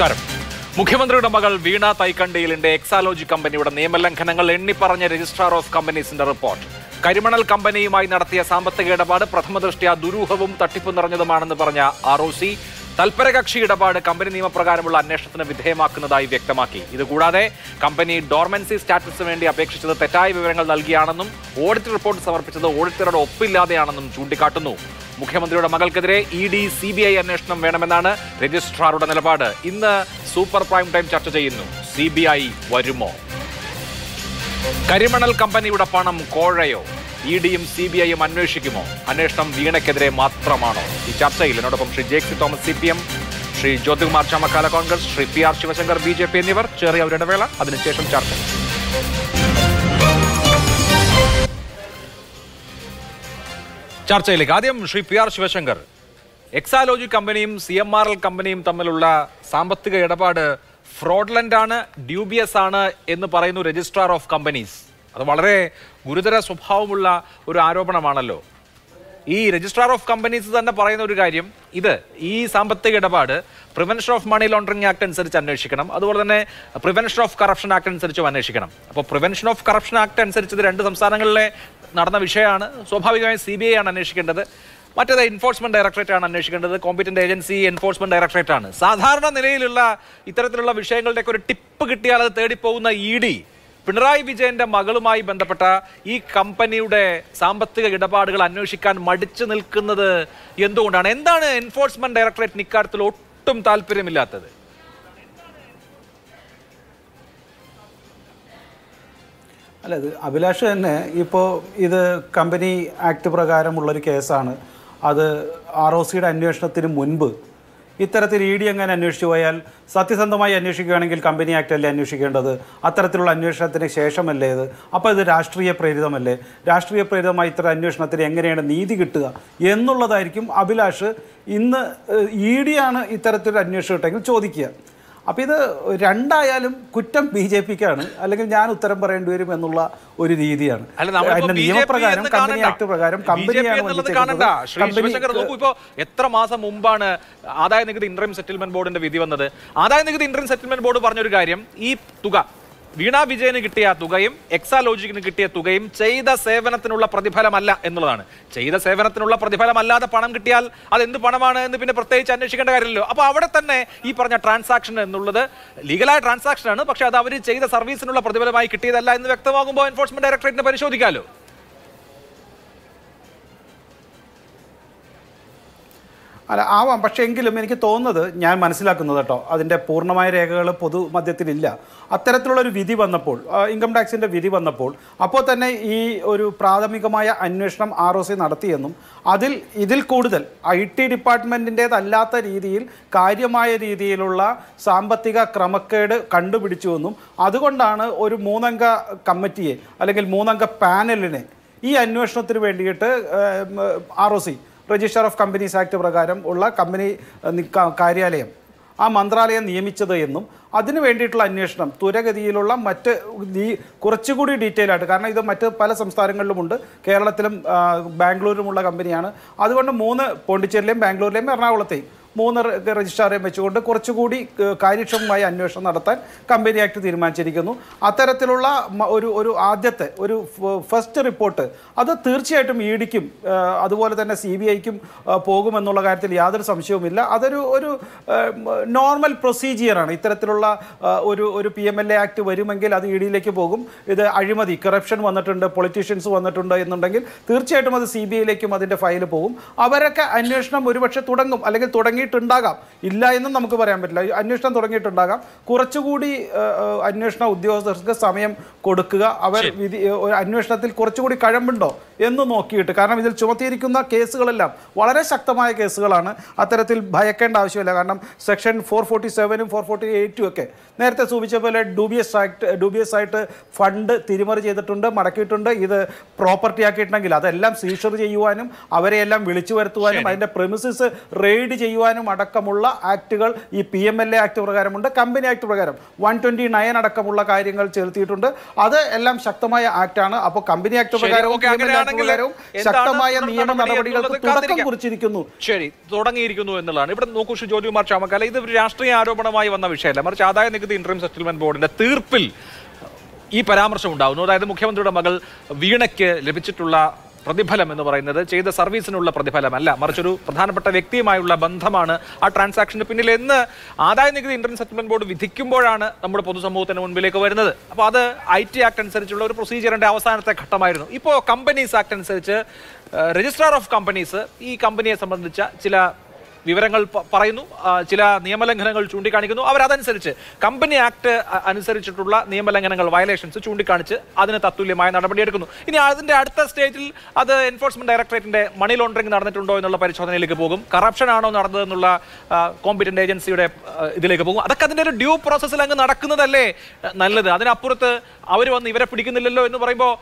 നമസ്കാരം. മുഖ്യമന്ത്രിയുടെ മകൾ വീണ തൈക്കണ്ടിയിലിന്റെ എക്സാലോജി കമ്പനിയുടെ നിയമലംഘനങ്ങൾ എണ്ണിപ്പറഞ്ഞ രജിസ്ട്രാർ ഓഫ് കമ്പനീസിന്റെ റിപ്പോർട്ട്. കരിമണൽ കമ്പനിയുമായി നടത്തിയ സാമ്പത്തിക ഇടപാട് പ്രഥമദൃഷ്ട്യാ ദുരൂഹവും തട്ടിപ്പ് നിറഞ്ഞതുമാണെന്ന് പറഞ്ഞ ആർ ഒ സി തൽപരകക്ഷി ഇടപാട് കമ്പനി നിയമപ്രകാരമുള്ള അന്വേഷണത്തിന് വിധേയമാക്കുന്നതായി വ്യക്തമാക്കി. ഇതുകൂടാതെ കമ്പനി ഡോർമൻസി സ്റ്റാറ്റസിന് വേണ്ടി അപേക്ഷിച്ചത് തെറ്റായ വിവരങ്ങൾ നൽകിയാണെന്നും ഓഡിറ്റ് റിപ്പോർട്ട് സമർപ്പിച്ചത് ഓഡിറ്ററുടെ ഒപ്പില്ലാതെയാണെന്നും ചൂണ്ടിക്കാട്ടുന്നു. മുഖ്യമന്ത്രിയുടെ മകൾക്കെതിരെ E D C B I അന്വേഷണം വേണമെന്നാണ് രജിസ്ട്രാറുടെ നിലപാട്. ഇന്ന് സൂപ്പർ പ്രൈം ടൈം ചർച്ച ചെയ്യുന്നു. സി ബി ഐ വരുമോ? കരിമണൽ കമ്പനിയുടെ പണം കോഴയോ? ഇ ഡിയും സി ബി ഐയും അന്വേഷിക്കുമോ? അന്വേഷണം വീണയ്ക്കെതിരെ മാത്രമാണോ? ഈ ചർച്ചയിൽ എന്നോടൊപ്പം Shri Jaick C Thomas C P M Shri Jyothikumar Chamakkala Congress Shri P R Sivasankar B J P എന്നിവർ ചെറിയ ഒരു ഇടവേള. അതിനുശേഷം ചർച്ച. ചർച്ചയിലേക്ക്. ആദ്യം Shri P R Sivasankar. Exalogic കമ്പനിയും സി എം ആർ എൽ കമ്പനിയും തമ്മിലുള്ള സാമ്പത്തിക ഇടപാട് ഫ്രോഡ്ലൻഡാണ് ആണ് ഡ്യൂബിയസ് ആണ് എന്ന് പറയുന്നു രജിസ്ട്രാർ ഓഫ് കമ്പനീസ്. അത് വളരെ ഗുരുതര സ്വഭാവമുള്ള ഒരു ആരോപണമാണല്ലോ. ഈ രജിസ്ട്രാർ ഓഫ് കമ്പനീസ് തന്നെ പറയുന്ന ഒരു കാര്യം ഇത് ഈ സാമ്പത്തിക ഇടപാട് prevention of money laundering act അനുസരിച്ച് അന്വേഷിക്കണം. അതുപോലെ തന്നെ പ്രിവെൻഷൻ ഓഫ് കറപ്ഷൻ ആക്ട് അനുസരിച്ചും അന്വേഷിക്കണം. അപ്പോൾ പ്രിവെൻഷൻ ഓഫ് കറപ്ഷൻ ആക്ട് അനുസരിച്ച് ഇത് രണ്ട് സംസ്ഥാനങ്ങളിലെ നടന്ന വിഷയമാണ്. സ്വാഭാവികമായും സി ബി ഐ ആണ് അന്വേഷിക്കേണ്ടത്. മറ്റേത് എൻഫോഴ്സ്മെന്റ് ഡയറക്ടറേറ്റ് ആണ് അന്വേഷിക്കേണ്ടത്. കോമ്പറ്റന്റ് ഏജൻസി എൻഫോഴ്സ്മെന്റ് ഡയറക്ടറേറ്റ് ആണ്. സാധാരണ നിലയിലുള്ള ഇത്തരത്തിലുള്ള വിഷയങ്ങളുടെയൊക്കെ ഒരു ടിപ്പ് കിട്ടിയാൽ അത് തേടിപ്പോകുന്ന ഇ ഡി പിണറായി വിജയന്റെ മകളുമായി ബന്ധപ്പെട്ട ഈ കമ്പനിയുടെ സാമ്പത്തിക ഇടപാടുകൾ അന്വേഷിക്കാൻ മടിച്ചു നിൽക്കുന്നത് എന്തുകൊണ്ടാണ്? എന്താണ് എൻഫോഴ്സ്മെന്റ് ഡയറക്ടറേറ്റിന് ഇക്കാര്യത്തിൽ ഒട്ടും താല്പര്യമില്ലാത്തത്? അല്ല ഇത് അഭിലാഷ് തന്നെ ഇപ്പോൾ ഇത് കമ്പനി ആക്ട് പ്രകാരമുള്ളൊരു കേസാണ്. അത് ആർ ഒ സിയുടെ അന്വേഷണത്തിന് മുൻപ് ഇത്തരത്തിൽ ഇ ഡി എങ്ങനെ അന്വേഷിച്ചു പോയാൽ സത്യസന്ധമായി അന്വേഷിക്കുകയാണെങ്കിൽ കമ്പനി ആക്ട് അല്ലേ അന്വേഷിക്കേണ്ടത്? അത്തരത്തിലുള്ള അന്വേഷണത്തിന് ശേഷമല്ലേ ഇത്? അപ്പോൾ ഇത് രാഷ്ട്രീയ പ്രേരിതമല്ലേ? രാഷ്ട്രീയ പ്രേരിതമായി ഇത്തരം അന്വേഷണത്തിന് എങ്ങനെയാണ് നീതി കിട്ടുക? എന്നുള്ളതായിരിക്കും അഭിലാഷ് ഇന്ന് ഇ ഡിയാണ് ഇത്തരത്തിലൊരു അന്വേഷണം ഇട്ടെങ്കിൽ ചോദിക്കുക. അപ്പോൾ ഇത് രണ്ടായാലും കുറ്റം ബി ജെ പിക്കാണ്. അല്ലെങ്കിൽ ഞാൻ ഉത്തരം പറയേണ്ടി വരും എന്നുള്ള ഒരു രീതിയാണ്. നിയമപ്രകാരം കമ്പനി ആക്ട് പ്രകാരം കമ്പനിയാണ് ഇപ്പോ എത്ര മാസം മുമ്പാണ് ആദായ നികുതി ഇന്റർം സെറ്റിൽമെന്റ് ബോർഡിന്റെ വിധി വന്നത്? ആദായ നികുതി ഇന്റർം സെറ്റിൽമെന്റ് ബോർഡ് പറഞ്ഞൊരു കാര്യം ഈ തുക വീണ വിജയന് കിട്ടിയ തുകയും എക്സാലോജിക്കിന് കിട്ടിയ തുകയും ചെയ്ത സേവനത്തിനുള്ള പ്രതിഫലമല്ല എന്നുള്ളതാണ്. ചെയ്ത സേവനത്തിനുള്ള പ്രതിഫലമല്ലാതെ പണം കിട്ടിയാൽ അത് എന്ത് പണമാണ് എന്ന് പിന്നെ പ്രത്യേകിച്ച് അന്വേഷിക്കേണ്ട കാര്യമല്ലോ അപ്പോൾ അവിടെ തന്നെ ഈ പറഞ്ഞ ട്രാൻസാക്ഷൻ എന്നുള്ളത് ലീഗലായ ട്രാൻസാക്ഷൻ ആണ് പക്ഷെ അത് അവർ ചെയ്ത സർവീസിനുള്ള പ്രതിഫലമായി കിട്ടിയതല്ല എന്ന് വ്യക്തമാകുമ്പോൾ എൻഫോഴ്സ്മെന്റ് ഡയറക്ടറേറ്റിന് പരിശോധിക്കാമല്ലോ അല്ല ആവാം. പക്ഷേ എങ്കിലും എനിക്ക് തോന്നുന്നത് ഞാൻ മനസ്സിലാക്കുന്നത് കേട്ടോ അതിന്റെ പൂർണമായ രേഖകൾ പൊതുമധ്യത്തിലില്ല. അത്തരത്തിലുള്ള ഒരു വിധി വന്നപ്പോൾ ഇൻകം ടാക്സിന്റെ വിധി വന്നപ്പോൾ അപ്പോൾ തന്നെ ഈ ഒരു പ്രാഥമികമായ അന്വേഷണം ആർ ഒ സി നടത്തിയെന്നും അതിൽ ഇതിൽ കൂടുതൽ ഐ ടി ഡിപ്പാർട്ട്മെന്റിന്റേതല്ലാത്ത രീതിയിൽ കാര്യമായ രീതിയിലുള്ള സാമ്പത്തിക ക്രമക്കേട് കണ്ടുപിടിച്ചുവെന്നും അതുകൊണ്ടാണ് ഒരു മൂന്നംഗ കമ്മിറ്റിയെ അല്ലെങ്കിൽ മൂന്നംഗ പാനലിനെ ഈ അന്വേഷണത്തിന് വേണ്ടിയിട്ട് R O C register of companies act പ്രകാരം ഉള്ള കമ്പനി കാര്യാലയം ആ മന്ത്രാലയം നിയമിച്ചത് എന്നും അതിന് വേണ്ടിയിട്ടുള്ള അന്വേഷണം ത്വരഗതിയിലുള്ള മറ്റ് കുറച്ചുകൂടി ഡീറ്റെയിൽ ആയിട്ട് കാരണം ഇത് മറ്റ് പല സംസ്ഥാനങ്ങളിലുമുണ്ട്. കേരളത്തിലും ബാംഗ്ലൂരിലുമുള്ള കമ്പനിയാണ് അതുകൊണ്ട് മൂന്ന് പോണ്ടിച്ചേരിലെയും ബാംഗ്ലൂരിലെയും എറണാകുളത്തെയും മൂന്ന് രജിസ്ട്രാറേയും വെച്ചുകൊണ്ട് കുറച്ചുകൂടി കാര്യക്ഷമമായി അന്വേഷണം നടത്താൻ കമ്പനി ആക്ട് തീരുമാനിച്ചിരിക്കുന്നു. അത്തരത്തിലുള്ള ഒരു ഒരു ആദ്യത്തെ ഒരു ഫസ്റ്റ് റിപ്പോർട്ട് അത് തീർച്ചയായിട്ടും ഇ ഡിക്കും അതുപോലെ തന്നെ സി ബി ഐക്കും പോകുമെന്നുള്ള കാര്യത്തിൽ യാതൊരു സംശയവുമില്ല. അതൊരു ഒരു നോർമൽ പ്രൊസീജിയറാണ്. ഇത്തരത്തിലുള്ള ഒരു ഒരു P M L A act വരുമെങ്കിൽ അത് ഇ ഡിയിലേക്ക് പോകും. ഇത് അഴിമതി കറപ്ഷൻ വന്നിട്ടുണ്ട് പൊളിറ്റീഷ്യൻസ് വന്നിട്ടുണ്ട് എന്നുണ്ടെങ്കിൽ തീർച്ചയായിട്ടും അത് സി ബി ഐയിലേക്കും അതിന്റെ ഫയൽ പോകും. അവരൊക്കെ അന്വേഷണം ഒരുപക്ഷെ തുടങ്ങും അല്ലെങ്കിൽ തുടങ്ങിയിട്ടുണ്ടാകാം. ഇല്ല എന്നും നമുക്ക് പറയാൻ പറ്റില്ല. അന്വേഷണം തുടങ്ങിയിട്ടുണ്ടാകാം. കുറച്ചുകൂടി അന്വേഷണ ഉദ്യോഗസ്ഥർക്ക് സമയം കൊടുക്കുക. അവർ വിധി ഒരു അന്വേഷണത്തിൽ കുറച്ചുകൂടി കഴമ്പുണ്ടോ എന്ന് നോക്കിയിട്ട് കാരണം ഇതിൽ ചുമത്തിയിരിക്കുന്ന കേസുകളെല്ലാം വളരെ ശക്തമായ കേസുകളാണ്. അത്തരത്തിൽ ഭയക്കേണ്ട ആവശ്യമില്ല. കാരണം സെക്ഷൻ ഫോർ ഫോർട്ടി സെവനും ഫോർ ഫോർട്ടി എയ്റ്റും ഒക്കെ നേരത്തെ സൂചിച്ച പോലെ ഡൂബിയസ് ആക്ട് ഡൂബിയസ് ആയിട്ട് ഫണ്ട് തിരിമറി ചെയ്തിട്ടുണ്ട് മടക്കിയിട്ടുണ്ട്. ഇത് പ്രോപ്പർട്ടി ആക്കിയിട്ടുണ്ടെങ്കിൽ അതെല്ലാം സീഷർ ചെയ്യുവാനും അവരെയെല്ലാം വിളിച്ചു വരുത്തുവാനും അതിന്റെ പ്രെമിസസ് റെയ്ഡ് ചെയ്യുവാനും നടത്തുവാനും അടക്കമുള്ള ആക്ടുകൾ ഈ P M L A act പ്രകാരമുണ്ട്. Company act പ്രകാരം വൺ ട്വന്റി നയൻ അടക്കമുള്ള കാര്യങ്ങൾ ചേർത്തിയിട്ടുണ്ട് അത് എല്ലാം ശക്തമായ ആക്ടാണ് അപ്പോൾ കമ്പനി ആക്ട് പ്രകാരവും ശക്തമായ നിയമ നടപടികൾക്ക് തുടക്കം കുറിച്ചിരിക്കുന്നു. ശരി തുടങ്ങിയിരിക്കുന്നു എന്നുള്ളതാണ്. ഇവിടെ നോക്കൂ ജ്യോതികുമാർ ചാമക്കാല. ഇത് ഒരു രാഷ്ട്രീയ ആരോപണമായി വന്ന വിഷയമല്ല. മറിച്ച് ആദായ നികുതി ഇൻട്രീം സെറ്റിൽമെന്റ് ബോർഡിന്റെ തീർപ്പിൽ ഈ പരാമർശം ഉണ്ടാകുന്നു അതായത് മുഖ്യമന്ത്രിയുടെ മകൾ വീണയ്ക്ക് ലഭിച്ചിട്ടുള്ള പ്രതിഫലം എന്ന് പറയുന്നത്. ചെയ്ത സർവീസിനുള്ള പ്രതിഫലമല്ല. മറിച്ചൊരു പ്രധാനപ്പെട്ട വ്യക്തിയുമായുള്ള ബന്ധമാണ് ആ ട്രാൻസാക്ഷന് പിന്നിൽ എന്ന് ആദായ നികുതി ഇന്ത്യൻ സെറ്റിൽമെന്റ് ബോർഡ് വിധിക്കുമ്പോഴാണ് നമ്മുടെ പൊതുസമൂഹത്തിന് മുൻപിലേക്ക് വരുന്നത്. അപ്പോൾ അത് ഐ ടി ആക്ട് അനുസരിച്ചുള്ള ഒരു പ്രൊസീജിയറിന്റെ അവസാനത്തെ ഘട്ടമായിരുന്നു. ഇപ്പോൾ കമ്പനീസ് ആക്ട് അനുസരിച്ച് രജിസ്ട്രാർ ഓഫ് കമ്പനീസ് ഈ കമ്പനിയെ സംബന്ധിച്ച ചില വിവരങ്ങൾ പറയുന്നു. ചില നിയമലംഘനങ്ങൾ ചൂണ്ടിക്കാണിക്കുന്നു. അവരതനുസരിച്ച് കമ്പനി ആക്ട് അനുസരിച്ചിട്ടുള്ള നിയമലംഘനങ്ങൾ വയലേഷൻസ് ചൂണ്ടിക്കാണിച്ച് അതിന് തത്തുല്യമായ നടപടിയെടുക്കുന്നു. ഇനി അതിന്റെ അടുത്ത സ്റ്റേജിൽ അത് എൻഫോഴ്സ്മെന്റ് ഡയറക്ടറേറ്റിന്റെ മണി ലോണ്ടറിംഗ് നടന്നിട്ടുണ്ടോ എന്നുള്ള പരിശോധനയിലേക്ക് പോകും. കറപ്ഷൻ ആണോ നടന്നതെന്നുള്ള കോമ്പിറ്റന്റ് ഏജൻസിയുടെ ഇതിലേക്ക് പോകും. അതൊക്കെ അതിന്റെ ഒരു ഡ്യൂ പ്രോസസ്സിൽ അങ്ങ് നടക്കുന്നതല്ലേ നല്ലത്. അതിനപ്പുറത്ത് അവർ വന്ന് ഇവരെ പിടിക്കുന്നില്ലല്ലോ എന്ന് പറയുമ്പോൾ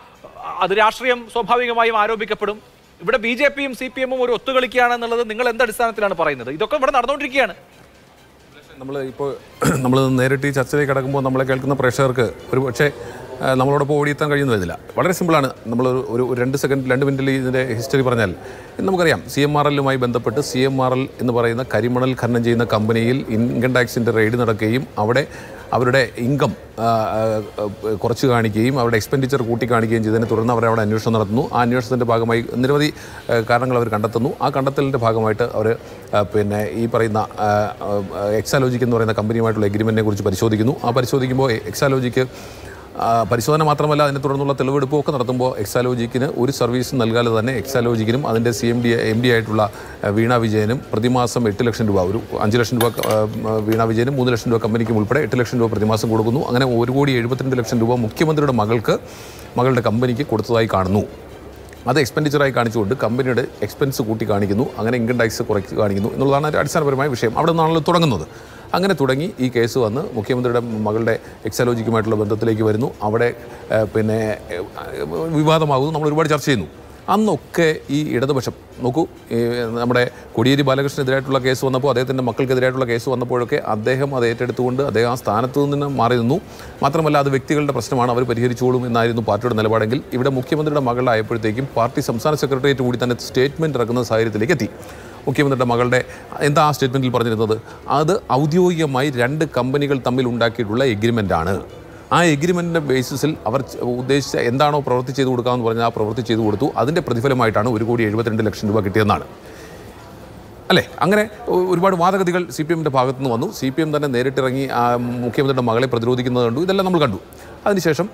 അത് രാഷ്ട്രീയം സ്വാഭാവികമായും ആരോപിക്കപ്പെടും. ഇവിടെ ബി ജെ പിയും സി പി എമ്മും ഒരു ഒത്തുകളിക്കുകയാണെന്നുള്ളത് നിങ്ങൾ എന്ത് അടിസ്ഥാനത്തിലാണ് പറയുന്നത്? ഇതൊക്കെ ഇവിടെ നടന്നുകൊണ്ടിരിക്കുകയാണ്. നമ്മൾ ഇപ്പോൾ നമ്മൾ നേരിട്ട് ഈ ചർച്ചയിലേക്ക് കടക്കുമ്പോൾ നമ്മളെ കേൾക്കുന്ന പ്രേക്ഷകർക്ക് ഒരു പക്ഷേ നമ്മളോടൊപ്പം ഓടിയെത്താൻ കഴിയുന്ന വരുന്നില്ല വളരെ സിമ്പിളാണ്. നമ്മൾ ഒരു രണ്ട് സെക്കൻഡ് രണ്ട് മിനിറ്റിൽ ഇതിന്റെ ഹിസ്റ്ററി പറഞ്ഞാൽ നമുക്കറിയാം സി എം ആർ എല്ലുമായി ബന്ധപ്പെട്ട് സി എം ആർ എൽ എന്ന് പറയുന്ന കരിമണൽ ഖനനം ചെയ്യുന്ന കമ്പനിയിൽ ഇൻകം ടാക്സിന്റെ റെയ്ഡ് നടക്കുകയും അവിടെ അവരുടെ ഇൻകം കുറച്ച് കാണിക്കുകയും അവരുടെ എക്സ്പെൻഡിച്ചർ കൂട്ടി കാണിക്കുകയും ചെയ്തതിനെ തുടർന്ന് അവർ അവിടെ അന്വേഷണം നടത്തുന്നു. ആ അന്വേഷണത്തിന്റെ ഭാഗമായി നിരവധി കാരണങ്ങൾ അവർ കണ്ടെത്തുന്നു. ആ കണ്ടെത്തലിന്റെ ഭാഗമായിട്ട് അവർ പിന്നെ ഈ പറയുന്ന എക്സാലോജിക്ക് എന്ന് പറയുന്ന കമ്പനിയുമായിട്ടുള്ള എഗ്രിമെന്റിനെ കുറിച്ച് പരിശോധിക്കുന്നു. ആ പരിശോധിക്കുമ്പോൾ എക്സാലോജിക്ക് പരിശോധന മാത്രമല്ല അതിനെ തുടർന്നുള്ള തെളിവെടുപ്പും ഒക്കെ നടത്തുമ്പോൾ എക്സാലോജിക്കിന് ഒരു സർവീസ് നൽകാതെ തന്നെ എക്സാലോജിക്കിനും അതിന്റെ C M D M D ആയിട്ടുള്ള വീണ വിജയനും പ്രതിമാസം എട്ട് ലക്ഷം രൂപ ഒരു അഞ്ച് ലക്ഷം രൂപ വീണ വിജയനും മൂന്ന് ലക്ഷം രൂപ കമ്പനിക്കും ഉൾപ്പെടെ എട്ട് ലക്ഷം രൂപ പ്രതിമാസം കൊടുക്കുന്നു. അങ്ങനെ ഒരു കോടി എഴുപത്തിരണ്ട് ലക്ഷം രൂപ മുഖ്യമന്ത്രിയുടെ മകൾക്ക് മകളുടെ കമ്പനിക്ക് കൊടുത്തതായി കാണുന്നു. അത് എക്സ്പെൻഡിച്ചറായി കാണിച്ചുകൊണ്ട് കമ്പനിയുടെ എക്സ്പെൻസ് കൂട്ടി കാണിക്കുന്നു അങ്ങനെ ഇൻകം ടാക്സ് കുറയ്ക്ക് കാണിക്കുന്നു എന്നുള്ളതാണ് അടിസ്ഥാനപരമായ വിഷയം. അവിടെ നിന്നാണല്ലോ തുടങ്ങുന്നത്. അങ്ങനെ തുടങ്ങി ഈ കേസ് വന്ന് മുഖ്യമന്ത്രിയുടെ മകളുടെ എക്സലോജിക്കുമായിട്ടുള്ള ബന്ധത്തിലേക്ക് വരുന്നു. അവിടെ പിന്നെ വിവാദമാകുന്നു. നമ്മൾ ഒരുപാട് ചർച്ച ചെയ്യുന്നു. അന്നൊക്കെ ഈ ഇടതുപക്ഷം നോക്കൂ നമ്മുടെ കോടിയേരി ബാലകൃഷ്ണനെതിരായിട്ടുള്ള കേസ് വന്നപ്പോൾ അദ്ദേഹത്തിന്റെ മക്കൾക്കെതിരായിട്ടുള്ള കേസ് വന്നപ്പോഴൊക്കെ അദ്ദേഹം അത് ഏറ്റെടുത്തുകൊണ്ട് അദ്ദേഹം ആ സ്ഥാനത്ത് നിന്ന് മാറി നിന്നു മാത്രമല്ല അത് വ്യക്തികളുടെ പ്രശ്നമാണ്. അവർ പരിഹരിച്ചോളും എന്നായിരുന്നു പാർട്ടിയുടെ നിലപാടെങ്കിൽ. ഇവിടെ മുഖ്യമന്ത്രിയുടെ മകളായപ്പോഴത്തേക്കും പാർട്ടി സംസ്ഥാന സെക്രട്ടേറിയറ്റ് കൂടി തന്നെ സ്റ്റേറ്റ്മെന്റ് ഇറക്കുന്ന സാഹചര്യത്തിലേക്ക് എത്തി. മുഖ്യമന്ത്രിയുടെ മകളുടെ എന്താ ആ സ്റ്റേറ്റ്മെന്റിൽ പറഞ്ഞിരുന്നത്? അത് ഔദ്യോഗികമായി രണ്ട് കമ്പനികൾ തമ്മിൽ ഉണ്ടാക്കിയിട്ടുള്ള എഗ്രിമെന്റാണ് ആ എഗ്രിമെന്റിന്റെ ബേസിസിൽ അവർ ഉദ്ദേശിച്ച എന്താണോ പ്രവൃത്തി ചെയ്തു കൊടുക്കാമെന്ന് പറഞ്ഞാൽ ആ പ്രവൃത്തി ചെയ്തു കൊടുത്തു. അതിന്റെ പ്രതിഫലമായിട്ടാണ് ഒരു കോടി എഴുപത്തിരണ്ട് ലക്ഷം രൂപ കിട്ടിയതെന്നാണ് അല്ലേ? അങ്ങനെ ഒരുപാട് വാദഗതികൾ സി പി എമ്മിന്റെ ഭാഗത്തുനിന്ന് വന്നു. സി പി എം തന്നെ നേരിട്ടിറങ്ങി മുഖ്യമന്ത്രിയുടെ മകളെ പ്രതിരോധിക്കുന്നത് കണ്ടു. ഇതെല്ലാം നമ്മൾ കണ്ടു. അതിനുശേഷം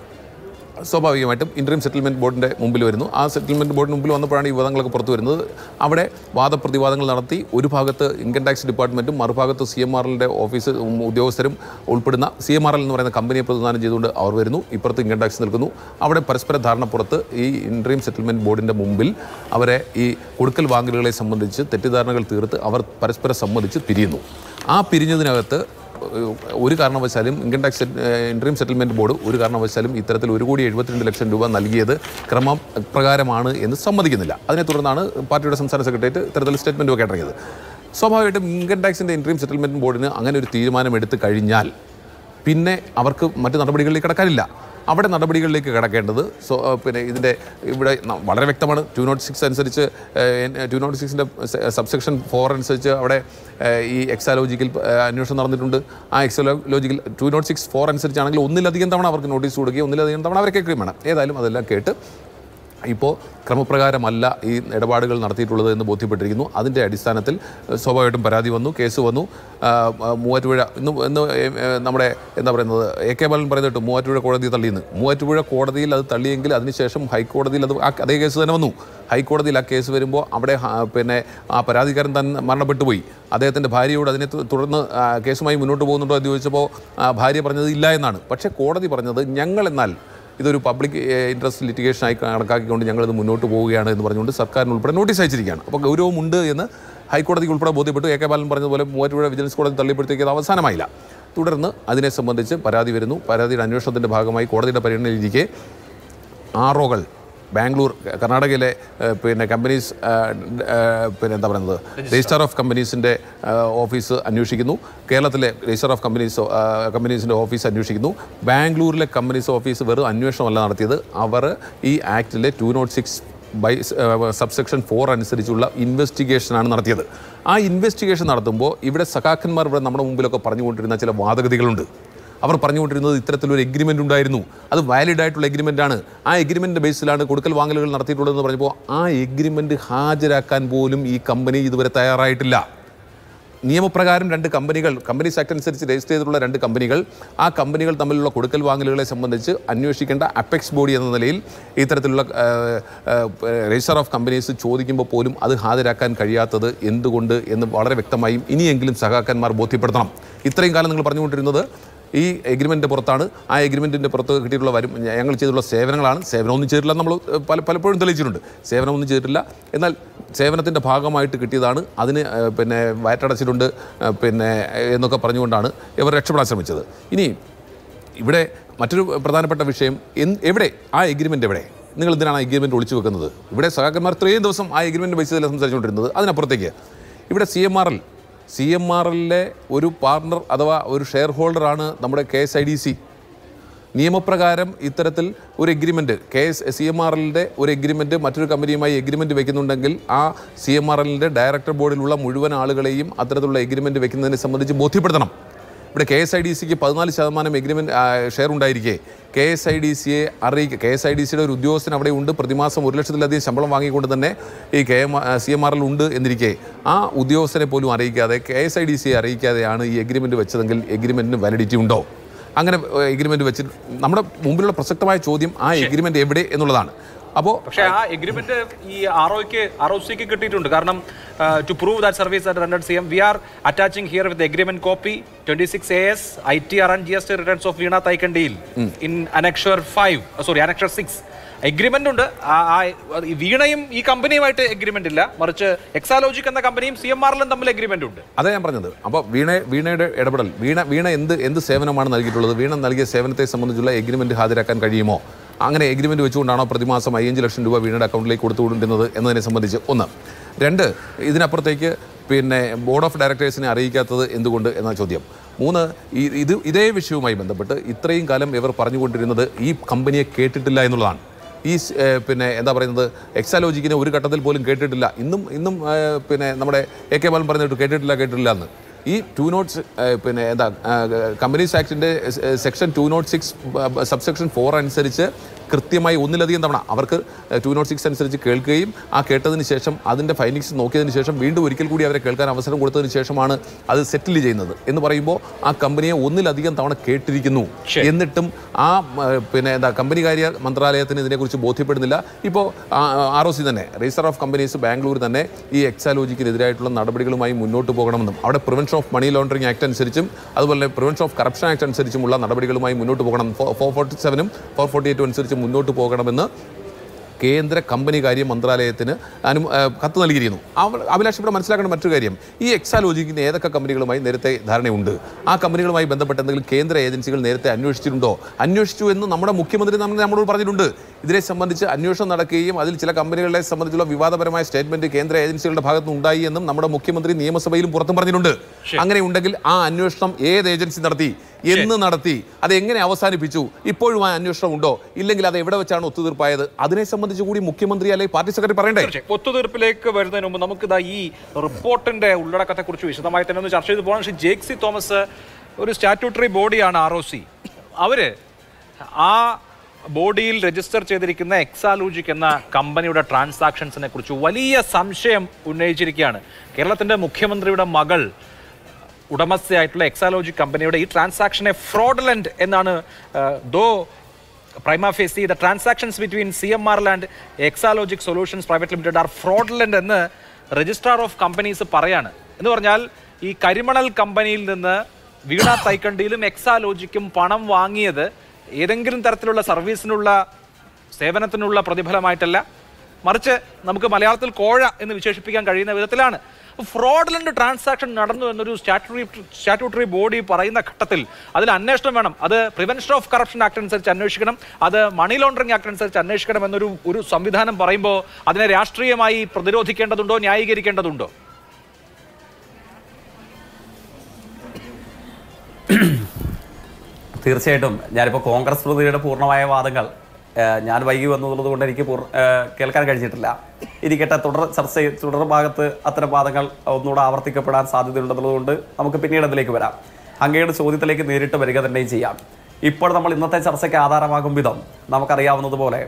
സ്വാഭാവികമായിട്ടും ഇൻട്രീം സെറ്റിൽമെന്റ് ബോർഡിന്റെ മുമ്പിൽ വരുന്നു. ആ സെറ്റിൽമെന്റ് ബോർഡിന് മുമ്പിൽ വന്നപ്പോഴാണ് ഈ വിവാദങ്ങളൊക്കെ പുറത്തു വരുന്നത്. അവിടെ വാദപ്രതിവാദങ്ങൾ നടത്തി ഒരു ഭാഗത്ത് ഇൻകം ടാക്സ് ഡിപ്പാർട്ട്മെന്റും മറുഭാഗത്ത് സി എം എല്ലിന്റെ ഓഫീസ് ഉദ്യോഗസ്ഥരും ഉൾപ്പെടുന്ന സി എം ആർ എൽ എന്ന് പറയുന്ന കമ്പനിയെ പ്രതിദാനം ചെയ്തുകൊണ്ട് അവർ വരുന്നു. ഇപ്പുറത്ത് ഇൻകം ടാക്സ് നിൽക്കുന്നു. അവിടെ പരസ്പര ധാരണ ധാരണപ്പുറത്ത് ഈ ഇൻട്രീം സെറ്റിൽമെന്റ് ബോർഡിന്റെ മുമ്പിൽ അവരെ ഈ കൊടുക്കൽ വാങ്ങലുകളെ സംബന്ധിച്ച് തെറ്റിദ്ധാരണകൾ തീർത്ത് അവർ പരസ്പരം സമ്മതിച്ച് പിരിയുന്നു. ആ പിരിഞ്ഞതിനകത്ത് ഒരു കാരണവശാലും income tax interim settlement board ഒരു കാരണവശാലും ഇത്തരത്തിൽ ഒരു കോടി എഴുപത്തിരണ്ട് ലക്ഷം രൂപ നൽകിയത് ക്രമപ്രകാരമാണ് എന്ന് സമ്മതിക്കുന്നില്ല. അതിനെ തുടർന്നാണ് പാർട്ടിയുടെ സംസ്ഥാന സെക്രട്ടേറിയറ്റ് ഇത്തരത്തിൽ സ്റ്റേറ്റ്മെന്റ് ഒക്കെ ഇറങ്ങിയത്. സ്വാഭാവികമായിട്ടും ഇൻകം ടാക്സിന്റെ ഇൻട്രീം സെറ്റിൽമെന്റ് ബോർഡിന് അങ്ങനെ ഒരു തീരുമാനം എടുത്തു കഴിഞ്ഞാൽ പിന്നെ അവർക്ക് മറ്റു നടപടികളിൽ കടക്കാനില്ല. അവിടെ നടപടികളിലേക്ക് കിടക്കേണ്ടത്. സോ പിന്നെ ഇതിന്റെ ഇവിടെ വളരെ വ്യക്തമാണ്. ടു നോട്ട് സിക്സ് അനുസരിച്ച് ടു നോട്ട് സിക്സിന്റെ സബ്സെക്ഷൻ ഫോർ അനുസരിച്ച് അവിടെ ഈ എക്സാലോജിക്കൽ അന്വേഷണം നടന്നിട്ടുണ്ട്. ആ എക്സാലോജിക്കൽ ടു നോട്ട് സിക്സ് ഫോർ അനുസരിച്ചാണെങ്കിൽ ഒന്നിലധികം തവണ അവർക്ക് നോട്ടീസ് കൊടുക്കുകയും ഒന്നിലധികം തവണ അവരെ കേൾക്കുകയും വേണം. ഏതായാലും അതെല്ലാം കേട്ട് ഇപ്പോൾ ക്രമപ്രകാരമല്ല ഈ ഇടപാടുകൾ നടത്തിയിട്ടുള്ളത് എന്ന് ബോധ്യപ്പെട്ടിരിക്കുന്നു. അതിന്റെ അടിസ്ഥാനത്തിൽ സ്വാഭാവികമായിട്ടും പരാതി വന്നു കേസ് വന്നു. മൂവാറ്റുപുഴ ഇന്ന് ഇന്ന് നമ്മുടെ എന്താ പറയുന്നത് എ കെ ബാലൻ പറയുന്നത് കേട്ടു മൂവാറ്റുപുഴ കോടതി തള്ളിയെന്ന്. മൂവാറ്റുപുഴ കോടതിയിൽ അത് തള്ളിയെങ്കിൽ അതിനുശേഷം ഹൈക്കോടതിയിൽ അത് അതേ കേസ് തന്നെ വന്നു. ഹൈക്കോടതിയിൽ ആ കേസ് വരുമ്പോൾ അവിടെ പിന്നെ ആ പരാതിക്കാരൻ തന്നെ മരണപ്പെട്ടു പോയി. അദ്ദേഹത്തിന്റെ ഭാര്യയോട് അതിനെ തുടർന്ന് കേസുമായി മുന്നോട്ട് പോകുന്നുണ്ടോ എന്ന് ചോദിച്ചപ്പോൾ ഭാര്യ പറഞ്ഞത് ഇല്ല എന്നാണ്. പക്ഷേ കോടതി പറഞ്ഞത് ഞങ്ങൾ എന്നാൽ ഇതൊരു പബ്ലിക് ഇൻട്രസ്റ്റ് ലിറ്റിഗേഷനായി കണക്കാക്കിക്കൊണ്ട് ഞങ്ങളിത് മുന്നോട്ട് പോവുകയാണ് എന്ന് പറഞ്ഞുകൊണ്ട് സർക്കാരിന് ഉൾപ്പെടെ നോട്ടീസ് അയച്ചിരിക്കുകയാണ്. അപ്പോൾ ഗൗരവമുണ്ട് എന്ന് ഹൈക്കോടതിക്ക് ഉൾപ്പെടെ ബോധ്യപ്പെട്ടു. എ കെ ബാലൻ പറഞ്ഞതുപോലെ മൂവാറ്റുപുഴ വിജിലൻസ് കോടതി തള്ളിയപ്പോഴത്തേക്ക് അത് അവസാനമായില്ല. തുടർന്ന് അതിനെ സംബന്ധിച്ച് പരാതി വരുന്നു. പരാതിയുടെ അന്വേഷണത്തിന്റെ ഭാഗമായി കോടതിയുടെ പരിഗണനയിലിരിക്കെ ആറോകൾ ബാംഗ്ലൂർ കർണാടകയിലെ പിന്നെ കമ്പനീസ് പിന്നെ എന്താ പറയുന്നത്? രജിസ്റ്റർ ഓഫ് കമ്പനീസിന്റെ ഓഫീസ് അന്വേഷിക്കുന്നു. കേരളത്തിലെ രജിസ്റ്റർ ഓഫ് കമ്പനീസ് കമ്പനീസിന്റെ ഓഫീസ് അന്വേഷിക്കുന്നു. ബാംഗ്ലൂരിലെ കമ്പനീസ് ഓഫീസ് വെറും അന്വേഷണമല്ല നടത്തിയത്. അവർ ഈ ആക്ടിലെ two nought six by subsection four അനുസരിച്ചുള്ള ഇൻവെസ്റ്റിഗേഷനാണ് നടത്തിയത്. ആ ഇൻവെസ്റ്റിഗേഷൻ നടത്തുമ്പോൾ ഇവിടെ സഖാക്കന്മാർ ഇവിടെ നമ്മുടെ മുമ്പിലൊക്കെ പറഞ്ഞുകൊണ്ടിരുന്ന ചില വാദഗതികളുണ്ട്. അവർ പറഞ്ഞുകൊണ്ടിരുന്നത് ഇത്തരത്തിലൊരു എഗ്രിമെന്റ് ഉണ്ടായിരുന്നു. അത് വാലിഡ് ആയിട്ടുള്ള എഗ്രിമെന്റ് ആണ്. ആ എഗ്രിമെന്റ് ബേസിലാണ് കൊടുക്കൽ വാങ്ങലുകൾ നടത്തിയിട്ടുള്ളതെന്ന് പറഞ്ഞപ്പോൾ ആ എഗ്രിമെന്റ് ഹാജരാക്കാൻ പോലും ഈ കമ്പനി ഇതുവരെ തയ്യാറായിട്ടില്ല. നിയമപ്രകാരം രണ്ട് കമ്പനികൾ കമ്പനി ആക്ട് അനുസരിച്ച് രജിസ്റ്റർ ചെയ്തിട്ടുള്ള രണ്ട് കമ്പനികൾ ആ കമ്പനികൾ തമ്മിലുള്ള കൊടുക്കൽ വാങ്ങലുകളെ സംബന്ധിച്ച് അന്വേഷിക്കേണ്ട അപ്പെക്സ് ബോഡി എന്ന നിലയിൽ ഇത്തരത്തിലുള്ള രജിസ്റ്റർ ഓഫ് കമ്പനീസ് ചോദിക്കുമ്പോൾ പോലും അത് ഹാജരാക്കാൻ കഴിയാത്തത് എന്തുകൊണ്ട് എന്ന് വളരെ വ്യക്തമായും ഇനിയെങ്കിലും സഹാക്കന്മാർ ബോധ്യപ്പെടുത്തണം. ഇത്രയും കാലം നിങ്ങൾ പറഞ്ഞുകൊണ്ടിരുന്നത് ഈ എഗ്രിമെന്റ് പുറത്താണ്. ആ എഗ്രിമെന്റിന്റെ പുറത്ത് കിട്ടിയിട്ടുള്ള വരും ഞങ്ങൾ ചെയ്തിട്ടുള്ള സേവനങ്ങളാണ്. സേവനമൊന്നും ചെയ്തിട്ടില്ല നമ്മൾ പല പലപ്പോഴും തെളിയിച്ചിട്ടുണ്ട്. സേവനമൊന്നും ചെയ്തിട്ടില്ല. എന്നാൽ സേവനത്തിന്റെ ഭാഗമായിട്ട് കിട്ടിയതാണ്. അതിന് പിന്നെ വയറ്റടച്ചിട്ടുണ്ട് പിന്നെ എന്നൊക്കെ പറഞ്ഞുകൊണ്ടാണ് ഇവർ രക്ഷപ്പെടാൻ ശ്രമിച്ചത്. ഇനി ഇവിടെ മറ്റൊരു പ്രധാനപ്പെട്ട വിഷയം എവിടെ? ആ എഗ്രിമെന്റ് എവിടെ? നിങ്ങൾ എന്തിനാണ് ആ എഗ്രിമെന്റ് ഒളിച്ചു വെക്കുന്നത്? ഇവിടെ സഹകരണമാർ ഇത്രയും ദിവസം ആ എഗ്രിമെന്റ് ബേസിൽ സംസാരിച്ചുകൊണ്ടിരുന്നത്. അതിനപ്പുറത്തേക്ക്. ഇവിടെ C M R L C M R എല്ലിലെ ഒരു പാർട്ണർ അഥവാ ഒരു ഷെയർ ഹോൾഡറാണ് നമ്മുടെ K S I D C. നിയമപ്രകാരം ഇത്തരത്തിൽ ഒരു agreement K S C M R എല്ലിന്റെ ഒരു എഗ്രിമെന്റ് മറ്റൊരു കമ്പനിയുമായി എഗ്രിമെന്റ് വെക്കുന്നുണ്ടെങ്കിൽ ആ സി എം ആർ എല്ലിന്റെ ഡയറക്ടർ ബോർഡിലുള്ള മുഴുവൻ ആളുകളെയും അത്തരത്തിലുള്ള എഗ്രിമെന്റ് വെക്കുന്നതിനെ സംബന്ധിച്ച് ബോധ്യപ്പെടുത്തണം. ഇവിടെ കെ എസ് ഐ ഡി സിക്ക് പതിനാല് ശതമാനം എഗ്രിമെന്റ് ഷെയർ ഉണ്ടായിരിക്കെ. കെ എസ് ഐ ഡി സിയെ അറിയിക്കുക കെ എസ് ഐ ഡി സിയുടെ ഒരു ഉദ്യോഗസ്ഥൻ അവിടെ ഉണ്ട്. പ്രതിമാസം ഒരു ലക്ഷത്തിലധികം ശമ്പളം വാങ്ങിക്കൊണ്ട് തന്നെ ഈ കെ എം സി എം ആറിൽ ഉണ്ട് എന്നിരിക്കെ. ആ ഉദ്യോഗസ്ഥനെ പോലും അറിയിക്കാതെ കെ എസ് ഐ ഡി സിയെ അറിയിക്കാതെയാണ് ഈ എഗ്രിമെന്റ് വെച്ചതെങ്കിൽ എഗ്രിമെന്റിന് വാലിഡിറ്റി ഉണ്ടോ? അങ്ങനെ എഗ്രിമെന്റ് വെച്ചിട്ട് നമ്മുടെ മുമ്പിലുള്ള പ്രസക്തമായ ചോദ്യം ആ എഗ്രിമെന്റ് എവിടെ എന്നുള്ളതാണ്. അപ്പോൾ പക്ഷേ ആ എഗ്രിമെന്റ് ഈ ആർ ഒക്ക് ആർ ഒ സിക്ക് കിട്ടിയിട്ടുണ്ട് കാരണം to prove that service at C M V R attaching herewith agreement copy twenty six A S I T R and G S T returns of Veena Thaikandiyil in annexure five sorry annexure six agreement ഉണ്ട്. വീണയും ഈ കമ്പനിയുമായിട്ട് agreement ഇല്ല. മറിച്ച് എക്സാലോജിക് എന്ന കമ്പനിയും C M ആറിലും തമ്മിൽ agreement ഉണ്ട്. അതാ ഞാൻ പറഞ്ഞത്. അപ്പോൾ വീണ വീണയുടെ ഇടപെടൽ വീണ വീണ എന്ത് എന്ത് സേവനമാണ് നൽകിയിട്ടുള്ളത്? വീണ നൽകിയ സേവനത്തെ സംബന്ധിച്ചുള്ള എഗ്രിമെന്റ് ഹാജരാക്കാൻ കഴിയുമോ? അങ്ങനെ എഗ്രിമെന്റ് വെച്ചുകൊണ്ടാണോ പ്രതിമാസം അയ്യഞ്ച് ലക്ഷം രൂപ വീണയുടെ അക്കൗണ്ടിലേക്ക് കൊടുത്തുകൊണ്ടിരുന്നത് എന്നതിനെ സംബന്ധിച്ച് ഒന്ന്. രണ്ട് ഇതിനപ്പുറത്തേക്ക് പിന്നെ ബോർഡ് ഓഫ് ഡയറക്ടേഴ്സിനെ അറിയിക്കാത്തത് എന്തുകൊണ്ട് എന്ന ചോദ്യം. മൂന്ന് ഇത് ഇതേ വിഷയവുമായി ബന്ധപ്പെട്ട് ഇത്രയും കാലം ഇവർ പറഞ്ഞുകൊണ്ടിരുന്നത് ഈ കമ്പനിയെ കേട്ടിട്ടില്ല എന്നുള്ളതാണ്. ഈ പിന്നെ എന്താ പറയുന്നത് എക്സാലോജിക്കിനെ ഒരു ഘട്ടത്തിൽ പോലും കേട്ടിട്ടില്ല. ഇന്നും ഇന്നും പിന്നെ നമ്മുടെ എ കെ ബാലൻ പറഞ്ഞിട്ട് കേട്ടിട്ടില്ല കേട്ടിട്ടില്ല എന്ന്. ഈ ടു നോട്ട്സ് പിന്നെ എന്താ companies ആക്ടിന്റെ section two nought six subsection four അനുസരിച്ച് കൃത്യമായി ഒന്നിലധികം തവണ അവർക്ക് ടു നോട്ട് സിക്സ് അനുസരിച്ച് കേൾക്കുകയും ആ കേട്ടതിന് ശേഷം അതിന്റെ ഫൈനിങ്സ് നോക്കിയതിന് ശേഷം വീണ്ടും ഒരിക്കൽ കൂടി അവരെ കേൾക്കാൻ അവസരം കൊടുത്തതിന് ശേഷമാണ് അത് സെറ്റിൽ ചെയ്യുന്നത്. എന്ന് പറയുമ്പോൾ ആ കമ്പനിയെ ഒന്നിലധികം തവണ കേട്ടിരിക്കുന്നു. എന്നിട്ടും ആ പിന്നെ എന്താ കമ്പനി കാര്യ മന്ത്രാലയത്തിന് ഇതിനെക്കുറിച്ച് ബോധ്യപ്പെടുന്നില്ല. ഇപ്പോൾ ആർ ഒ സി തന്നെ രജിസ്റ്റർ ഓഫ് കമ്പനീസ് ബാംഗ്ലൂർ തന്നെ ഈ എക്സാലോജിക്കിനെതിരായിട്ടുള്ള നടപടികളുമായി മുന്നോട്ട് പോകണമെന്നും അവിടെ prevention of money laundering act അനുസരിച്ചും അതുപോലെ പ്രിവെൻഷൻ ഓഫ് കറപ്ഷൻ ആക്ട് അനുസരിച്ചുമുള്ള നടപടികളുമായി മുന്നോട്ട് പോകണം. ഫോർ ഫോർട്ടി സെവനും ഫോർ ഫോർട്ടി എയ്റ്റും അനുസരിച്ച് മുന്നോട്ട് പോകണമെന്ന് കേന്ദ്ര കമ്പനി കാര്യ മന്ത്രാലയത്തിന് അനു കത്ത് നൽകിയിരുന്നു അവ- അഭിലാഷ് ഇവിടെ മനസ്സിലാക്കേണ്ട മറ്റൊരു കാര്യം. ഈ എക്സാലോജിക്കിന് ഏതൊക്കെ കമ്പനികളുമായി നേരത്തെ ധാരണയുണ്ട്? ആ കമ്പനികളുമായി ബന്ധപ്പെട്ട് എന്തെങ്കിലും കേന്ദ്ര ഏജൻസികൾ നേരത്തെ അന്വേഷിച്ചിട്ടുണ്ടോ? അന്വേഷിച്ചു എന്ന് നമ്മുടെ മുഖ്യമന്ത്രി നമ്മൾ നമ്മളോട് പറഞ്ഞിട്ടുണ്ട്. ഇതിനെ സംബന്ധിച്ച് അന്വേഷണം നടക്കുകയും അതിൽ ചില കമ്പനികളെ സംബന്ധിച്ചുള്ള വിവാദപരമായ സ്റ്റേറ്റ്മെന്റ് കേന്ദ്ര ഏജൻസികളുടെ ഭാഗത്തു ഉണ്ടായി എന്നും നമ്മുടെ മുഖ്യമന്ത്രി നിയമസഭയിലും പുറത്തും പറഞ്ഞിട്ടുണ്ട്. അങ്ങനെ ഉണ്ടെങ്കിൽ ആ അന്വേഷണം ഏത് ഏജൻസി നടത്തി? എന്ന് നടത്തി അത് എങ്ങനെ അവസാനിപ്പിച്ചു? ഇപ്പോഴും ആ അന്വേഷണം ഉണ്ടോ? ഇല്ലെങ്കിൽ അത് എവിടെ വെച്ചാണ് ഒത്തുതീർപ്പായത്? അതിനെ സംബന്ധിച്ച് കൂടി മുഖ്യമന്ത്രി അല്ലെങ്കിൽ പാർട്ടി സെക്രട്ടറി പറയണ്ടേ? ഒത്തുതീർപ്പിലേക്ക് വരുന്നതിന് മുമ്പ് നമുക്ക് ഈ റിപ്പോർട്ടിന്റെ ഉള്ളടക്കത്തെ കുറിച്ച് വിശദമായി തന്നെ ഒന്ന് ചർച്ച ചെയ്ത് പോകണം. പക്ഷേ ജേക്സി തോമസ് ഒരു സ്റ്റാറ്റ്യൂട്ടറി ബോഡിയാണ് ആർ ഒ സി. അവർ ആ ബോഡിയിൽ രജിസ്റ്റർ ചെയ്തിരിക്കുന്ന എക്സാലോജിക് എന്ന കമ്പനിയുടെ ട്രാൻസാക്ഷൻസിനെ കുറിച്ച് വലിയ സംശയം ഉന്നയിച്ചിരിക്കുകയാണ്. കേരളത്തിന്റെ മുഖ്യമന്ത്രിയുടെ മകൾ ഉടമസ്ഥയായിട്ടുള്ള എക്സാലോജി കമ്പനിയുടെ ഈ ട്രാൻസാക്ഷനെ ഫ്രോഡ്ലൻഡ് എന്നാണ് though prima facie the transactions between C M R L and Exalogic Solutions Private Limited are fraudulent എന്ന് രജിസ്ട്രാർ ഓഫ് കമ്പനീസ് പറയാണ്. എന്ന് പറഞ്ഞാൽ ഈ കരിമണൽ കമ്പനിയിൽ നിന്ന് വീണ തൈക്കണ്ടിയിലും എക്സാലോജിക്കും പണം വാങ്ങിയത് ഏതെങ്കിലും തരത്തിലുള്ള സർവീസിനുള്ള സേവനത്തിനുള്ള പ്രതിഫലമായിട്ടല്ല. മറിച്ച് നമുക്ക് മലയാളത്തിൽ കോഴ എന്ന് വിശേഷിപ്പിക്കാൻ കഴിയുന്ന വിധത്തിലാണ്. ഫ്രോഡലന്റ് ട്രാൻസാക്ഷൻ നടന്നു എന്നൊരു സ്റ്റാറ്റുട്ടറി സ്റ്റാറ്റ്യൂട്ടറി ബോഡി പറയുന്ന ഘട്ടത്തിൽ അതിൽ അന്വേഷണം വേണം. അത് പ്രിവെൻഷൻ ഓഫ് കറപ്ഷൻ ആക്ട് അനുസരിച്ച് അന്വേഷിക്കണം. അത് മണി ലോണ്ടറിംഗ് ആക്ട് അനുസരിച്ച് അന്വേഷിക്കണം എന്നൊരു ഒരു സംവിധാനം പറയുമ്പോൾ അതിനെ രാഷ്ട്രീയമായി പ്രതിരോധിക്കേണ്ടതുണ്ടോ ന്യായീകരിക്കേണ്ടതുണ്ടോ? തീർച്ചയായിട്ടും. ഞാനിപ്പോൾ കോൺഗ്രസ് പ്രതിയുടെ പൂർണമായ വാദങ്ങൾ ഞാൻ വൈകി വന്നുള്ളത് കൊണ്ട് എനിക്ക് കേൾക്കാൻ കഴിഞ്ഞിട്ടില്ല. ഇരിക്കട്ടെ തുടർ ചർച്ച തുടർ ഭാഗത്ത് അത്തരം വാദങ്ങൾ ഒന്നുകൂടെ ആവർത്തിക്കപ്പെടാൻ സാധ്യതയുണ്ടെന്നുള്ളതുകൊണ്ട് നമുക്ക് പിന്നീട് അതിലേക്ക് വരാം. അങ്ങയുടെ ചോദ്യത്തിലേക്ക് നേരിട്ട് വരിക തന്നെയും ചെയ്യാം. ഇപ്പോൾ നമ്മൾ ഇന്നത്തെ ചർച്ചയ്ക്ക് ആധാരമാകും വിധം നമുക്കറിയാവുന്നതുപോലെ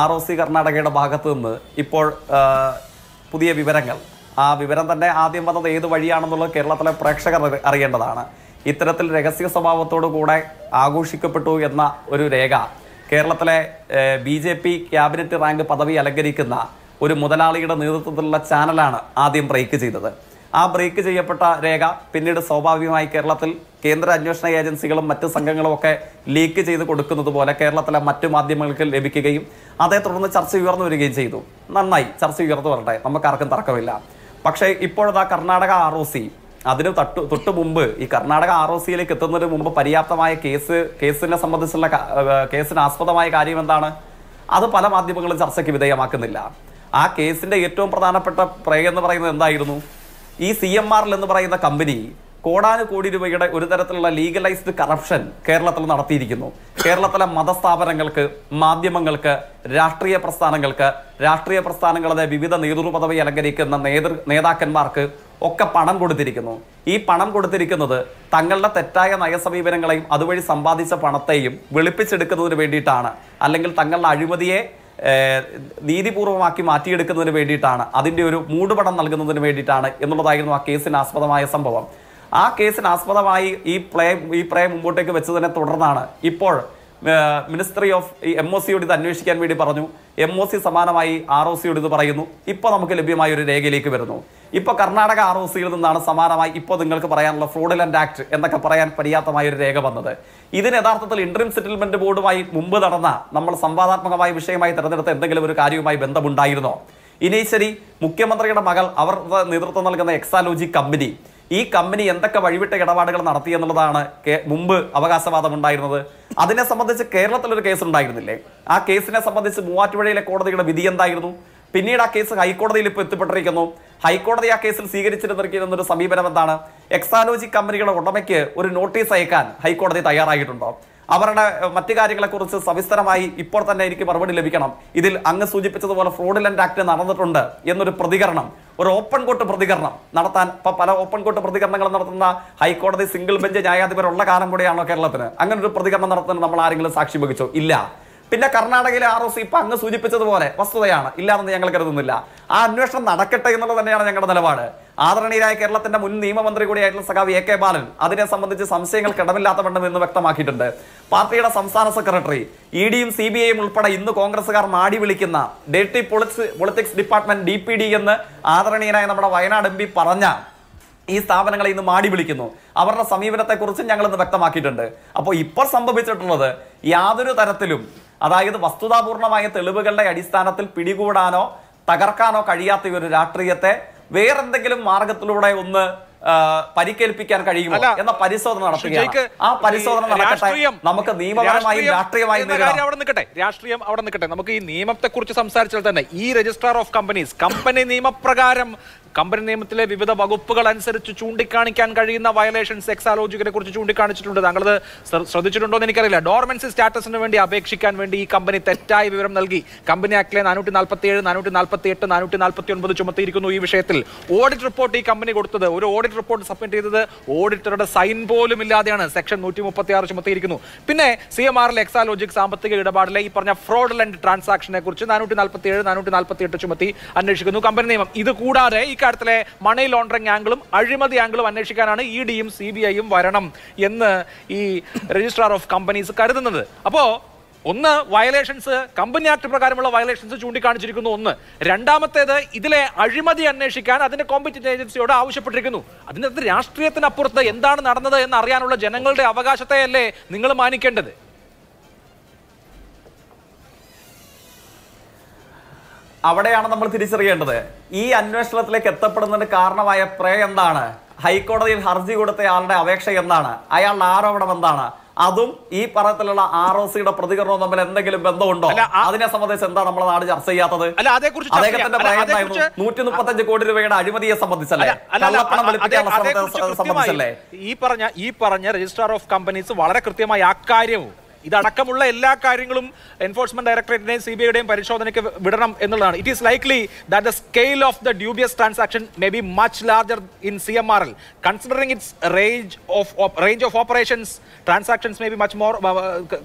ആർ ഒ സി കർണാടകയുടെ ഭാഗത്തു നിന്ന് ഇപ്പോൾ പുതിയ വിവരങ്ങൾ. ആ വിവരം തന്നെ ആദ്യം വന്നത് ഏത് വഴിയാണെന്നുള്ളത് കേരളത്തിലെ പ്രേക്ഷകർ അറിയേണ്ടതാണ്. ഇത്തരത്തിൽ രഹസ്യ സ്വഭാവത്തോടു കൂടെ ആഘോഷിക്കപ്പെട്ടു എന്ന ഒരു രേഖ കേരളത്തിലെ B J P cabinet rank പദവി അലങ്കരിക്കുന്ന ഒരു മുതലാളിയുടെ നേതൃത്വത്തിലുള്ള ചാനലാണ് ആദ്യം ബ്രേക്ക് ചെയ്തത്. ആ ബ്രേക്ക് ചെയ്യപ്പെട്ട രേഖ പിന്നീട് സ്വാഭാവികമായി കേരളത്തിൽ കേന്ദ്ര അന്വേഷണ ഏജൻസികളും മറ്റ് സംഘങ്ങളും ഒക്കെ ലീക്ക് ചെയ്ത് കൊടുക്കുന്നത് പോലെ കേരളത്തിലെ മറ്റു മാധ്യമങ്ങൾക്ക് ലഭിക്കുകയും അതേ തുടർന്ന് ചർച്ച ഉയർന്നു വരികയും ചെയ്തു. നന്നായി ചർച്ച ഉയർന്നു വരട്ടെ നമുക്ക് ആർക്കും തർക്കമില്ല. പക്ഷേ ഇപ്പോഴതാ കർണാടക ആർ ഒ സി അതിന് തട്ട് തൊട്ട് മുമ്പ് ഈ കർണാടക ആർ ഒ സിയിലേക്ക് എത്തുന്നതിന് മുമ്പ് പര്യാപ്തമായ കേസ് കേസിനെ സംബന്ധിച്ചുള്ള കേസിന് ആസ്പദമായ കാര്യം എന്താണ്? അത് പല മാധ്യമങ്ങളും ചർച്ചയ്ക്ക് വിധേയമാക്കുന്നില്ല. ആ കേസിന്റെ ഏറ്റവും പ്രധാനപ്പെട്ട പ്രേ എന്ന് പറയുന്നത് എന്തായിരുന്നു? ഈ സി എം ആർ എന്ന് പറയുന്ന കമ്പനി കോടാനുകോടി രൂപയുടെ ഒരു തരത്തിലുള്ള ലീഗലൈസ്ഡ് കറപ്ഷൻ കേരളത്തിൽ നടത്തിയിരിക്കുന്നു. കേരളത്തിലെ മതസ്ഥാപനങ്ങൾക്ക് മാധ്യമങ്ങൾക്ക് രാഷ്ട്രീയ പ്രസ്ഥാനങ്ങൾക്ക് രാഷ്ട്രീയ പ്രസ്ഥാനങ്ങളുടെ വിവിധ നേതൃപദവി അലങ്കരിക്കുന്ന നേതൃ നേതാക്കന്മാർക്ക് ഒക്കെ പണം കൊടുത്തിരിക്കുന്നു. ഈ പണം കൊടുത്തിരിക്കുന്നത് തങ്ങളുടെ തെറ്റായ നയസമീപനങ്ങളെയും അതുവഴി സമ്പാദിച്ച പണത്തെയും വെളുപ്പിച്ചെടുക്കുന്നതിന് വേണ്ടിയിട്ടാണ്. അല്ലെങ്കിൽ തങ്ങളുടെ അഴിമതിയെ നീതിപൂർവമാക്കി മാറ്റിയെടുക്കുന്നതിന് വേണ്ടിയിട്ടാണ്. അതിന്റെ ഒരു മൂടുപടം നൽകുന്നതിന് വേണ്ടിയിട്ടാണ് എന്നുള്ളതായിരുന്നു ആ കേസിന് ആസ്പദമായ സംഭവം. ആ കേസിന് ആസ്പദമായി ഈ പ്ലേ ഈ പ്രേ മുമ്പോട്ടേക്ക് വെച്ചതിനെ തുടർന്നാണ് ഇപ്പോൾ മിനിസ്ട്രി ഓഫ് ഈ എം ഒ സിയോട് ഇത് അന്വേഷിക്കാൻ വേണ്ടി പറഞ്ഞു. എം ഒ സി സമാനമായി ആർ ഒ സിയോട് ഇത് പറയുന്നു. ഇപ്പോൾ നമുക്ക് ലഭ്യമായ ഒരു രേഖയിലേക്ക് വരുന്നു. ഇപ്പോൾ കർണാടക ആർ ഒ സിയിൽ നിന്നാണ് സമാനമായി ഇപ്പോൾ നിങ്ങൾക്ക് പറയാനുള്ള ഫ്രോഡിലൻഡ് ആക്ട് എന്നൊക്കെ പറയാൻ പര്യാപ്തമായ ഒരു രേഖ വന്നത്. ഇതിന് യഥാർത്ഥത്തിൽ ഇൻട്രീം സെറ്റിൽമെന്റ് ബോർഡുമായി മുമ്പ് നടന്ന നമ്മൾ സംവാദാത്മകമായ വിഷയമായി തെരഞ്ഞെടുത്ത എന്തെങ്കിലും ഒരു കാര്യവുമായി ബന്ധമുണ്ടായിരുന്നോ? ഇനി ശരി മുഖ്യമന്ത്രിയുടെ മകൾ അവരുടെ നേതൃത്വം നൽകുന്ന എക്സാലോജി കമ്പനി ഈ കമ്പനി എന്തൊക്കെ വഴിവിട്ട ഇടപാടുകൾ നടത്തി എന്നുള്ളതാണ് മുമ്പ് അവകാശവാദം ഉണ്ടായിരുന്നത്. അതിനെ സംബന്ധിച്ച് കേരളത്തിലൊരു കേസ് ഉണ്ടായിരുന്നില്ലേ? ആ കേസിനെ സംബന്ധിച്ച് മൂവാറ്റുപുഴയിലെ കോടതിയുടെ വിധി എന്തായിരുന്നു? പിന്നീട് ആ കേസ് ഹൈക്കോടതിയിൽ ഇപ്പോൾ എത്തിപ്പെട്ടിരിക്കുന്നു. ഹൈക്കോടതി ആ കേസിൽ സ്വീകരിച്ചിരുന്നിരിക്കുന്നൊരു സമീപനം എന്താണ് എക്സാലോജി കമ്പനികളുടെ ഉടമയ്ക്ക് ഒരു നോട്ടീസ് അയക്കാൻ ഹൈക്കോടതി തയ്യാറായിട്ടുണ്ടോ? അവരുടെ മറ്റു കാര്യങ്ങളെക്കുറിച്ച് സവിസ്തരമായി ഇപ്പോൾ തന്നെ എനിക്ക് മറുപടി ലഭിക്കണം. ഇതിൽ അങ്ങ് സൂചിപ്പിച്ചതുപോലെ ഫ്രോഡിലന്റ് ആക്ട് നടന്നിട്ടുണ്ട് എന്നൊരു പ്രതികരണം ഒരു ഓപ്പൺ കോർട്ട് പ്രതികരണം നടത്താൻ ഇപ്പൊ പല ഓപ്പൺ കോർട്ട് പ്രതികരണങ്ങൾ നടത്തുന്ന ഹൈക്കോടതി സിംഗിൾ ബെഞ്ച് ന്യായാധിപരുള്ള കാലം കൂടെയാണോ കേരളത്തിന്? അങ്ങനെ ഒരു പ്രതികരണം നടത്താൻ നമ്മൾ ആരെങ്കിലും സാക്ഷി വഹിച്ചോ? ഇല്ല. പിന്നെ കർണാടകയിലെ ആർ ഒ സി ഇപ്പൊ അങ്ങ് സൂചിപ്പിച്ചതുപോലെ വസ്തുതയാണ്. ഇല്ലാതെന്ന് ഞങ്ങൾ കരുതുന്നില്ല. ആ അന്വേഷണം നടക്കട്ടെ എന്നുള്ളത് തന്നെയാണ് ഞങ്ങളുടെ നിലപാട്. ആദരണീയരായ കേരളത്തിന്റെ മുൻ നിയമമന്ത്രി കൂടിയായിട്ടുള്ള സഖാവ് എ കെ ബാലൻ അതിനെ സംബന്ധിച്ച് സംശയങ്ങൾ കിടമില്ലാത്ത വണ്ണം എന്ന് വ്യക്തമാക്കിയിട്ടുണ്ട്. പാർട്ടിയുടെ സംസ്ഥാന സെക്രട്ടറി ഇ ഡിയും സി ബി ഐയും ഉൾപ്പെടെ ഇന്ന് കോൺഗ്രസുകാർ മാടി വിളിക്കുന്ന deity politics politics department D P D എന്ന് ആദരണീയനായ നമ്മുടെ വയനാട് എം പി പറഞ്ഞ ഈ സ്ഥാപനങ്ങളെ ഇന്ന് മാടി വിളിക്കുന്നു. അവരുടെ സമീപനത്തെക്കുറിച്ചും ഞങ്ങൾ ഇന്ന് വ്യക്തമാക്കിയിട്ടുണ്ട്. അപ്പോൾ ഇപ്പോൾ സംഭവിച്ചിട്ടുള്ളത് യാതൊരു തരത്തിലും അതായത് വസ്തുതാപൂർണമായ തെളിവുകളുടെ അടിസ്ഥാനത്തിൽ പിടികൂടാനോ തകർക്കാനോ കഴിയാത്ത ഒരു രാഷ്ട്രീയത്തെ വേറെന്തെങ്കിലും മാർഗത്തിലൂടെ ഒന്ന് പരിക്കേൽപ്പിക്കാൻ കഴിയുമോ എന്ന പരിശോധന നടത്തുകയാണ്. ആ പരിശോധന നടക്കട്ടെ. നമുക്ക് നിയമപരമായും രാഷ്ട്രീയമായി അവിടെ നിൽക്കട്ടെ. രാഷ്ട്രീയം അവിടെ നിൽക്കട്ടെ. നമുക്ക് ഈ നിയമത്തെ കുറിച്ച് സംസാരിച്ചാൽ തന്നെ ഈ രജിസ്ട്രാർ ഓഫ് കമ്പനീസ് കമ്പനി നിയമപ്രകാരം കമ്പനി നിയമത്തിലെ വിവിധ വകുപ്പുകൾ അനുസരിച്ച് ചൂണ്ടിക്കാണിക്കാൻ കഴിയുന്ന വയലേഷൻസ് എക്സാലോജിക്കിനെ കുറിച്ച് ചൂണ്ടിക്കാണിച്ചിട്ടുണ്ട്. താങ്കളത് ശ്രദ്ധിച്ചിട്ടുണ്ടോ എന്ന് എനിക്കറിയില്ല. ഡോർമെൻസി സ്റ്റാറ്റസിന് വേണ്ടി അപേക്ഷിക്കാൻ വേണ്ടി ഈ കമ്പനി തെറ്റായ വിവരം നൽകി. കമ്പനി ആക്ടിലെ നാനൂറ്റി നാൽപ്പത്തി ഏഴ് നാനൂറ്റി നാൽപ്പത്തി എട്ട് നാനൂറ്റി നാൽപ്പത്തി ഒൻപത് ചുമത്തിയിരിക്കുന്നു ഈ വിഷയത്തിൽ. ഓഡിറ്റ് റിപ്പോർട്ട് ഈ കമ്പനി കൊടുത്തത്. ഒരു ഓഡിറ്റ് റിപ്പോർട്ട് സബ്മിറ്റ് ചെയ്തത് ഓഡിറ്ററുടെ സൈൻ പോലും ഇല്ലാതെയാണ്. സെക്ഷൻ നൂറ്റി മുപ്പത്തി ആറ് ചുമത്തിയിരിക്കുന്നു. പിന്നെ സി എം ആറിലെ എക്സാലോജിക് സാമ്പത്തിക ഇടപാടിലെ ഈ പറഞ്ഞ ഫ്രോഡലന്റ് ട്രാൻസാക്ഷനെ കുറിച്ച് നാനൂറ്റി നാൽപ്പത്തി ഏഴ് നാനൂറ്റി നാൽപ്പത്തി എട്ട് ചുമത്തി അന്വേഷിക്കുന്നു കമ്പനി നിയമം. ഇത് കൂടാതെ ഈ കാര്യത്തിലെ മണി ലോണ്ടറിംഗ് ആംഗിളും അഴിമതി ആംഗിളും അന്വേഷിക്കാനാണ് ഇ ഡിയും സി ബി ഐയും വരണം എന്ന് ഈ രജിസ്ട്രാർ ഓഫ് കമ്പനീസ് കരുതുന്നത്. അപ്പോ ഒന്ന് വയലേഷൻസ് കമ്പനി ആക്ട് പ്രകാരമുള്ള വയലേഷൻസ് ചൂണ്ടിക്കാണിച്ചിരിക്കുന്നു. ഒന്ന് രണ്ടാമത്തേത് ഇതിലെ അഴിമതി അന്വേഷിക്കാൻ അതിന്റെ കോമ്പറ്റീറ്റ് ഏജൻസിയോട് ആവശ്യപ്പെട്ടിരിക്കുന്നു. അതിനകത്ത് രാഷ്ട്രീയത്തിനപ്പുറത്ത് എന്താണ് നടന്നത് എന്ന് അറിയാനുള്ള ജനങ്ങളുടെ അവകാശത്തെയല്ലേ നിങ്ങൾ മാനിക്കേണ്ടത്? അവിടെയാണ് നമ്മൾ തിരിച്ചറിയേണ്ടത്. ഈ അന്വേഷണത്തിലേക്ക് എത്തപ്പെടുന്നതിന് കാരണമായ പ്രേ എന്താണ്? ഹൈക്കോടതിയിൽ ഹർജി കൊടുത്തയാളുടെ അപേക്ഷ എന്താണ്? അയാളുടെ ആരോപണം എന്താണ്? അതും ഈ പറയത്തിലുള്ള ആർ ഒ സിയുടെ പ്രതികരണവും തമ്മിൽ എന്തെങ്കിലും ബന്ധമുണ്ടോ? അതിനെ സംബന്ധിച്ച് എന്താ നമ്മളെ നാട് ചർച്ച ചെയ്യാത്തത്. അദ്ദേഹത്തിന്റെ പ്രയത്നമായിരുന്നു നൂറ്റി മുപ്പത്തഞ്ച് കോടി രൂപയുടെ അഴിമതിയെ സംബന്ധിച്ചല്ലേ? കള്ളപ്പണം വെളുപ്പിക്കാനുള്ള സംബന്ധിച്ചല്ലേ? ഈ പറഞ്ഞ ഈ പറഞ്ഞ രജിസ്ട്രാർ ഓഫ് കമ്പനീസ് വളരെ കൃത്യമായി ആ കാര്യവും ഇതടക്കമുള്ള എല്ലാ കാര്യങ്ങളും എൻഫോഴ്സ്മെന്റ് ഡയറക്ടറേറ്റിന്റെയും സി ബി ഐയുടെയും പരിശോധനയ്ക്ക് വിടണം എന്നുള്ളതാണ്. It is likely that the scale of the dubious transaction may be much larger in C M R L considering its range of range of operations transactions may be much more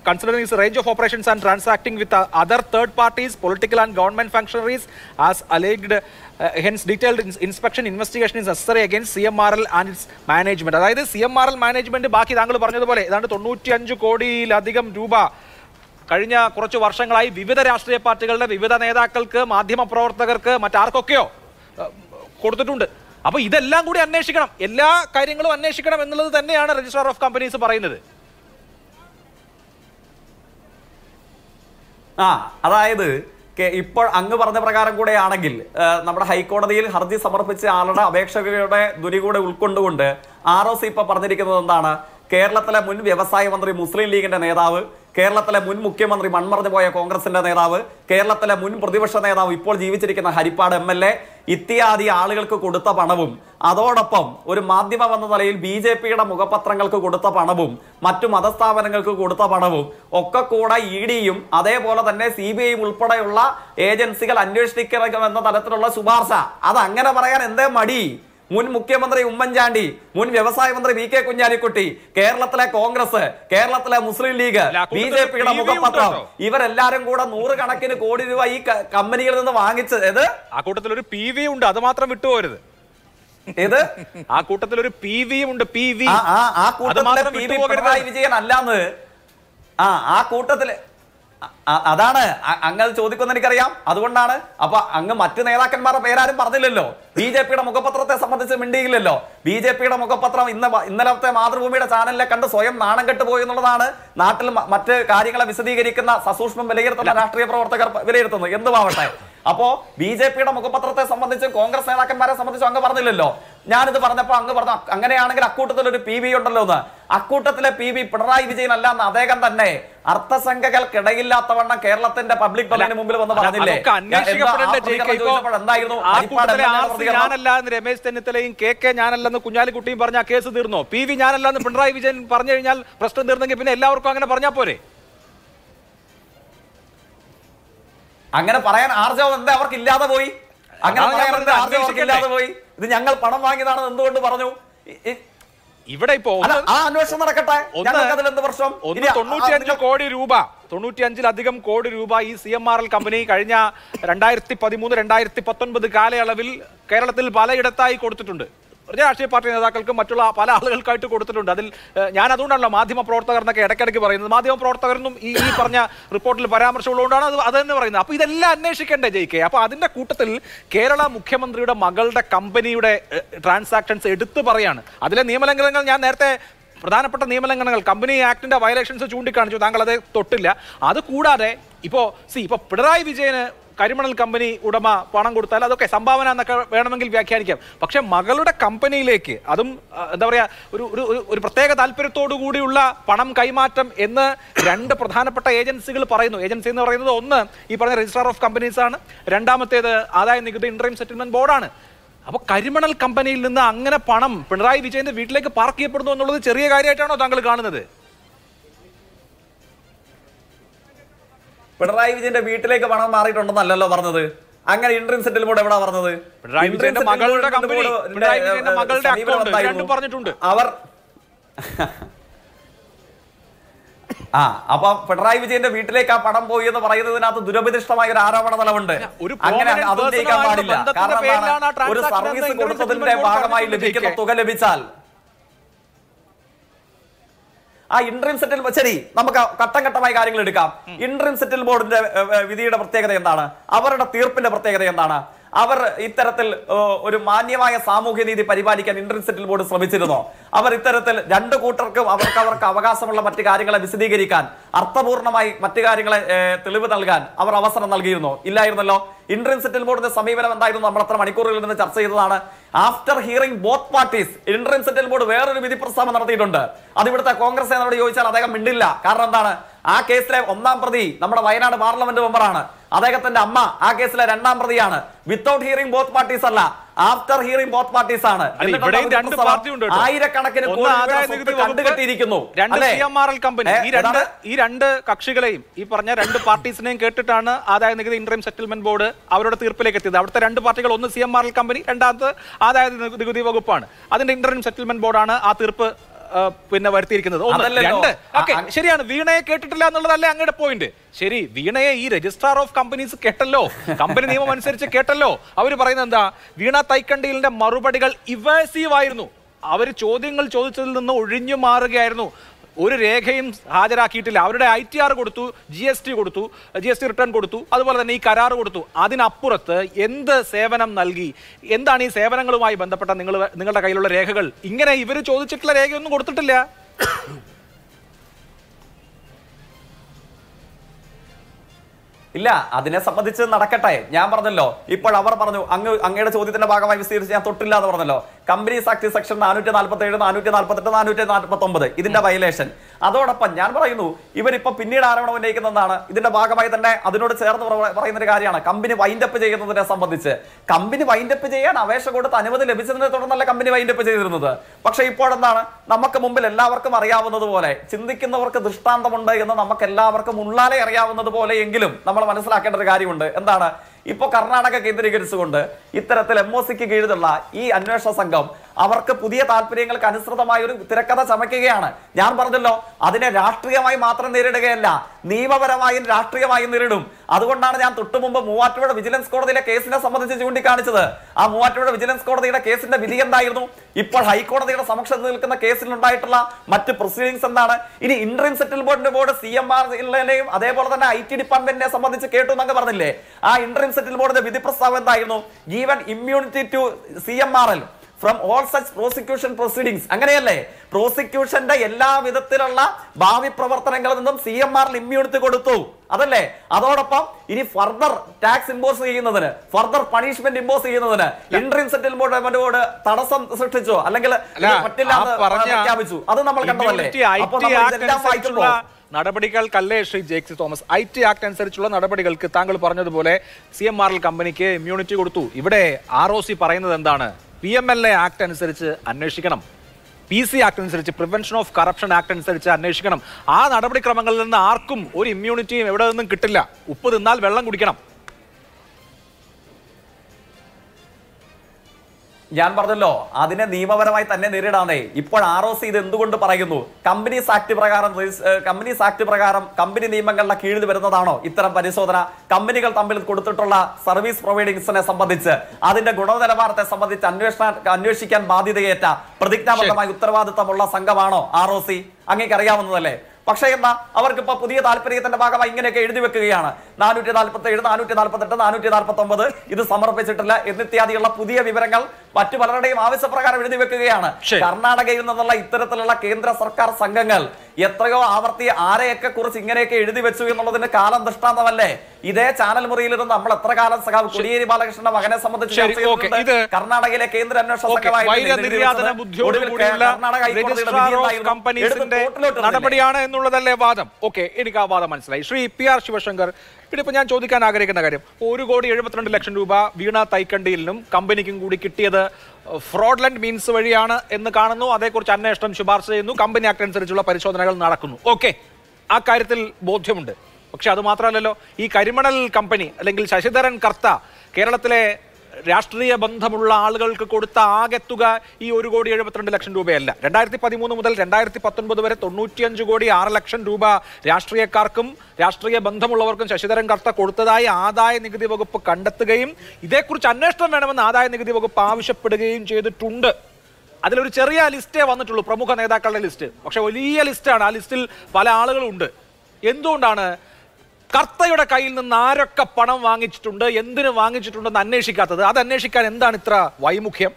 considering its range of operations and transacting with other third parties political and government functionaries as government functionaries detailed inspection investigation in detailed ins- C M R L and its management അതായത് C M R L management ബാക്കി താങ്കൾ പറഞ്ഞതുപോലെ ഏതാണ്ട് തൊണ്ണൂറ്റി അഞ്ച് കോടിയിലധികം രൂപ കഴിഞ്ഞ കുറച്ച് വർഷങ്ങളായി വിവിധ രാഷ്ട്രീയ പാർട്ടികളുടെ വിവിധ നേതാക്കൾക്ക് മാധ്യമ പ്രവർത്തകർക്ക് മറ്റാർക്കൊക്കെയോ കൊടുത്തിട്ടുണ്ട്. അപ്പൊ ഇതെല്ലാം കൂടി അന്വേഷിക്കണം. എല്ലാ കാര്യങ്ങളും അന്വേഷിക്കണം എന്നുള്ളത് തന്നെയാണ് രജിസ്ട്രാർ ഓഫ് കമ്പനീസ് പറയുന്നത്. ആ അതായത് ഇപ്പോൾ അങ്ങ് പറഞ്ഞ പ്രകാരം കൂടെയാണെങ്കിൽ നമ്മുടെ ഹൈക്കോടതിയിൽ ഹർജി സമർപ്പിച്ച ആളുടെ അപേക്ഷകരുടെ ദുരി കൂടെ ഉൾക്കൊണ്ടുകൊണ്ട് ആർ ഒ സി ഇപ്പൊ പറഞ്ഞിരിക്കുന്നത് എന്താണ്? കേരളത്തിലെ മുൻ വ്യവസായ മന്ത്രി മുസ്ലിം ലീഗിന്റെ നേതാവ് കേരളത്തിലെ മുൻ മുഖ്യമന്ത്രി മൺമറഞ്ഞു പോയ കോൺഗ്രസിന്റെ നേതാവ് കേരളത്തിലെ മുൻ പ്രതിപക്ഷ നേതാവ് ഇപ്പോൾ ജീവിച്ചിരിക്കുന്ന ഹരിപ്പാട് എം എൽ എ ഇത്യാദി ആളുകൾക്ക് കൊടുത്ത പണവും അതോടൊപ്പം ഒരു മാധ്യമം എന്ന നിലയിൽ ബി ജെ പിയുടെ മുഖപത്രങ്ങൾക്ക് കൊടുത്ത പണവും മറ്റു മതസ്ഥാപനങ്ങൾക്ക് കൊടുത്ത പണവും ഒക്കെ കൂടെ ഇ ഡിയും അതേപോലെ തന്നെ സി ബി ഐയും ഉൾപ്പെടെയുള്ള ഏജൻസികൾ അന്വേഷിക്കണമെന്ന തലത്തിലുള്ള ശുപാർശ. അത് അങ്ങനെ പറയാൻ എന്തേ മടി? മുൻ മുഖ്യമന്ത്രി ഉമ്മൻചാണ്ടി മുൻ വ്യവസായ മന്ത്രി വി കെ കുഞ്ഞാലിക്കുട്ടി കേരളത്തിലെ കോൺഗ്രസ് കേരളത്തിലെ മുസ്ലിം ലീഗ് ബി ജെ പിയുടെ മുഖപത്രം. ഇവരെല്ലാരും കൂടെ നൂറുകണക്കിന് കോടി രൂപ ഈ കമ്പനികളിൽ നിന്ന് വാങ്ങിച്ചത്. ആ കൂട്ടത്തിൽ ഒരു പി വി ഉണ്ട് അത് മാത്രം വിട്ടുപോരുത്. ഏത്? ആ കൂട്ടത്തിൽ ഒരു പി വിയും ഉണ്ട് പി വി. ആ കൂട്ടത്തിലെ പി വി പിണറായി വിജയൻ അല്ലാന്ന്. ആ ആ കൂട്ടത്തിൽ അതാണ്. അങ്ങ് ചോദിക്കുമെന്ന് എനിക്കറിയാം. അതുകൊണ്ടാണ്. അപ്പൊ അങ്ങ് മറ്റു നേതാക്കന്മാരുടെ പേരാരും പറഞ്ഞില്ലല്ലോ. ബി ജെ പിയുടെ മുഖപത്രത്തെ സംബന്ധിച്ച് മിണ്ടിയില്ലല്ലോ. ബി ജെ പിയുടെ മുഖപത്രം ഇന്ന് ഇന്നലത്തെ മാതൃഭൂമിയുടെ ചാനലിലെ കണ്ട് സ്വയം നാണം കെട്ടുപോയി എന്നുള്ളതാണ് നാട്ടിൽ മറ്റ് കാര്യങ്ങളെ വിശദീകരിക്കുന്ന സസൂക്ഷ്മം വിലയിരുത്തുന്ന രാഷ്ട്രീയ പ്രവർത്തകർ വിലയിരുത്തുന്നത് എന്തുമാവട്ടെ? അപ്പോ ബി ജെ പിയുടെ മുഖപത്രത്തെ സംബന്ധിച്ച് കോൺഗ്രസ് നേതാക്കന്മാരെ സംബന്ധിച്ച് അങ്ങ് പറഞ്ഞില്ലല്ലോ. ഞാനിത് പറഞ്ഞപ്പോ അങ്ങ് പറഞ്ഞു അങ്ങനെയാണെങ്കിൽ അക്കൂട്ടത്തിൽ ഒരു പി വി ഉണ്ടല്ലോ എന്ന്. അക്കൂട്ടത്തിലെ പി വി പിണറായി വിജയൻ അല്ല എന്ന് അദ്ദേഹം തന്നെ അർത്ഥസംഖ്യകൾക്കിടയില്ലാത്തവണ്ണം കേരളത്തിന്റെ പബ്ലിക് ഡൊമൈന് മുമ്പിൽ വന്ന് പറഞ്ഞില്ലേ? എന്തായിരുന്നു? രമേശ് ചെന്നിത്തലയും കെ കെ ഞാനല്ലെന്ന് കുഞ്ഞാലിക്കുട്ടിയും പറഞ്ഞ കേസ് തീർന്നോ? പി വി ഞാനല്ലെന്ന് പിണറായി വിജയൻ പറഞ്ഞു കഴിഞ്ഞാൽ പ്രശ്നം തീർന്നെങ്കിൽ പിന്നെ എല്ലാവർക്കും അങ്ങനെ പറഞ്ഞാൽ പോരെ? അങ്ങനെ പറയാൻ ആർജവം എന്താ? അവർക്ക് ഇല്ലാതെ പോയി. അങ്ങനെ പറയാൻ എന്താ ആർജവം അവർക്ക് ഇല്ലാതെ പോയി? ഇത് ഞങ്ങൾ പണം വാങ്ങിയതാണെന്ന് എന്തുകൊണ്ട് പറഞ്ഞു? ഇവിടെ ഇപ്പോ ആ അന്വേഷണം നടക്കട്ടെ. എന്ത് പ്രശ്നം? ഒന്ന് തൊണ്ണൂറ്റിയഞ്ച് കോടി രൂപ തൊണ്ണൂറ്റിയഞ്ചിലധികം കോടി രൂപ ഈ C M R L company കഴിഞ്ഞ രണ്ടായിരത്തി പതിമൂന്ന് രണ്ടായിരത്തി പത്തൊൻപത് കാലയളവിൽ കേരളത്തിൽ പലയിടത്തായി കൊടുത്തിട്ടുണ്ട്. രാഷ്ട്രീയ പാർട്ടി നേതാക്കൾക്കും മറ്റുള്ള പല ആളുകൾക്കായിട്ട് കൊടുത്തിട്ടുണ്ട്. അതിൽ ഞാൻ അതുകൊണ്ടാണല്ലോ മാധ്യമ പ്രവർത്തകർ എന്നൊക്കെ ഇടയ്ക്കിടയ്ക്ക് പറയുന്നത്. മാധ്യമ പ്രവർത്തകരെന്നും ഈ ഈ പറഞ്ഞ റിപ്പോർട്ടിൽ പരാമർശമുള്ളതുകൊണ്ടാണ് അത് അതെന്ന് തന്നെ പറയുന്നത്. അപ്പോൾ ഇതെല്ലാം അന്വേഷിക്കേണ്ടേ ജയിക്കെ അപ്പോൾ അതിന്റെ കൂട്ടത്തിൽ കേരള മുഖ്യമന്ത്രിയുടെ മകളുടെ കമ്പനിയുടെ ട്രാൻസാക്ഷൻസ് എടുത്തു പറയാണ്. അതിലെ നിയമലംഘനങ്ങൾ ഞാൻ നേരത്തെ പ്രധാനപ്പെട്ട നിയമലംഘനങ്ങൾ കമ്പനി ആക്ടിന്റെ വയലേഷൻസ് ചൂണ്ടിക്കാണിച്ചു. താങ്കൾ അത് തൊട്ടില്ല. അത് കൂടാതെ ഇപ്പോ സി ഇപ്പൊ പിണറായി വിജയന് കരിമണൽ കമ്പനി ഉടമ പണം കൊടുത്താൽ അതൊക്കെ സംഭാവന എന്നൊക്കെ വേണമെങ്കിൽ വ്യാഖ്യാനിക്കാം. പക്ഷെ മകളുടെ കമ്പനിയിലേക്ക് അതും എന്താ പറയാ ഒരു ഒരു ഒരു- പ്രത്യേക താല്പര്യത്തോടു കൂടിയുള്ള പണം കൈമാറ്റം എന്ന് രണ്ട് പ്രധാനപ്പെട്ട ഏജൻസികൾ പറയുന്നു. ഏജൻസി എന്ന് പറയുന്നത് ഒന്ന് ഈ പറഞ്ഞ രജിസ്ട്രാർ ഓഫ് കമ്പനീസ് ആണ്. രണ്ടാമത്തേത് ആദായ നികുതി ഇൻട്രീം സെറ്റിൽമെന്റ് ബോർഡാണ് അപ്പൊ കരിമണൽ കമ്പനിയിൽ നിന്ന് അങ്ങനെ പണം പിണറായി വിജയന്റെ വീട്ടിലേക്ക് പാർക്ക് ചെയ്യപ്പെടുന്നു എന്നുള്ളത് ചെറിയ കാര്യമായിട്ടാണോ താങ്കൾ കാണുന്നത്? പിണറായി വിജയന്റെ വീട്ടിലേക്ക് പണം മാറിയിട്ടുണ്ടെന്നല്ലല്ലോ പറഞ്ഞത്. അങ്ങനെ ഇൻട്രീം സെറ്റിലൂടെ എവിടെ പറഞ്ഞത്. അവർ ആ അപ്പൊ പിണറായി വിജയന്റെ വീട്ടിലേക്ക് ആ പണം പോയി എന്ന് പറയുന്നതിനകത്ത് ദുരഭിനിഷ്ടമായ ഒരു ആരോപണ തലമുണ്ട്. അങ്ങനെ അതും ആയുള്ള പാടില്ല. കാരണം? ഒരു സർവീസ് കൊടുത്തതിന്റെ ഭാഗമായി ലഭിക്കുന്ന തുക ലഭിച്ചാൽ ആ ഇൻട്രീം സെറ്റിൽ ശരി നമുക്ക് ഘട്ടം ഘട്ടമായി കാര്യങ്ങൾ എടുക്കാം. ഇൻട്രീം സെറ്റിൽ ബോർഡിന്റെ വിധിയുടെ പ്രത്യേകത എന്താണ്? അവരുടെ തീർപ്പിന്റെ പ്രത്യേകത എന്താണ്? അവർ ഇത്തരത്തിൽ ഒരു മാന്യമായ സാമൂഹ്യ നീതി പരിപാലിക്കാൻ ഇന്റർ സെറ്റിൽ ബോർഡ് ശ്രമിച്ചിരുന്നോ? അവർ ഇത്തരത്തിൽ രണ്ട് കൂട്ടർക്കും അവർക്ക് അവർക്ക് അവകാശമുള്ള മറ്റു കാര്യങ്ങളെ വിശദീകരിക്കാൻ അർത്ഥപൂർണമായി മറ്റു കാര്യങ്ങളെ തെളിവ് നൽകാൻ അവർ അവസരം നൽകിയിരുന്നോ? ഇല്ലായിരുന്നല്ലോ. ഇന്റർ സെറ്റിൽ ബോർഡിന്റെ സമീപനം എന്തായിരുന്നു? നമ്മൾ അത്ര മണിക്കൂറുകളിൽ നിന്ന് ചർച്ച ചെയ്തതാണ്. After hearing both parties interim settlement board വേറൊരു വിധി പ്രസ്താവന നടത്തിയിട്ടുണ്ട്. അത് ഇവിടുത്തെ കോൺഗ്രസ് എന്നോട് ചോദിച്ചാൽ അദ്ദേഹം മിണ്ടില്ല. കാരണം എന്താണ്? ആ കേസിലെ ഒന്നാം പ്രതി നമ്മുടെ വയനാട് പാർലമെന്റ് മെമ്പറാണ് അദ്ദേഹത്തിന്റെ അമ്മ ആ കേസിലെ രണ്ടാം പ്രതിയാണ്. വിത്തൗട്ട് ഹിയറിംഗ് ബോത്ത് പാർട്ടീസ് അല്ല ആഫ്റ്റർ ഹിയറിംഗ് ബോത്ത് പാർട്ടീസ് ആണ്. ആയിരക്കണക്കിന് കണ്ടുകെട്ടിയിരിക്കുന്നു. ഈ രണ്ട് കക്ഷികളെയും ഈ പറഞ്ഞ രണ്ട് പാർട്ടീസിനെയും കേട്ടിട്ടാണ് ആദായ നികുതി ഇന്റർം സെറ്റിൽമെന്റ് ബോർഡ് അവരുടെ തീർപ്പിലേക്ക് എത്തിയത്. അവിടുത്തെ രണ്ട് പാർട്ടികൾ ഒന്ന് C M R L company രണ്ടാമത് ആദായ നികുതി- വകുപ്പാണ്. അതിന്റെ ഇന്റർം സെറ്റിൽമെന്റ് ബോർഡാണ് ആ തീർപ്പ് പിന്നെ വരുത്തിയിരിക്കുന്നത്. ഒന്ന് രണ്ട്. ഓക്കെ ശരിയാണ്. വീണയെ കേട്ടിട്ടില്ല എന്നുള്ളതല്ലേ അങ്ങയുടെ പോയിന്റ് ശരി വീണയെ ഈ രജിസ്ട്രാർ ഓഫ് കമ്പനീസ് കേട്ടല്ലോ. കമ്പനി നിയമം അനുസരിച്ച് കേട്ടല്ലോ. അവർ പറയുന്നത് എന്താ? വീണ തൈക്കണ്ടിയിലിന്റെ മറുപടികൾ ഇവേസീവ് ആയിരുന്നു. അവർ ചോദ്യങ്ങൾ ചോദിച്ചതിൽ നിന്ന് ഒഴിഞ്ഞു മാറുകയായിരുന്നു. ഒരു രേഖയും ഹാജരാക്കിയിട്ടില്ല. അവരുടെ ഐ ടി ആർ കൊടുത്തു ജി എസ് ടി കൊടുത്തു ജി എസ് ടി റിട്ടേൺ കൊടുത്തു അതുപോലെ തന്നെ ഈ കരാർ കൊടുത്തു. അതിനപ്പുറത്ത് എന്ത് സേവനം നൽകി? എന്താണ് ഈ സേവനങ്ങളുമായി ബന്ധപ്പെട്ട നിങ്ങൾ നിങ്ങളുടെ കയ്യിലുള്ള രേഖകൾ? ഇങ്ങനെ ഇവർ ചോദിച്ചിട്ടുള്ള രേഖയൊന്നും കൊടുത്തിട്ടില്ല. ഇല്ല അതിനെ സംബന്ധിച്ച് നടക്കട്ടെ. ഞാൻ പറഞ്ഞല്ലോ ഇപ്പോൾ അവർ പറഞ്ഞു അങ്ങ് അങ്ങയുടെ ചോദ്യത്തിന്റെ ഭാഗമായി വിസ്തീരിച്ച് ഞാൻ തൊട്ടില്ല എന്ന് പറഞ്ഞല്ലോ. കമ്പനീസ് ആക്ട് സെക്ഷൻ നാനൂറ്റി നാൽപ്പത്തി ഏഴ് നാനൂറ്റി നാൽപ്പത്തെട്ട് നാനൂറ്റി നാൽപ്പത്തി ഒമ്പത് ഇതിന്റെ വയലേഷൻ അതോടൊപ്പം ഞാൻ പറയുന്നു ഇവരിപ്പോ പിന്നീട് ആരോപണം ഉന്നയിക്കുന്നതാണ്. ഇതിന്റെ ഭാഗമായി തന്നെ അതിനോട് ചേർന്ന് പറ- പറയുന്ന ഒരു കാര്യമാണ് കമ്പനി വൈൻഡപ്പ് ചെയ്യുന്നതിനെ സംബന്ധിച്ച്. കമ്പനി വൈൻഡപ്പ് ചെയ്യാൻ അപേക്ഷ കൊടുത്ത് അനുമതി ലഭിച്ചതിനെ തുടർന്നല്ല കമ്പനി വൈൻഡപ്പ് ചെയ്തിരുന്നത്. പക്ഷെ ഇപ്പോഴെന്താണ്? നമുക്ക് മുമ്പിൽ എല്ലാവർക്കും അറിയാവുന്നത് പോലെ ചിന്തിക്കുന്നവർക്ക് ദൃഷ്ടാന്തമുണ്ട് എന്ന് നമുക്ക് എല്ലാവർക്കും ഉള്ളാലെ അറിയാവുന്നത് പോലെ എങ്കിലും നമ്മൾ മനസ്സിലാക്കേണ്ട ഒരു കാര്യമുണ്ട്. എന്താണ്? ഇപ്പൊ കർണാടക കേന്ദ്രീകരിച്ചുകൊണ്ട് ഇത്തരത്തിൽ എം ഒ സിക്ക് കീഴിലുള്ള ഈ അന്വേഷണ സംഘം അവർക്ക് പുതിയ താല്പര്യങ്ങൾക്ക് അനുസൃതമായ ഒരു തിരക്കഥ ചമയ്ക്കുകയാണ്. ഞാൻ പറഞ്ഞല്ലോ അതിനെ രാഷ്ട്രീയമായി മാത്രം നേരിടുകയല്ല നിയമപരമായും രാഷ്ട്രീയമായും നേരിടും. അതുകൊണ്ടാണ് ഞാൻ തൊട്ടു മുമ്പ് മൂവാറ്റുപുഴ വിജിലൻസ് കോടതിയിലെ കേസിനെ സംബന്ധിച്ച് ചൂണ്ടിക്കാണിച്ചത്. ആ മൂവാറ്റുപുഴ വിജിലൻസ് കോടതിയുടെ കേസിന്റെ വിധി എന്തായിരുന്നു? ഇപ്പോൾ ഹൈക്കോടതിയുടെ സമക്ഷത്തിൽ നിൽക്കുന്ന കേസിൽ ഉണ്ടായിട്ടുള്ള മറ്റ് പ്രൊസീഡിങ്സ് എന്താണ്? ഇനി interim settlement board C M അതേപോലെ തന്നെ ഐ ടി ഡിപ്പാർട്ട്മെന്റിനെ സംബന്ധിച്ച് കേട്ടു എന്നൊക്കെ പറഞ്ഞില്ലേ? ആ ഇന്റർ ബോർഡിന്റെ വിധി പ്രസ്താവം എന്തായിരുന്നു? Given immunity to C M R L from all such prosecution proceedings അങ്ങനെയല്ലേ? പ്രോസിക്യൂഷന്റെ എല്ലാ വിധത്തിലുള്ള ഭാവി പ്രവർത്തനങ്ങളിൽ നിന്നും സി എം ആറിൽ ഇമ്മ്യൂണിറ്റി കൊടുത്തു. അതല്ലേ? അതോടൊപ്പം ഇനി ഫർദർ ടാക്സ് ഇമ്പോസ് ചെയ്യുന്നതിന് ഫർദർ പണിഷ്മെന്റ് ഇമ്പോസ് ചെയ്യുന്നതിന് ഇൻട്രീം സെറ്റിൽമെന്റ് തടസ്സം സൃഷ്ടിച്ചു. അല്ലെങ്കിൽ ഇത് പറ്റില്ല ആ എന്ന് പറഞ്ഞ പ്രഖ്യാപിച്ചു. അത് നമ്മൾ കണ്ടതല്ലേ? അപ്പൊ ഇതെല്ലാം വായിക്കുമ്പോൾ നടപടികൾക്കല്ലേ Shri ജേക്സി Thomas? I T act അനുസരിച്ചുള്ള നടപടികൾക്ക് താങ്കൾ പറഞ്ഞതുപോലെ സി എം ആർ എൽ കമ്പനിക്ക് ഇമ്മ്യൂണിറ്റി കൊടുത്തു. ഇവിടെ ആർ ഒ സി പറയുന്നത് എന്താണ്? P M L A act അനുസരിച്ച് അന്വേഷിക്കണം. പി സി ആക്ട് അനുസരിച്ച് പ്രിവെൻഷൻ ഓഫ് കറപ്ഷൻ ആക്ട് അനുസരിച്ച് അന്വേഷിക്കണം. ആ നടപടിക്രമങ്ങളിൽ നിന്ന് ആർക്കും ഒരു ഇമ്മ്യൂണിറ്റിയും എവിടെ നിന്നും കിട്ടില്ല. ഉപ്പ് തിന്നാൽ വെള്ളം കുടിക്കണം. ഞാൻ പറഞ്ഞല്ലോ അതിനെ നിയമപരമായി തന്നെ നേരിടാന്നേ ഇപ്പോൾ ആർ ഒ സി ഇത് എന്തുകൊണ്ട് പറയുന്നു? കമ്പനീസ് ആക്ട് പ്രകാരം കമ്പനീസ് ആക്ട് പ്രകാരം കമ്പനി നിയമങ്ങളുടെ കീഴിൽ വരുന്നതാണോ ഇത്തരം പരിശോധന? കമ്പനികൾ തമ്മിൽ കൊടുത്തിട്ടുള്ള സർവീസ് പ്രൊവൈഡിങ്സിനെ സംബന്ധിച്ച് അതിന്റെ ഗുണനിലവാരത്തെ സംബന്ധിച്ച് അന്വേഷണ അന്വേഷിക്കാൻ ബാധ്യതയേറ്റ പ്രതിജ്ഞാബദ്ധമായ ഉത്തരവാദിത്തമുള്ള സംഘമാണോ ആർ ഒ സി അങ്ങേക്ക് അറിയാവുന്നതല്ലേ പക്ഷേ എന്നാ അവർക്ക് ഇപ്പൊ പുതിയ താല്പര്യത്തിന്റെ ഭാഗമായി ഇങ്ങനെയൊക്കെ എഴുതി വെക്കുകയാണ്. നാനൂറ്റി നാൽപ്പത്തി ഏഴ് നാനൂറ്റി നാൽപ്പത്തെട്ട് നാനൂറ്റി നാൽപ്പത്തി ഒമ്പത് ഇത് സമർപ്പിച്ചിട്ടില്ല. എന്നിത്യാദിയുള്ള പുതിയ വിവരങ്ങൾ മറ്റു പലരുടെയും ആവശ്യപ്രകാരം എഴുതി വെക്കുകയാണ്. കർണാടകയിൽ നിന്നുള്ള ഇത്തരത്തിലുള്ള കേന്ദ്ര സർക്കാർ സംഘങ്ങൾ എത്രയോ ആവർത്തി ആരെയൊക്കെ കുറിച്ച് ഇങ്ങനെയൊക്കെ എഴുതി വെച്ചു എന്നുള്ളതിന് കാലം ദൃഷ്ടാന്തമല്ലേ? ഇതേ ചാനൽ മുറിയിലിരുന്ന് നമ്മൾ എത്ര കാലം സഖാവ് കൊടിയേരി ബാലകൃഷ്ണന്റെ മകനെ സംബന്ധിച്ച് കർണാടകയിലെ കേന്ദ്ര അന്വേഷണ ഒടുവിൽ കർണാടക ഹൈക്കോടതിയുടെ നടപടിയാണ് എന്നുള്ളതല്ലേ വാദം? ഓക്കെ എനിക്ക് ആ വാദം മനസ്സിലായി. ശ്രീ പി ആർ ശിവശങ്കർ പിന്നെ ഇപ്പൊ ഞാൻ ചോദിക്കാൻ ആഗ്രഹിക്കുന്ന കാര്യം ഒരു കോടി എഴുപത്തിരണ്ട് ലക്ഷം രൂപ വീണ തൈക്കണ്ടിയിലും കമ്പനിക്കും കൂടി കിട്ടിയത് ഫ്രോഡ്ലൻഡ് മീൻസ് വഴിയാണ് എന്ന് കാണുന്നു. അതേക്കുറിച്ച് അന്വേഷണം ശുപാർശ ചെയ്യുന്നു. കമ്പനി ആക്ട് അനുസരിച്ചുള്ള പരിശോധനകൾ നടക്കുന്നു. ഓക്കെ ആ കാര്യത്തിൽ ബോധ്യമുണ്ട്. പക്ഷെ അത് മാത്രമല്ലല്ലോ ഈ കരിമണൽ കമ്പനി അല്ലെങ്കിൽ ശശിധരൻ കർത്ത കേരളത്തിലെ രാഷ്ട്രീയ ബന്ധമുള്ള ആളുകൾക്ക് കൊടുത്ത ആകെ തുക ഈ ഒരു കോടി എഴുപത്തിരണ്ട് ലക്ഷം രൂപയല്ല. രണ്ടായിരത്തി പതിമൂന്ന് മുതൽ രണ്ടായിരത്തി പത്തൊൻപത് വരെ തൊണ്ണൂറ്റിയഞ്ച് കോടി ആറ് ലക്ഷം രൂപ രാഷ്ട്രീയക്കാർക്കും രാഷ്ട്രീയ ബന്ധമുള്ളവർക്കും ശശിധരൻ കർത്ത കൊടുത്തതായി ആദായ നികുതി വകുപ്പ് കണ്ടെത്തുകയും ഇതേക്കുറിച്ച് അന്വേഷണം വേണമെന്ന് ആദായ നികുതി വകുപ്പ് ആവശ്യപ്പെടുകയും ചെയ്തിട്ടുണ്ട്. അതിലൊരു ചെറിയ ലിസ്റ്റേ വന്നിട്ടുള്ളൂ പ്രമുഖ നേതാക്കളുടെ ലിസ്റ്റ്. പക്ഷെ വലിയ ലിസ്റ്റാണ് ആ ലിസ്റ്റിൽ പല ആളുകളുണ്ട്. എന്തുകൊണ്ടാണ് കർത്തയുടെ കയ്യിൽ നിന്ന് ആരൊക്കെ പണം വാങ്ങിച്ചിട്ടുണ്ട് എന്തിനു വാങ്ങിച്ചിട്ടുണ്ടെന്ന് അന്വേഷിക്കാത്തത്? അത് അന്വേഷിക്കാൻ എന്താണ് ഇത്ര വൈമുഖ്യം?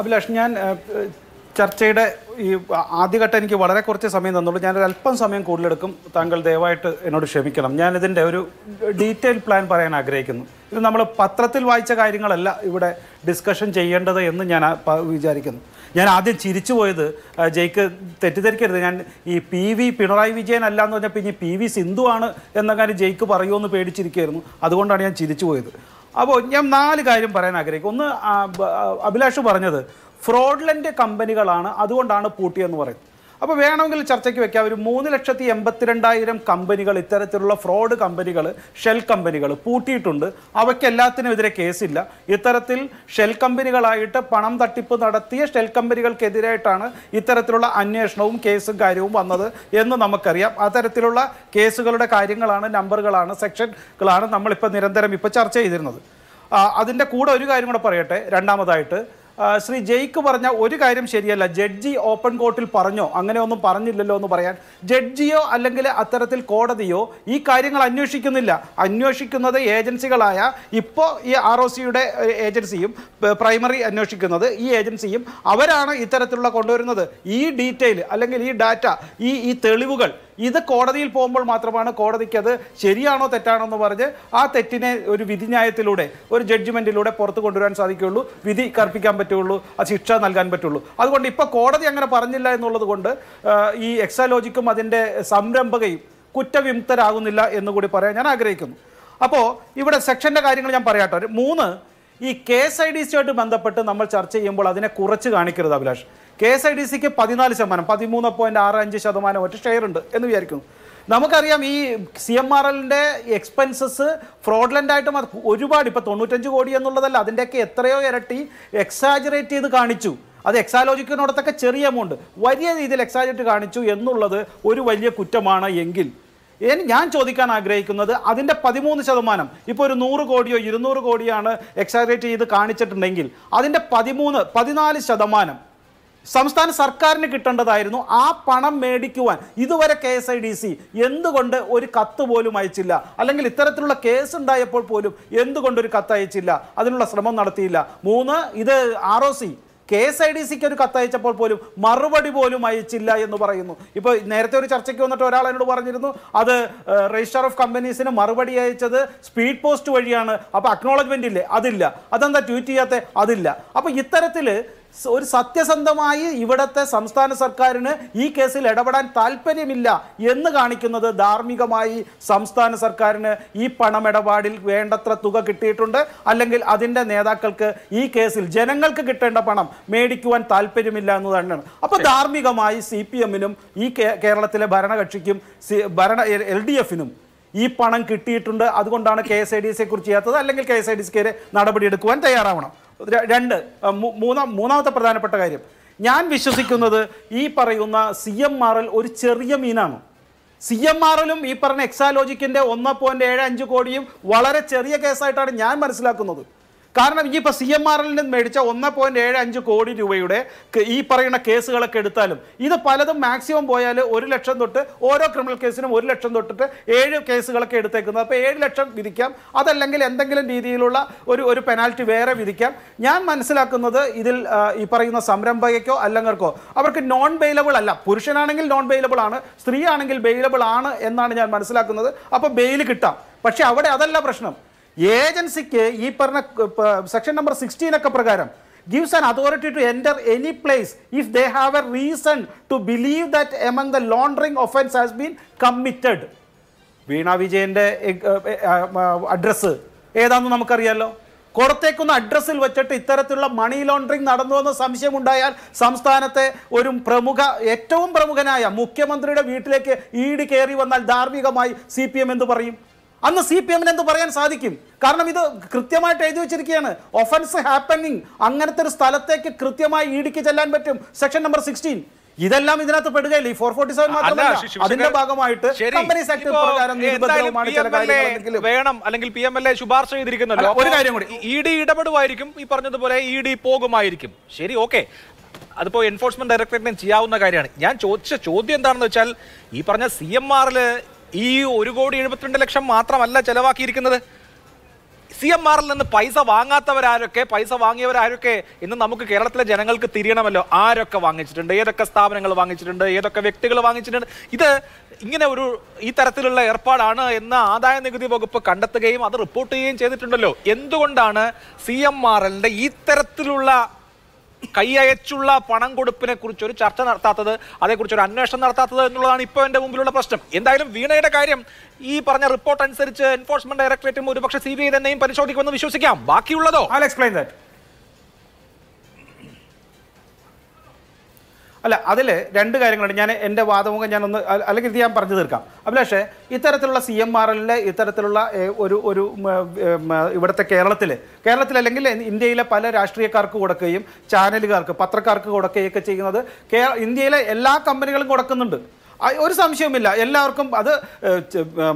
അഭിലാഷ് ഞാൻ ചർച്ചയുടെ ഈ ആദ്യഘട്ടം എനിക്ക് വളരെ കുറച്ച് സമയം തന്നുള്ളൂ. ഞാനൊരു അല്പം സമയം കൂടുതലെടുക്കും. താങ്കൾ ദയവായിട്ട് എന്നോട് ക്ഷമിക്കണം. ഞാനിതിന്റെ ഒരു ഡീറ്റെയിൽ പ്ലാൻ പറയാൻ ആഗ്രഹിക്കുന്നു. ഇത് നമ്മൾ പത്രത്തിൽ വായിച്ച കാര്യങ്ങളല്ല ഇവിടെ ഡിസ്കഷൻ ചെയ്യേണ്ടത് എന്ന് ഞാൻ വിചാരിക്കുന്നു. ഞാൻ ആദ്യം ചിരിച്ചു പോയത് ജയ്ക്ക് തെറ്റിദ്ധരിക്കരുത്. ഞാൻ ഈ പി വി പിണറായി വിജയൻ അല്ല എന്ന് പറഞ്ഞപ്പോൾ ഇനി പി വി സിന്ധു ആണ് എന്ന കാര്യം ജയ്ക്ക് പറയുമെന്ന് പേടിച്ചിരിക്കുകയായിരുന്നു. അതുകൊണ്ടാണ് ഞാൻ ചിരിച്ചു പോയത്. അപ്പോൾ ഞാൻ നാല് കാര്യം പറയാൻ ആഗ്രഹിക്കും ഒന്ന് അഭിലാഷ് പറഞ്ഞത് ഫ്രോഡ്ലന്റ് കമ്പനികളാണ് അതുകൊണ്ടാണ് പൂട്ടിയെന്ന് പറയുന്നത്. അപ്പോൾ വേണമെങ്കിൽ ചർച്ചയ്ക്ക് വെക്കാം. ഒരു മൂന്ന് ലക്ഷത്തി എൺപത്തിരണ്ടായിരം കമ്പനികൾ ഇത്തരത്തിലുള്ള ഫ്രോഡ് കമ്പനികൾ ഷെൽ കമ്പനികൾ പൂട്ടിയിട്ടുണ്ട്. അവയ്ക്ക് എല്ലാത്തിനുമെതിരെ കേസില്ല. ഇത്തരത്തിൽ ഷെൽ കമ്പനികളായിട്ട് പണം തട്ടിപ്പ് നടത്തിയ ഷെൽ കമ്പനികൾക്കെതിരായിട്ടാണ് ഇത്തരത്തിലുള്ള അന്വേഷണവും കേസും കാര്യവും വന്നത് എന്ന് നമുക്കറിയാം. അത്തരത്തിലുള്ള കേസുകളുടെ കാര്യങ്ങളാണ് നമ്പറുകളാണ് സെക്ഷനുകളാണ് നമ്മളിപ്പോൾ നിരന്തരം ഇപ്പോൾ ചർച്ച ചെയ്തിരുന്നത്. അതിന്റെ കൂടെ ഒരു കാര്യം കൂടെ പറയട്ടെ. രണ്ടാമതായിട്ട് ശ്രീ ജയ്ക്ക് പറഞ്ഞ ഒരു കാര്യം ശരിയല്ല. ജഡ്ജി ഓപ്പൺ കോർട്ടിൽ പറഞ്ഞോ? അങ്ങനെ ഒന്നും പറഞ്ഞില്ലല്ലോ എന്ന് പറയാൻ. ജഡ്ജിയോ അല്ലെങ്കിൽ അത്തരത്തിൽ കോടതിയോ ഈ കാര്യങ്ങൾ അന്വേഷിക്കുന്നില്ല. അന്വേഷിക്കുന്നത് ഏജൻസികളായ ഇപ്പോൾ ഈ ആർ ഒ സിയുടെ ഏജൻസിയും പ്രൈമറി അന്വേഷിക്കുന്നത് ഈ ഏജൻസിയും അവരാണ് ഇത്തരത്തിലുള്ള കൊണ്ടുവരുന്നത്. ഈ ഡീറ്റെയിൽ അല്ലെങ്കിൽ ഈ ഡാറ്റ ഈ ഈ തെളിവുകൾ ഇത് കോടതിയിൽ പോകുമ്പോൾ മാത്രമാണ് കോടതിക്ക് അത് ശരിയാണോ തെറ്റാണോ എന്ന് പറഞ്ഞ് ആ തെറ്റിനെ ഒരു വിധിന്യായത്തിലൂടെ ഒരു ജഡ്ജ്മെന്റിലൂടെ പുറത്ത് കൊണ്ടുവരാൻ സാധിക്കുകയുള്ളൂ. വിധി കർപ്പിക്കാൻ പറ്റുള്ളൂ ആ ശിക്ഷ നൽകാൻ പറ്റുള്ളൂ അതുകൊണ്ട് ഇപ്പോൾ കോടതി അങ്ങനെ പറഞ്ഞില്ല എന്നുള്ളത് കൊണ്ട് ഈ എക്സാലോജിക്കും അതിന്റെ സംരംഭകയും കുറ്റവിമുക്തരാകുന്നില്ല എന്നുകൂടി പറയാൻ ഞാൻ ആഗ്രഹിക്കുന്നു. അപ്പോൾ ഇവിടെ സെക്ഷന്റെ കാര്യങ്ങൾ ഞാൻ പറയാട്ടോ. മൂന്ന് ഈ കെ എസ് ഐ ഡി സിയുമായിട്ട് ബന്ധപ്പെട്ട് നമ്മൾ ചർച്ച ചെയ്യുമ്പോൾ അതിനെ കുറച്ച് കാണിക്കരുത് Abhilash. K S I D സിക്ക് പതിനാല് ശതമാനം പതിമൂന്ന് പോയിന്റ് ആറ് അഞ്ച് ശതമാനം ഒറ്റ ഷെയർ ഉണ്ട് എന്ന് വിചാരിക്കുന്നു. നമുക്കറിയാം ഈ സി എം ആർ എല്ലിന്റെ എക്സ്പെൻസസ് ഫ്രോഡ്ലന്റ് ആയിട്ട് ഒരുപാട് ഇപ്പോൾ തൊണ്ണൂറ്റഞ്ച് കോടി എന്നുള്ളതല്ല അതിന്റെയൊക്കെ എത്രയോ ഇരട്ടി എക്സാജറേറ്റ് ചെയ്ത് കാണിച്ചു. അത് എക്സാലോജിക്കിനോടത്തൊക്കെ ചെറിയ എമൗണ്ട് വലിയ രീതിയിൽ എക്സാജറേറ്റ് കാണിച്ചു എന്നുള്ളത് ഒരു വലിയ കുറ്റമാണ് എങ്കിൽ. ഇനി ഞാൻ ചോദിക്കാൻ ആഗ്രഹിക്കുന്നത് അതിന്റെ പതിമൂന്ന് ശതമാനം ഇപ്പോൾ ഒരു നൂറ് കോടിയോ ഇരുന്നൂറ് കോടിയാണ് എക്സാഗ്രേറ്റ് ചെയ്ത് കാണിച്ചിട്ടുണ്ടെങ്കിൽ അതിന്റെ പതിമൂന്ന് പതിനാല് ശതമാനം സംസ്ഥാന സർക്കാരിന് കിട്ടേണ്ടതായിരുന്നു ആ പണം മേടിക്കുവാൻ. ഇതുവരെ K S I D C എന്തുകൊണ്ട് ഒരു കത്ത് പോലും അയച്ചില്ല? അല്ലെങ്കിൽ ഇത്തരത്തിലുള്ള കേസ് ഉണ്ടായപ്പോൾ പോലും എന്തുകൊണ്ട് ഒരു കത്ത് അയച്ചില്ല? അതിനുള്ള ശ്രമം നടത്തിയില്ല. മൂന്ന് ഇത് R O C K S I D സിക്ക് ഒരു കത്തയച്ചപ്പോൾ പോലും മറുപടി പോലും അയച്ചില്ല എന്ന് പറയുന്നു. ഇപ്പോൾ നേരത്തെ ഒരു ചർച്ചയ്ക്ക് വന്നിട്ട് ഒരാൾ എന്നോട് പറഞ്ഞിരുന്നു അത് രജിസ്റ്റർ ഓഫ് കമ്പനീസിന് മറുപടി അയച്ചത് സ്പീഡ് പോസ്റ്റ് വഴിയാണ്. അപ്പോൾ അക്നോളജ്മെന്റ് ഇല്ലേ? അതില്ല. അതെന്താ ട്വീറ്റ് ചെയ്യാത്ത? അതില്ല. അപ്പോൾ ഇത്തരത്തിൽ ഒരു സത്യസന്ധമായി ഇവിടത്തെ സംസ്ഥാന സർക്കാരിന് ഈ കേസിൽ ഇടപെടാൻ താല്പര്യമില്ല എന്ന് കാണിക്കുന്നത് ധാർമ്മികമായി സംസ്ഥാന സർക്കാരിന് ഈ പണമിടപാടിൽ വേണ്ടത്ര തുക കിട്ടിയിട്ടുണ്ട്. അല്ലെങ്കിൽ അതിന്റെ നേതാക്കൾക്ക് ഈ കേസിൽ ജനങ്ങൾക്ക് കിട്ടേണ്ട പണം മേടിക്കുവാൻ താല്പര്യമില്ല എന്ന് തന്നെയാണ്. അപ്പോൾ ധാർമ്മികമായി സി പി എമ്മിനും ഈ കേരളത്തിലെ ഭരണകക്ഷിക്കും ഭരണ എൽ ഡി എഫിനും ഈ പണം കിട്ടിയിട്ടുണ്ട്. അതുകൊണ്ടാണ് കെ എസ് ഐ ഡി സിയെ കുറിച്ച് ചെയ്യാത്തത്. അല്ലെങ്കിൽ കെ എസ് ഐ ഡി സിക്കെതിരെ നടപടിയെടുക്കുവാൻ തയ്യാറാവണം. രണ്ട് മൂന്നാം മൂന്നാമത്തെ പ്രധാനപ്പെട്ട കാര്യം. ഞാൻ വിശ്വസിക്കുന്നത് ഈ പറയുന്ന സി എം ആർ എൽ ഒരു ചെറിയ മീനാണ്. സി എം ആർ എല്ലും ഈ പറഞ്ഞ എക്സാലോജിക്കിന്റെ ഒന്ന് പോയിന്റ് ഏഴ് അഞ്ച് കോടിയും വളരെ ചെറിയ കേസായിട്ടാണ് ഞാൻ മനസ്സിലാക്കുന്നത്. കാരണം ഈ ഇപ്പോൾ സി എം എല്ലിൽ നിന്ന് മേടിച്ച ഒന്ന് പോയിന്റ് ഏഴ് അഞ്ച് കോടി രൂപയുടെ ഈ പറയുന്ന കേസുകളൊക്കെ എടുത്താലും ഇത് പലതും മാക്സിമം പോയാൽ ഒരു ലക്ഷം തൊട്ട് ഓരോ ക്രിമിനൽ കേസിനും ഒരു ലക്ഷം തൊട്ടിട്ട് ഏഴ് കേസുകളൊക്കെ എടുത്തേക്കുന്നത്. അപ്പോൾ ഏഴ് ലക്ഷം വിധിക്കാം. അതല്ലെങ്കിൽ എന്തെങ്കിലും രീതിയിലുള്ള ഒരു ഒരു പെനാൽറ്റി വേറെ വിധിക്കാം. ഞാൻ മനസ്സിലാക്കുന്നത് ഇതിൽ ഈ പറയുന്ന സംരംഭകയ്ക്കോ അല്ലങ്ങർക്കോ അവർക്ക് നോൺ ബെയിലബിൾ അല്ല. പുരുഷനാണെങ്കിൽ നോൺ ബെയിലബിൾ ആണ് സ്ത്രീ ആണെങ്കിൽ ബെയിലബിൾ ആണ് എന്നാണ് ഞാൻ മനസ്സിലാക്കുന്നത്. അപ്പോൾ ബെയിൽ കിട്ടാം. പക്ഷേ അവിടെ അതല്ല പ്രശ്നം. ഏജൻസിക്ക് ഈ പറഞ്ഞ സെക്ഷൻ നമ്പർ സിക്സ്റ്റീൻ ഒക്കെ പ്രകാരം gives an authority to enter any place if they have a reason to believe that among the laundering offense has been committed. വീണ വിജയന്റെ അഡ്രസ്സ് ഏതാണെന്ന് നമുക്കറിയാലോ? പുറത്തേക്കുന്ന അഡ്രസ്സിൽ വെച്ചിട്ട് ഇത്തരത്തിലുള്ള മണി ലോണ്ടറിങ് നടന്നുവെന്ന് സംശയമുണ്ടായാൽ സംസ്ഥാനത്തെ ഒരു പ്രമുഖ ഏറ്റവും പ്രമുഖനായ മുഖ്യമന്ത്രിയുടെ വീട്ടിലേക്ക് ഡി കയറി വന്നാൽ ധാർമ്മികമായി സി പി എം എന്ത് പറയും? അന്ന് സി പി എമ്മിന് എന്ത് പറയാൻ സാധിക്കും? കാരണം ഇത് കൃത്യമായിട്ട് എഴുതി വെച്ചിരിക്കുകയാണ്. ഒഫൻസ് ഹാപ്പനിങ് അങ്ങനത്തെ ഒരു സ്ഥലത്തേക്ക് കൃത്യമായി ഇടിക്ക് ചെല്ലാൻ പറ്റും. സെക്ഷൻ നമ്പർ സിക്സ്റ്റീൻ ഇതെല്ലാം ഇതിനകത്ത് പെടുകയില്ല. ഈ ഫോർ ഫോർട്ടി സെവൻ മാത്രമല്ല. അതിന്റെ ഭാഗമായിട്ട് കമ്പനീസ് ആക്ട് പ്രകാരം വേണം അല്ലെങ്കിൽ പി എം എൽ എ ശുപാർശ ചെയ്തിരിക്കുന്നല്ലോ. ഒരു കാര്യം കൂടി. ഇ ഡി ഇടപെടുമായിരിക്കും. ഈ പറഞ്ഞതുപോലെ ഇ ഡി പോകുമായിരിക്കും. ശരി ഓക്കെ. അതിപ്പോ എൻഫോഴ്സ്മെന്റ് ഡയറക്ടറേറ്റിനും ചെയ്യാവുന്ന കാര്യമാണ്. ഞാൻ ചോദിച്ച ചോദ്യം എന്താണെന്ന് വെച്ചാൽ ഈ പറഞ്ഞ സി എം ആറിൽ ഈ ഒരു കോടി എഴുപത്തിരണ്ട് ലക്ഷം മാത്രമല്ല ചെലവാക്കിയിരിക്കുന്നത്. സി എം ആറിൽ നിന്ന് പൈസ വാങ്ങാത്തവരാരൊക്കെ പൈസ വാങ്ങിയവരാരൊക്കെ ഇന്ന് നമുക്ക് കേരളത്തിലെ ജനങ്ങൾക്ക് തിരിയണമല്ലോ. ആരൊക്കെ വാങ്ങിച്ചിട്ടുണ്ട്? ഏതൊക്കെ സ്ഥാപനങ്ങൾ വാങ്ങിച്ചിട്ടുണ്ട്? ഏതൊക്കെ വ്യക്തികൾ വാങ്ങിച്ചിട്ടുണ്ട്? ഇത് ഇങ്ങനെ ഒരു ഈ തരത്തിലുള്ള ഏർപ്പാടാണ് എന്ന് ആദായ നികുതി വകുപ്പ് കണ്ടെത്തുകയും അത് റിപ്പോർട്ട് ചെയ്യുകയും ചെയ്തിട്ടുണ്ടല്ലോ. എന്തുകൊണ്ടാണ് സി എം ആർ എല്ലിന്റെ ഈ തരത്തിലുള്ള കൈയച്ചുള്ള പണം കൊടുപ്പിനെ കുറിച്ച് ഒരു ചർച്ച നടത്താത്തത് അതേക്കുറിച്ച് ഒരു അന്വേഷണം നടത്താത്തത് എന്നുള്ളതാണ് ഇപ്പോൾ എന്റെ മുമ്പിലുള്ള പ്രശ്നം. എന്തായാലും വീണയുടെ കാര്യം ഈ പറഞ്ഞ റിപ്പോർട്ട് അനുസരിച്ച് എൻഫോഴ്സ്മെന്റ് ഡയറക്ടറേറ്റും ഒരുപക്ഷെ സി ബി ഐ തന്നെയും പരിശോധിക്കുമെന്ന് വിശ്വസിക്കാം. ബാക്കിയുള്ളതോ? എക്സ്പ്ലെയിൻ explain അല്ല അതിൽ രണ്ട് കാര്യങ്ങളുണ്ട്. ഞാൻ എന്റെ വാദമുഖം ഞാനൊന്ന് അല്ലെങ്കിൽ ഇത് ഞാൻ പറഞ്ഞു തീർക്കാം. അഭിലാഷേ ഇത്തരത്തിലുള്ള സി എം ആർ എല്ലിലെ ഇത്തരത്തിലുള്ള ഒരു ഒരു ഇവിടുത്തെ കേരളത്തിൽ കേരളത്തിൽ അല്ലെങ്കിൽ ഇന്ത്യയിലെ പല രാഷ്ട്രീയക്കാർക്ക് കൊടുക്കുകയും ചാനലുകാർക്ക് പത്രക്കാർക്ക് കൊടുക്കുകയൊക്കെ ചെയ്യുന്നത് കേ ഇന്ത്യയിലെ എല്ലാ കമ്പനികളും കൊടുക്കുന്നുണ്ട്. ഒരു സംശയവുമില്ല. എല്ലാവർക്കും അത്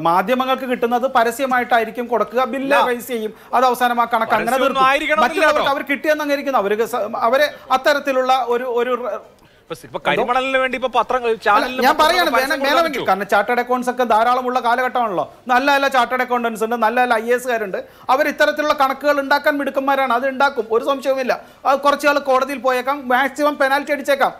മാധ്യമങ്ങൾക്ക് കിട്ടുന്നത് പരസ്യമായിട്ടായിരിക്കും കൊടുക്കുക. ബില്ല് റൈസ് ചെയ്യും. അത് അവസാനം ആ കണക്ക് അങ്ങനെ. അവർ കിട്ടിയെന്ന് അംഗീകരിക്കുന്നു. അവർക്ക് അവരെ അത്തരത്തിലുള്ള ഒരു ഒരു കരിമണലിന് വേണ്ടി ഇപ്പൊ പത്രങ്ങൾ ഞാൻ പറയാണ് കാരണം ചാർട്ടേഡ് അക്കൗണ്ട്സ് ഒക്കെ ധാരാളമുള്ള കാലഘട്ടമാണല്ലോ. നല്ല നല്ല ചാർട്ടേഡ് അക്കൗണ്ടൻസ് ഉണ്ട് നല്ല നല്ല ഐ എസ് കാരുണ്ട്. അവർ ഇത്തരത്തിലുള്ള കണക്കുകൾ ഉണ്ടാക്കാൻ മിടുക്കന്മാരാണ്. അത് ഉണ്ടാക്കും. ഒരു സംശയവുമില്ല. അത് കുറച്ച് ആൾ കോടതിയിൽ പോയേക്കാം. മാക്സിമം പെനാൽറ്റി അടിച്ചേക്കാം.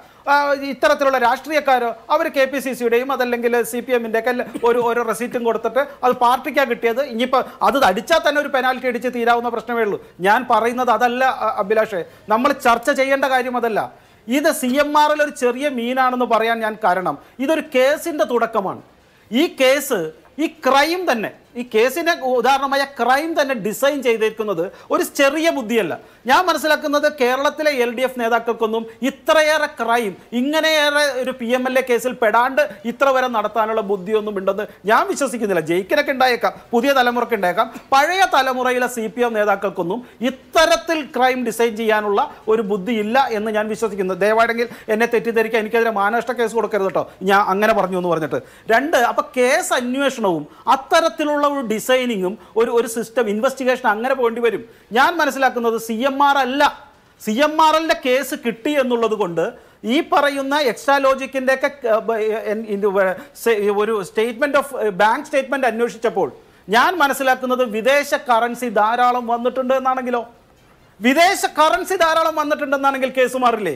ഇത്തരത്തിലുള്ള രാഷ്ട്രീയക്കാരോ അവർ കെ പി സി സിയുടെയും അതല്ലെങ്കിൽ സി പി എമ്മിന്റെ ഒക്കെ ഒരു ഓരോ റെസീറ്റും കൊടുത്തിട്ട് അത് പാർട്ടിക്കാണ് കിട്ടിയത്. ഇനിയിപ്പോൾ അത് അടിച്ചാൽ തന്നെ ഒരു പെനാൽറ്റി അടിച്ച് തീരാവുന്ന പ്രശ്നമേ ഉള്ളൂ. ഞാൻ പറയുന്നത് അതല്ല അഭിലാഷേ. നമ്മൾ ചർച്ച ചെയ്യേണ്ട കാര്യം അതല്ല. ഇത് സി എം ആറിൽ ഒരു ചെറിയ മീനാണെന്ന് പറയാൻ ഞാൻ കാരണം. ഇതൊരു കേസിന്റെ തുടക്കമാണ്. ഈ കേസ് ഈ ക്രൈം തന്നെ ഈ കേസിന് ഉദാഹരണമായ ക്രൈം തന്നെ ഡിസൈൻ ചെയ്തിരിക്കുന്നത് ഒരു ചെറിയ ബുദ്ധിയല്ല. ഞാൻ മനസ്സിലാക്കുന്നത് കേരളത്തിലെ എൽ ഡി എഫ് നേതാക്കൾക്കൊന്നും ഇത്രയേറെ ക്രൈം ഇങ്ങനെയേറെ ഒരു പി എം എൽ എ കേസിൽ പെടാണ്ട് ഇത്ര വരെ നടത്താനുള്ള ബുദ്ധിയൊന്നും ഉണ്ടെന്ന് ഞാൻ വിശ്വസിക്കുന്നില്ല. ജയിക്കിനൊക്കെ ഉണ്ടായേക്കാം പുതിയ തലമുറയ്ക്ക് ഉണ്ടായേക്കാം. പഴയ തലമുറയിലെ സി പി എം നേതാക്കൾക്കൊന്നും ഇത്തരത്തിൽ ക്രൈം ഡിസൈൻ ചെയ്യാനുള്ള ഒരു ബുദ്ധി ഇല്ല എന്ന് ഞാൻ വിശ്വസിക്കുന്നു. ദയവായിട്ടെങ്കിൽ എന്നെ തെറ്റിദ്ധരിക്കാൻ എനിക്കെതിരെ മാനനഷ്ട കേസ് കൊടുക്കരുത് കേട്ടോ. ഞാൻ അങ്ങനെ പറഞ്ഞു എന്ന് പറഞ്ഞിട്ട്. രണ്ട് അപ്പൊ കേസ് അന്വേഷണവും അത്തരത്തിലുള്ള ഒരു ഡിസൈനിങ്ങും ഒരു ഒരു സിസ്റ്റം ഇൻവെസ്റ്റിഗേഷൻ അങ്ങനെ പോകേണ്ടി വരും. ഞാൻ മനസ്സിലാക്കുന്നത് സി എം ആർ അല്ല. സി എം ആർ എല്ലിന്റെ കേസ് കിട്ടി എന്നുള്ളത് കൊണ്ട് ഈ പറയുന്ന എക്സ്ട്രാ ലോജിക്കിന്റെ ഒക്കെ ഒരു സ്റ്റേറ്റ്മെന്റ് ഓഫ് ബാങ്ക് സ്റ്റേറ്റ്മെന്റ് അന്വേഷിച്ചപ്പോൾ ഞാൻ മനസ്സിലാക്കുന്നത് വിദേശ കറൻസി ധാരാളം വന്നിട്ടുണ്ട് എന്നാണെങ്കിലോ? വിദേശ കറൻസി ധാരാളം വന്നിട്ടുണ്ടെന്നാണെങ്കിൽ കേസ് മാറില്ലേ?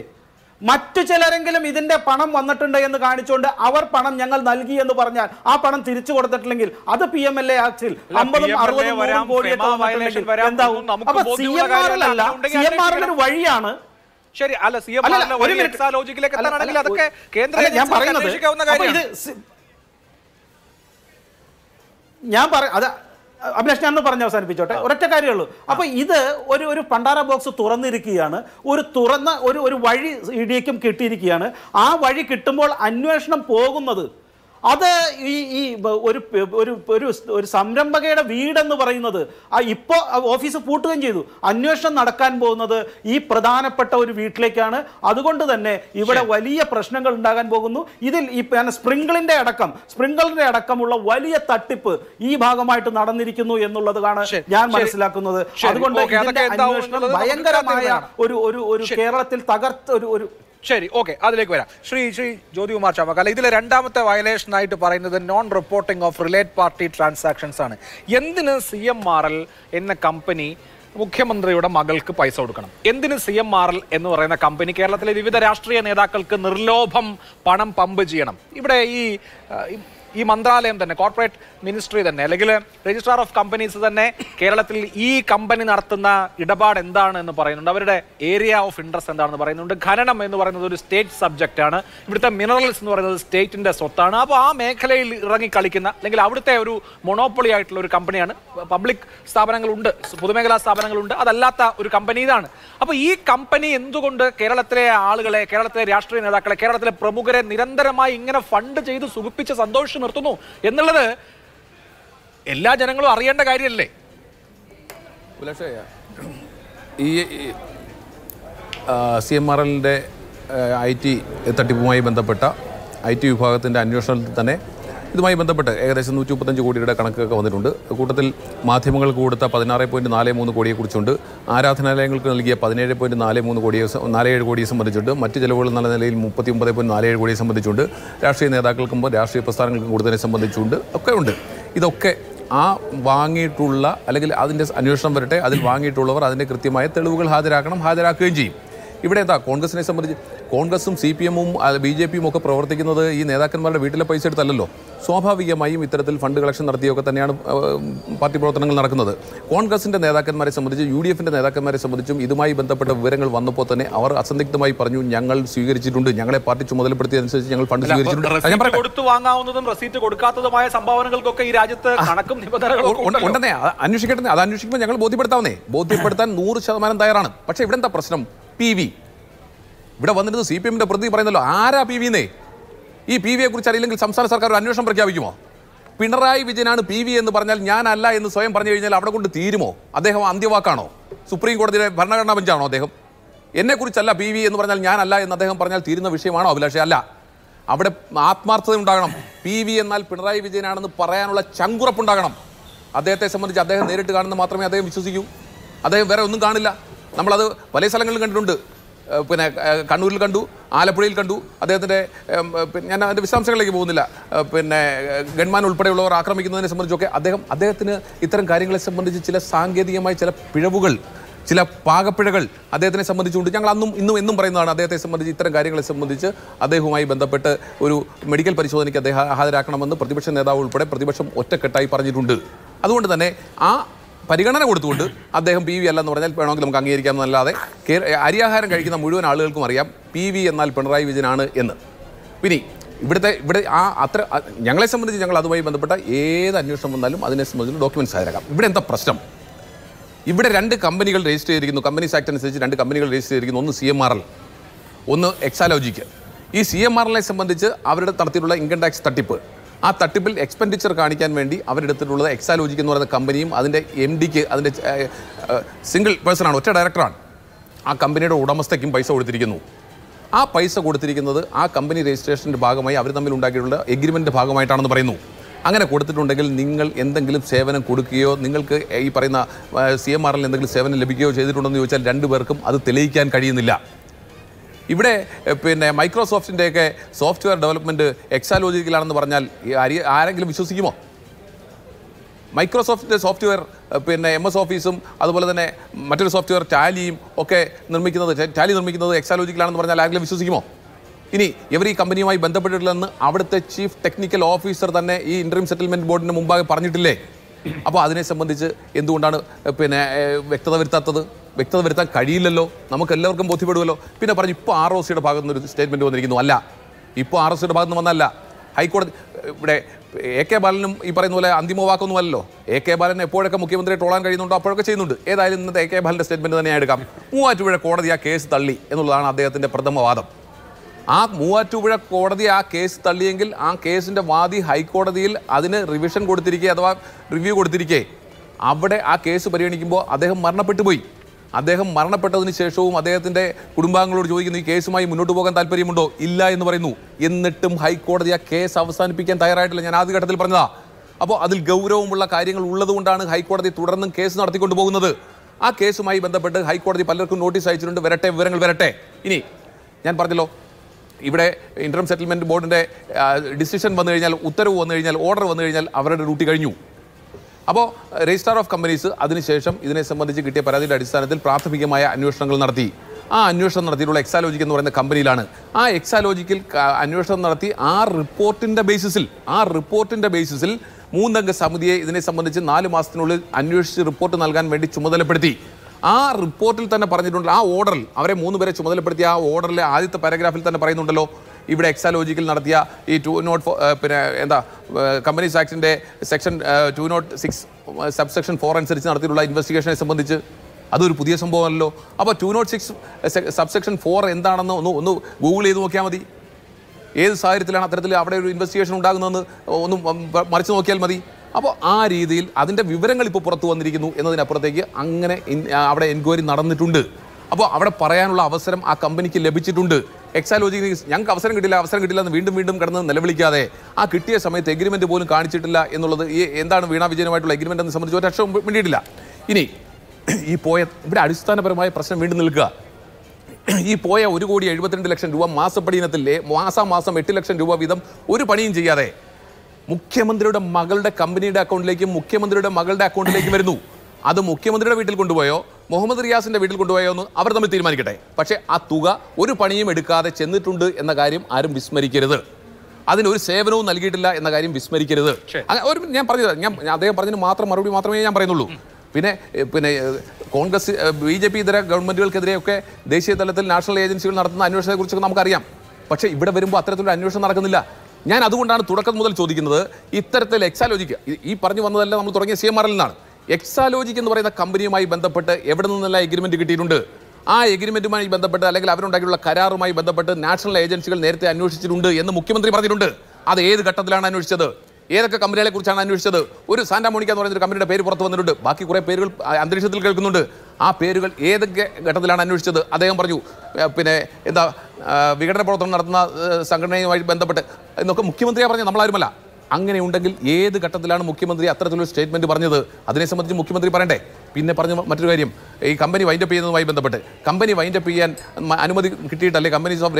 മറ്റു ചിലരെങ്കിലും ഇതിന്റെ പണം വന്നിട്ടുണ്ട് എന്ന് കാണിച്ചുകൊണ്ട് അവർ പണം ഞങ്ങൾ നൽകി എന്ന് പറഞ്ഞാൽ ആ പണം തിരിച്ചു കൊടുത്തിട്ടില്ലെങ്കിൽ അത് പി എം എൽ എ ആക്സിൽ അമ്പതും അറുപതും നൂറും കോടിയൊക്കെ വന്നിട്ടുണ്ടെങ്കിൽ violation വരാം, എന്താവും നമുക്ക് അപ്പൊ സി എം ആർ കാര്യമല്ല. അല്ല സി എം ഒരു വഴിയാണ് ശരി അല്ല സി എം ഒരു മിനിറ്റ്. ലോജിക്കിലേക്ക് അല്ല, എത്താനാണെങ്കിൽ അതൊക്കെ കേന്ദ്ര ഞാൻ പറയുന്നത് ഞാൻ പറ അത് അഭിലാഷ് ഞാൻ പറഞ്ഞ് അവസാനിപ്പിച്ചോട്ടെ. ഒരൊറ്റ കാര്യമുള്ളൂ അപ്പൊ ഇത് ഒരു ഒരു പണ്ടാര ബോക്സ് തുറന്നിരിക്കുകയാണ്. ഒരു തുറന്ന ഒരു ഒരു വഴി ഇടിയേക്കും കിട്ടിയിരിക്കുകയാണ്. ആ വഴി കിട്ടുമ്പോൾ അന്വേഷണം പോകുന്നത് അത് ഈ ഈ ഒരു ഒരു ഒരു ഒരു സംരംഭകയുടെ വീടെന്ന് പറയുന്നത് ആ ഇപ്പോൾ ഓഫീസ് പൂട്ടുകയും ചെയ്തു. അന്വേഷണം നടക്കാൻ പോകുന്നത് ഈ പ്രധാനപ്പെട്ട ഒരു വീട്ടിലേക്കാണ്. അതുകൊണ്ട് തന്നെ ഇവിടെ വലിയ പ്രശ്നങ്ങൾ ഉണ്ടാകാൻ പോകുന്നു. ഇതിൽ ഈ പിന്നെ സ്പ്രിങ്കിളിന്റെ അടക്കം സ്പ്രിങ്കിളിന്റെ അടക്കമുള്ള വലിയ തട്ടിപ്പ് ഈ ഭാഗമായിട്ട് നടന്നിരിക്കുന്നു എന്നുള്ളതാണ് ഞാൻ മനസ്സിലാക്കുന്നത്. അതുകൊണ്ട് ഭയങ്കരമായ ഒരു ഒരു ഒരു കേരളത്തിൽ തകർത്ത ഒരു ഒരു ശരി ഓക്കെ അതിലേക്ക് വരാം. ശ്രീ ശ്രീ ജ്യോതികുമാർ ചാമക്കാല ഇതിലെ രണ്ടാമത്തെ വയലേഷൻ ആയിട്ട് പറയുന്നത് non reporting of relate party transactions ആണ്. എന്തിന് സി എം ആർ എൽ എന്ന കമ്പനി മുഖ്യമന്ത്രിയുടെ മകൾക്ക് പൈസ കൊടുക്കണം? എന്തിന് സി എം ആർ എൽ എന്ന് പറയുന്ന കമ്പനി കേരളത്തിലെ വിവിധ രാഷ്ട്രീയ നേതാക്കൾക്ക് നിർലോഭം പണം പമ്പ് ചെയ്യണം? ഇവിടെ ഈ ഈ- മന്ത്രാലയം തന്നെ കോർപ്പറേറ്റ് മിനിസ്ട്രി തന്നെ അല്ലെങ്കിൽ രജിസ്ട്രാർ ഓഫ് കമ്പനീസ് തന്നെ കേരളത്തിൽ ഈ കമ്പനി നടത്തുന്ന ഇടപാട് എന്താണ് എന്ന് പറയുന്നുണ്ട്. അവരുടെ ഏരിയ ഓഫ് ഇൻട്രസ്റ്റ് എന്താണെന്ന് പറയുന്നുണ്ട്. ഖനനം എന്ന് പറയുന്നത് ഒരു സ്റ്റേറ്റ് സബ്ജക്റ്റ് ആണ്. ഇവിടുത്തെ മിനറൽസ് എന്ന് പറയുന്നത് സ്റ്റേറ്റിന്റെ സ്വത്താണ്. അപ്പോൾ ആ മേഖലയിൽ ഇറങ്ങി കളിക്കുന്ന അല്ലെങ്കിൽ അവിടുത്തെ ഒരു മൊണോപ്പൊളി ആയിട്ടുള്ള ഒരു കമ്പനിയാണ് പബ്ലിക് സ്ഥാപനങ്ങളുണ്ട് പൊതുമേഖലാ സ്ഥാപനങ്ങളുണ്ട്. അതല്ലാത്ത ഒരു കമ്പനി ഇതാണ്. അപ്പോൾ ഈ കമ്പനി എന്തുകൊണ്ട് കേരളത്തിലെ ആളുകളെ കേരളത്തിലെ രാഷ്ട്രീയ നേതാക്കളെ കേരളത്തിലെ പ്രമുഖരെ നിരന്തരമായി ഇങ്ങനെ ഫണ്ട് ചെയ്ത് സുഖിപ്പിച്ച് നിർത്തുന്നു. എന്നുള്ളത് എല്ലാ ജനങ്ങളും അറിയേണ്ട കാര്യമല്ലേ? ഈ സി എം ആർ എല്ലിന്റെ ഐ ടി തട്ടിപ്പുമായി ബന്ധപ്പെട്ട ഐ ടി വിഭാഗത്തിന്റെ അന്വേഷണത്തിൽ തന്നെ ഇതുമായി ബന്ധപ്പെട്ട് ഏകദേശം നൂറ്റി മുപ്പത്തഞ്ച് കോടിയുടെ കണക്കൊക്കെ വന്നിട്ടുണ്ട്. കൂട്ടത്തിൽ മാധ്യമങ്ങൾക്ക് കൊടുത്ത പതിനാറ് പോയിന്റ് നാല് മൂന്ന് കോടിയെ കുറിച്ചുണ്ട്. ആരാധനാലയങ്ങൾക്ക് നൽകിയ പതിനേഴ് പോയിന്റ് നാല് മൂന്ന് കോടിയെ നാലേഴ് കോടിയെ സംബന്ധിച്ചുണ്ട് മറ്റ് ചിലവുകൾ നല്ല നിലയിൽ മുപ്പത്തി ഒമ്പത് പോയിന്റ് നാലേഴ് കോടിയെ സംബന്ധിച്ചുണ്ട് രാഷ്ട്രീയ നേതാക്കൾക്കും രാഷ്ട്രീയ പ്രസ്ഥാനങ്ങൾക്കും കൂടുതലെ സംബന്ധിച്ചുണ്ട്. ഒക്കെ ഉണ്ട്. ഇതൊക്കെ ആ വാങ്ങിയിട്ടുള്ള അല്ലെങ്കിൽ അതിന്റെ അന്വേഷണം വരട്ടെ. അതിൽ വാങ്ങിയിട്ടുള്ളവർ അതിന്റെ കൃത്യമായ തെളിവുകൾ ഹാജരാക്കണം ഹാജരാക്കുകയും ചെയ്യും. ഇവിടെ എന്താ കോൺഗ്രസിനെ സംബന്ധിച്ച് കോൺഗ്രസും സി പി എമ്മും ബി ജെ പിയും ഒക്കെ പ്രവർത്തിക്കുന്നത് ഈ നേതാക്കന്മാരുടെ വീട്ടിലെ പൈസ എടുത്തല്ലല്ലോ? സ്വാഭാവികമായും ഇത്തരത്തിൽ ഫണ്ട് കളക്ഷൻ നടത്തിയൊക്കെ തന്നെയാണ് പാർട്ടി പ്രവർത്തനങ്ങൾ നടക്കുന്നത്. കോൺഗ്രസിന്റെ നേതാക്കന്മാരെ സംബന്ധിച്ച് യു ഡി എഫിന്റെ നേതാക്കന്മാരെ സംബന്ധിച്ചും ഇതുമായി ബന്ധപ്പെട്ട വിവരങ്ങൾ വന്നപ്പോൾ തന്നെ അവർ അസന്ധിഗ്ധമായി പറഞ്ഞു ഞങ്ങൾ സ്വീകരിച്ചിട്ടുണ്ട്. ഞങ്ങളെ പാർട്ടി ചുമതലപ്പെടുത്തിയതനുസരിച്ച് ഞങ്ങൾ ഫണ്ട് സ്വീകരിച്ചിട്ടുണ്ട്. കൊടുത്തു വാങ്ങാവുന്നതും റെസീറ്റ് കൊടുക്കാത്തതുമായ സംഭാവനകൾക്കൊക്കെ ഈ രാജ്യത്ത് കണക്കും ഉണ്ടെന്നേ. അന്വേഷിക്കട്ടെ അത് അന്വേഷിക്കുമ്പോൾ ഞങ്ങൾ ബോധ്യപ്പെടുത്താവുന്നേ. ബോധ്യപ്പെടുത്താൻ നൂറ് ശതമാനം തയ്യാറാണ്. പക്ഷേ ഇവിടെ എന്താ പ്രശ്നം? P V. ഇവിടെ വന്നിരുന്നത് സി പി എമ്മിന്റെ പ്രതി പറയുന്നല്ലോ. ആരാ പി വിന്നേ ഈ പി വിയെ കുറിച്ച് അറിയില്ലെങ്കിൽ സംസ്ഥാന സർക്കാർ ഒരു അന്വേഷണം പ്രഖ്യാപിക്കുമോ? പിണറായി വിജയനാണ് പി വി എന്ന് പറഞ്ഞാൽ ഞാനല്ല എന്ന് സ്വയം പറഞ്ഞു കഴിഞ്ഞാൽ അവിടെ കൊണ്ട് തീരുമോ? അദ്ദേഹം അന്ത്യവാക്കാണോ? സുപ്രീം കോടതിയുടെ ഭരണഘടനാ ബെഞ്ചാണോ അദ്ദേഹം? എന്നെക്കുറിച്ചല്ല പി വി എന്ന് പറഞ്ഞാൽ ഞാനല്ല എന്ന് അദ്ദേഹം പറഞ്ഞാൽ തീരുന്ന വിഷയമാണോ അഭിലാഷേ? അല്ല. അവിടെ ആത്മാർത്ഥത ഉണ്ടാകണം. പി വി എന്നാൽ പിണറായി വിജയനാണെന്ന് പറയാനുള്ള ചങ്കുറപ്പുണ്ടാകണം. അദ്ദേഹത്തെ സംബന്ധിച്ച് അദ്ദേഹം നേരിട്ട് കാണുന്നത് മാത്രമേ അദ്ദേഹം വിശ്വസിക്കൂ. അദ്ദേഹം വേറെ ഒന്നും കാണില്ല. നമ്മളത് പല സ്ഥലങ്ങളിലും കണ്ടിട്ടുണ്ട്. പിന്നെ കണ്ണൂരിൽ കണ്ടു ആലപ്പുഴയിൽ കണ്ടു. അദ്ദേഹത്തിന്റെ ഞാൻ അതിന്റെ വിശദാംശങ്ങളിലേക്ക് പോകുന്നില്ല. പിന്നെ ഗൺമാൻ ഉൾപ്പെടെയുള്ളവർ ആക്രമിക്കുന്നതിനെ സംബന്ധിച്ചൊക്കെ അദ്ദേഹം അദ്ദേഹത്തിന് ഇത്തരം കാര്യങ്ങളെ സംബന്ധിച്ച് ചില സാങ്കേതികമായ ചില പിഴവുകൾ ചില പാകപ്പിഴകൾ അദ്ദേഹത്തിനെ സംബന്ധിച്ചുകൊണ്ട് ഞങ്ങൾ അന്നും ഇന്നും എന്നും പറയുന്നതാണ് അദ്ദേഹത്തെ സംബന്ധിച്ച് ഇത്തരം കാര്യങ്ങളെ സംബന്ധിച്ച് അദ്ദേഹവുമായി ബന്ധപ്പെട്ട് ഒരു മെഡിക്കൽ പരിശോധനയ്ക്ക് അദ്ദേഹം ഹാജരാക്കണമെന്ന് പ്രതിപക്ഷ നേതാവ് ഉൾപ്പെടെ പ്രതിപക്ഷം ഒറ്റക്കെട്ടായി പറഞ്ഞിട്ടുണ്ട്. അതുകൊണ്ട് തന്നെ ആ പരിഗണന കൊടുത്തുകൊണ്ട് അദ്ദേഹം പി വി അല്ലെന്ന് പറഞ്ഞാൽ വേണമെങ്കിൽ നമുക്ക് അംഗീകരിക്കാമെന്നല്ലാതെ അരിയാഹാരം കഴിക്കുന്ന മുഴുവൻ ആളുകൾക്കും അറിയാം പി വി എന്നാൽ പിണറായി വിജയനാണ് എന്ന്. ഇനി ഇവിടുത്തെ ഇവിടെ ആ അത്ര ഞങ്ങളെ സംബന്ധിച്ച് ഞങ്ങൾ അതുമായി ബന്ധപ്പെട്ട ഏത് അന്വേഷണം വന്നാലും അതിനെ സംബന്ധിച്ച് ഡോക്യുമെന്റ്സ് ഹാജരാക്കാം ഇവിടെ എന്താ പ്രശ്നം? ഇവിടെ രണ്ട് കമ്പനികൾ രജിസ്റ്റർ ചെയ്തിരിക്കുന്നു. കമ്പനീസ് ആക്ട് അനുസരിച്ച് രണ്ട് കമ്പനികൾ രജിസ്റ്റർ ചെയ്തിരിക്കുന്നു. ഒന്ന് സി എം ആർ എൽ ഒന്ന് എക്സാലോജിക്ക് ഈ സി എം ആർ എല്ലെ സംബന്ധിച്ച് അവരുടെ നടത്തിയിട്ടുള്ള ഇൻകം ടാക്സ് തട്ടിപ്പ് ആ തട്ടിപ്പിൽ എക്സ്പെൻഡിച്ചർ കാണിക്കാൻ വേണ്ടി അവരെടുത്തിട്ടുള്ളത് എക്സാലോജിക് എന്ന് പറയുന്ന കമ്പനിയും അതിന്റെ എം ഡിക്ക് അതിന്റെ സിംഗിൾ പേഴ്സണാണ് ഒറ്റ ഡയറക്ടറാണ് ആ കമ്പനിയുടെ ഉടമസ്ഥയ്ക്കും പൈസ കൊടുത്തിരിക്കുന്നു. ആ പൈസ കൊടുത്തിരിക്കുന്നത് ആ കമ്പനി രജിസ്ട്രേഷന്റെ ഭാഗമായി അവർ തമ്മിൽ ഉണ്ടാക്കിയിട്ടുള്ള എഗ്രിമെന്റ് ഭാഗമായിട്ടാണെന്ന് പറയുന്നു. അങ്ങനെ കൊടുത്തിട്ടുണ്ടെങ്കിൽ നിങ്ങൾ എന്തെങ്കിലും സേവനം കൊടുക്കുകയോ നിങ്ങൾക്ക് ഈ പറയുന്ന സി എം ആറിൽ എന്തെങ്കിലും സേവനം ലഭിക്കുകയോ ചെയ്തിട്ടുണ്ടെന്ന് ചോദിച്ചാൽ രണ്ടുപേർക്കും അത് തെളിയിക്കാൻ കഴിയുന്നില്ല. ഇവിടെ പിന്നെ മൈക്രോസോഫ്റ്റിന്റെയൊക്കെ സോഫ്റ്റ്വെയർ ഡെവലപ്മെന്റ് എക്സാലോജിക്കലാണെന്ന് പറഞ്ഞാൽ ആരെങ്കിലും വിശ്വസിക്കുമോ? മൈക്രോസോഫ്റ്റിന്റെ സോഫ്റ്റ്വെയർ പിന്നെ എം എസ് ഓഫീസും അതുപോലെ തന്നെ മറ്റൊരു സോഫ്റ്റ്വെയർ ടാലിയും ഒക്കെ നിർമ്മിക്കുന്നത് ടാലി നിർമ്മിക്കുന്നത് എക്സാലോജിക്കലാണെന്ന് പറഞ്ഞാൽ ആരെങ്കിലും വിശ്വസിക്കുമോ? ഇനി ഇവർ ഈ കമ്പനിയുമായി ബന്ധപ്പെട്ടിട്ടില്ലെന്ന് അവിടുത്തെ ചീഫ് ടെക്നിക്കൽ ഓഫീസർ തന്നെ ഈ ഇൻട്രീം സെറ്റിൽമെന്റ് ബോർഡിന് മുമ്പാകെ പറഞ്ഞിട്ടില്ലേ? അപ്പോൾ അതിനെ സംബന്ധിച്ച് എന്തുകൊണ്ടാണ് പിന്നെ വ്യക്തത വരുത്താത്തത്? വ്യക്തത വരുത്താൻ കഴിയില്ലല്ലോ. നമുക്ക് എല്ലാവർക്കും ബോധ്യപ്പെടുമല്ലോ. പിന്നെ പറഞ്ഞു ഇപ്പോൾ ആർ ഒ സിയുടെ ഭാഗത്ത് നിന്നൊരു സ്റ്റേറ്റ്മെന്റ് വന്നിരിക്കുന്നു. അല്ല ഇപ്പോൾ ആർ ഒ സിയുടെ ഭാഗത്ത് നിന്ന് വന്നല്ല ഹൈക്കോടതി ഇവിടെ എ കെ ബാലനും ഈ പറയുന്ന പോലെ അന്തിമ വാക്കൊന്നുമല്ലല്ലോ. എ കെ ബാലൻ എപ്പോഴൊക്കെ മുഖ്യമന്ത്രിയെ ട്രോളാൻ കഴിയുന്നുണ്ടോ അപ്പോഴൊക്കെ ചെയ്യുന്നുണ്ട്. ഏതായാലും ഇന്നത്തെ എ കെ ബാലന്റെ സ്റ്റേറ്റ്മെന്റ് തന്നെ എടുക്കാം. മൂവാറ്റുപുഴ കോടതി ആ കേസ് തള്ളി എന്നുള്ളതാണ് അദ്ദേഹത്തിന്റെ പ്രഥമ വാദം ആ മൂവാറ്റുപുഴ കോടതി ആ കേസ് തള്ളിയെങ്കിൽ ആ കേസിന്റെ വാദി ഹൈക്കോടതിയിൽ അതിന് റിവിഷൻ കൊടുത്തിരിക്കെ അഥവാ റിവ്യൂ കൊടുത്തിരിക്കെ. അവിടെ ആ കേസ് പരിഗണിക്കുമ്പോൾ അദ്ദേഹം മരണപ്പെട്ടു പോയി. അദ്ദേഹം മരണപ്പെട്ടതിന് ശേഷവും അദ്ദേഹത്തിന്റെ കുടുംബാംഗങ്ങളോട് ചോദിക്കുന്നു ഈ കേസുമായി മുന്നോട്ട് പോകാൻ താല്പര്യമുണ്ടോ? ഇല്ല എന്ന് പറയുന്നു. എന്നിട്ടും ഹൈക്കോടതി ആ കേസ് അവസാനിപ്പിക്കാൻ തയ്യാറായിട്ടില്ല. ഞാൻ ആദ്യ ഘട്ടത്തിൽ പറഞ്ഞതാ. അപ്പോൾ അതിൽ ഗൗരവമുള്ള കാര്യങ്ങൾ ഉള്ളതുകൊണ്ടാണ് ഹൈക്കോടതി തുടർന്നും കേസ് നടത്തിക്കൊണ്ട് പോകുന്നത്. ആ കേസുമായി ബന്ധപ്പെട്ട് ഹൈക്കോടതി പലർക്കും നോട്ടീസ് അയച്ചിട്ടുണ്ട്. വരട്ടെ വിവരങ്ങൾ വരട്ടെ. ഇനി ഞാൻ പറഞ്ഞല്ലോ ഇവിടെ ഇൻട്രം സെറ്റിൽമെന്റ് ബോർഡിന്റെ ഡിസിഷൻ വന്നു കഴിഞ്ഞാൽ ഉത്തരവ് വന്നു കഴിഞ്ഞാൽ ഓർഡർ വന്നു കഴിഞ്ഞാൽ അവരുടെ ഡ്യൂട്ടി കഴിഞ്ഞു. അപ്പോൾ രജിസ്ട്രാർ ഓഫ് കമ്പനീസ് അതിനുശേഷം ഇതിനെ സംബന്ധിച്ച് കിട്ടിയ പരാതിയുടെ അടിസ്ഥാനത്തിൽ പ്രാഥമികമായ അന്വേഷണങ്ങൾ നടത്തി. ആ അന്വേഷണം നടത്തിയിട്ടുള്ള എക്സാലോജിക് എന്ന് പറയുന്ന കമ്പനിയിലാണ്. ആ എക്സാലോജിക്കിൽ അന്വേഷണം നടത്തി ആ റിപ്പോർട്ടിന്റെ ബേസിസിൽ ആ റിപ്പോർട്ടിന്റെ ബേസിസിൽ മൂന്നംഗ സമിതിയെ ഇതിനെ സംബന്ധിച്ച് നാല് മാസത്തിനുള്ളിൽ അന്വേഷിച്ച് റിപ്പോർട്ട് നൽകാൻ വേണ്ടി ചുമതലപ്പെടുത്തി. ആ റിപ്പോർട്ടിൽ തന്നെ പറഞ്ഞിട്ടുണ്ടല്ലോ ആ ഓർഡറിൽ അവരെ മൂന്ന് പേരെ ചുമതലപ്പെടുത്തിയ ആ ഓർഡറിലെ ആദ്യത്തെ പാരഗ്രാഫിൽ തന്നെ പറയുന്നുണ്ടല്ലോ ഇവിടെ എക്സാലോജിക്കൽ നടത്തിയ ഈ ടു നോട്ട് പിന്നെ എന്താ companies ആക്ടിന്റെ section two nought six sub section four അനുസരിച്ച് നടത്തിയിട്ടുള്ള ഇൻവെസ്റ്റിഗേഷനെ സംബന്ധിച്ച് അതൊരു പുതിയ സംഭവമല്ലോ അപ്പോൾ two nought six sub section four എന്താണെന്ന് ഒന്ന് ഒന്ന് ഗൂഗിൾ ചെയ്ത് നോക്കിയാൽ മതി. ഏത് സാഹചര്യത്തിലാണ് അത്തരത്തിൽ അവിടെ ഒരു ഇൻവെസ്റ്റിഗേഷൻ ഉണ്ടാകുന്നതെന്ന് ഒന്ന് മറിച്ച് നോക്കിയാൽ മതി. അപ്പോൾ ആ രീതിയിൽ അതിന്റെ വിവരങ്ങൾ ഇപ്പോൾ പുറത്തു വന്നിരിക്കുന്നു എന്നതിനപ്പുറത്തേക്ക് അങ്ങനെ അവിടെ എൻക്വയറി നടന്നിട്ടുണ്ട്. അപ്പോൾ അവിടെ പറയാനുള്ള അവസരം ആ കമ്പനിക്ക് ലഭിച്ചിട്ടുണ്ട്. എക്സാലോജിക്ക് ഞങ്ങൾക്ക് അവസരം കിട്ടില്ല അവസരം കിട്ടില്ല എന്ന് വീണ്ടും വീണ്ടും കിടന്ന് നിലവിളിക്കാതെ. ആ കിട്ടിയ സമയത്ത് എഗ്രിമെന്റ് പോലും കാണിച്ചിട്ടില്ല എന്നുള്ളത് ഈ എന്താണ് വീണാ വിജയനുമായിട്ടുള്ള എഗ്രിമെന്റ് എന്ന് സംബന്ധിച്ച് ഒരു അക്ഷരം വേണ്ടിയിട്ടില്ല ഇനി ഈ പോയ ഇവിടെ അടിസ്ഥാനപരമായ പ്രശ്നം വീണ്ടും നിൽക്കുക. ഈ പോയ ഒരു കോടി എഴുപത്തിരണ്ട് ലക്ഷം രൂപ മാസപ്പടി ഇനത്തിലെ മാസാമാസം എട്ട് ലക്ഷം രൂപ വീതം ഒരു പണിയും ചെയ്യാതെ മുഖ്യമന്ത്രിയുടെ മകളുടെ കമ്പനിയുടെ അക്കൗണ്ടിലേക്കും മുഖ്യമന്ത്രിയുടെ മകളുടെ അക്കൗണ്ടിലേക്കും വരുന്നു. അത് മുഖ്യമന്ത്രിയുടെ വീട്ടിൽ കൊണ്ടുപോയോ? മുഹമ്മദ് റിയാസിന്റെ വീട്ടിൽ കൊണ്ടുപോയോ എന്ന് അവർ തമ്മിൽ തീരുമാനിക്കട്ടെ. പക്ഷേ ആ തുക ഒരു പണിയും എടുക്കാതെ ചെന്നിട്ടുണ്ട് എന്ന കാര്യം ആരും വിസ്മരിക്കരുത്. അതിനൊരു സേവനവും നൽകിയിട്ടില്ല എന്ന കാര്യം വിസ്മരിക്കരുത്. ഒരു ഞാൻ പറഞ്ഞത്. ഞാൻ ഞാൻ അദ്ദേഹം പറഞ്ഞതിന് മാത്രം മറുപടി മാത്രമേ ഞാൻ പറയുന്നുള്ളൂ. പിന്നെ പിന്നെ കോൺഗ്രസ് ബി ജെ പി ഇതര ഗവൺമെന്റുകൾക്കെതിരെയൊക്കെ ദേശീയ തലത്തിൽ നാഷണൽ ഏജൻസികൾ നടത്തുന്ന അന്വേഷണത്തെക്കുറിച്ചൊക്കെ നമുക്കറിയാം. പക്ഷേ ഇവിടെ വരുമ്പോൾ അത്തരത്തിലൊരു അന്വേഷണം നടക്കുന്നില്ല. ഞാൻ അതുകൊണ്ടാണ് തുടക്കം മുതൽ ചോദിക്കുന്നത് ഇത്തരത്തിൽ എക്സാലോജിക്ക് ഈ- പറഞ്ഞു വന്നതല്ല നമ്മൾ തുടങ്ങിയ സി എം ആറിൽ നിന്നാണ് എക്സാലോജിക് എന്ന് പറയുന്ന കമ്പനിയുമായി ബന്ധപ്പെട്ട് എവിടെ നിന്നെല്ലാം എഗ്രിമെന്റ് കിട്ടിയിട്ടുണ്ട്? ആ എഗ്രിമെന്റുമായി ബന്ധപ്പെട്ട് അല്ലെങ്കിൽ അവരുണ്ടാക്കിയിട്ടുള്ള കരാറുമായി ബന്ധപ്പെട്ട് നാഷണൽ ഏജൻസികൾ നേരത്തെ അന്വേഷിച്ചിട്ടുണ്ട് എന്ന് മുഖ്യമന്ത്രി പറഞ്ഞിട്ടുണ്ട്. അത് ഏത് ഘട്ടത്തിലാണ് അന്വേഷിച്ചത്? ഏതൊക്കെ കമ്പനികളെ കുറിച്ചാണ് അന്വേഷിച്ചത്? ഒരു സാന്റാ മോണിക്ക എന്ന് പറയുന്ന ഒരു കമ്പനിയുടെ പേര് പുറത്ത് വന്നിട്ടുണ്ട്. ബാക്കി കുറേ പേരുകൾ അന്തരീക്ഷത്തിൽ കേൾക്കുന്നുണ്ട്. ആ പേരുകൾ ഏതൊക്കെ ഘട്ടത്തിലാണ് അന്വേഷിച്ചത്? അദ്ദേഹം പറഞ്ഞു പിന്നെ എന്താ വിഘടന പ്രവർത്തനം നടത്തുന്ന സംഘടനയുമായി ബന്ധപ്പെട്ട് എന്നൊക്കെ മുഖ്യമന്ത്രിയെ പറഞ്ഞ നമ്മളാരുമല്ല. അങ്ങനെ ഉണ്ടെങ്കിൽ ഏത് ഘട്ടത്തിലാണ് മുഖ്യമന്ത്രി അത്തരത്തിലൊരു സ്റ്റേറ്റ്മെന്റ് പറഞ്ഞത്? അതിനെ സംബന്ധിച്ച് മുഖ്യമന്ത്രി പറയണ്ടേ? പിന്നെ പറഞ്ഞ മറ്റൊരു കാര്യം. ഈ കമ്പനി വൈൻഡപ്പ് ചെയ്യുന്നതുമായി ബന്ധപ്പെട്ട്. കമ്പനി വൈൻഡപ്പ് ചെയ്യാൻ അനുമതി കിട്ടിയിട്ടല്ലേ companies of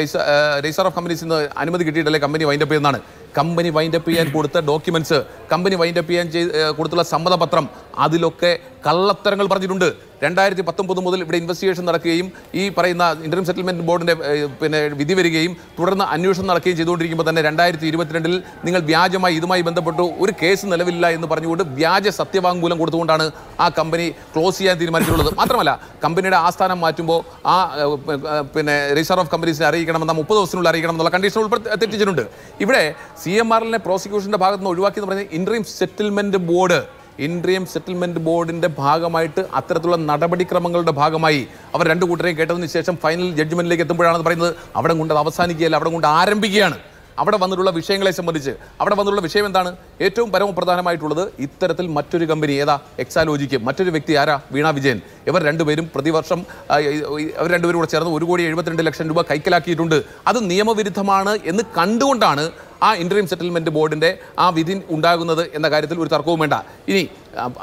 register of companies നിന്ന് അനുമതി കിട്ടിയിട്ടല്ലേ കമ്പനി വൈൻഡപ്പ് ചെയ്യുന്നതാണ്. കമ്പനി വൈൻഡപ്പ് ചെയ്യാൻ കൊടുത്ത ഡോക്യുമെന്റ്സ് കമ്പനി വൈൻഡപ്പ് ചെയ്യാൻ ചെയ്ത് കൊടുത്തുള്ള സമ്മതപത്രം അതിലൊക്കെ കള്ളത്തരങ്ങൾ പറഞ്ഞിട്ടുണ്ട്. രണ്ടായിരത്തി പത്തൊമ്പത് മുതൽ ഇവിടെ ഇൻവെസ്റ്റിഗേഷൻ നടക്കുകയും ഈ പറയുന്ന ഇന്റർം സെറ്റിൽമെന്റ് ബോർഡിന്റെ പിന്നെ വിധി വരികയും തുടർന്ന് അന്വേഷണം നടക്കുകയും ചെയ്തുകൊണ്ടിരിക്കുമ്പോൾ തന്നെ രണ്ടായിരത്തി ഇരുപത്തിരണ്ടിൽ നിങ്ങൾ വ്യാജമായി ഇതുമായി ബന്ധപ്പെട്ട് ഒരു കേസ് നിലവിലില്ല എന്ന് പറഞ്ഞുകൊണ്ട് വ്യാജ സത്യവാങ്മൂലം കൊടുത്തുകൊണ്ടാണ് ആ കമ്പനി ക്ലോസ് ചെയ്യാൻ തീരുമാനിച്ചിട്ടുള്ളത്. മാത്രമല്ല കമ്പനിയുടെ ആസ്ഥാനം മാറ്റുമ്പോൾ ആ പിന്നെ രജിസ്റ്റർ ഓഫ് കമ്പനീസിനെ അറിയിക്കണമെന്ന മുപ്പത് ദിവസത്തിനുള്ളിൽ അറിയിക്കണം എന്നുള്ള കണ്ടീഷൻ ഉൾപ്പെടുത്തി തെറ്റിച്ചിട്ടുണ്ട്. ഇവിടെ സി എം ആറിനെ പ്രോസിക്യൂഷന്റെ ഭാഗത്ത് നിന്ന് ഒഴിവാക്കി എന്ന് പറയുന്നത് interim settlement board interim settlement ബോർഡിന്റെ ഭാഗമായിട്ട് അത്തരത്തിലുള്ള നടപടിക്രമങ്ങളുടെ ഭാഗമായി അവർ രണ്ട് കൂട്ടരെയും കേട്ടതിന് ശേഷം ഫൈനൽ ജഡ്ജ്മെന്റിലേക്ക് എത്തുമ്പോഴാണ് പറയുന്നത് അവിടെ കൊണ്ട് അവസാനിക്കുകയല്ല അവിടെ കൊണ്ട് ആരംഭിക്കുകയാണ്. അവിടെ വന്നിട്ടുള്ള വിഷയങ്ങളെ സംബന്ധിച്ച് അവിടെ വന്നിട്ടുള്ള വിഷയം എന്താണ്? ഏറ്റവും പരമപ്രധാനമായിട്ടുള്ളത് ഇത്തരത്തിൽ മറ്റൊരു കമ്പനി ഏതാ? എക്സാലോജിക്ക് മറ്റൊരു വ്യക്തി ആരാ? വീണ വിജയൻ. ഇവർ രണ്ടുപേരും പ്രതിവർഷം അവർ രണ്ടുപേരും കൂടെ ചേർന്ന് ഒരു കോടി എഴുപത്തിരണ്ട് ലക്ഷം രൂപ കൈക്കലാക്കിയിട്ടുണ്ട്. അത് നിയമവിരുദ്ധമാണ് എന്ന് കണ്ടുകൊണ്ടാണ് ആ ഇൻട്രീം സെറ്റിൽമെന്റ് ബോർഡിന്റെ ആ വിധി ഉണ്ടാകുന്നത് എന്ന കാര്യത്തിൽ ഒരു തർക്കവും വേണ്ട. ഇനി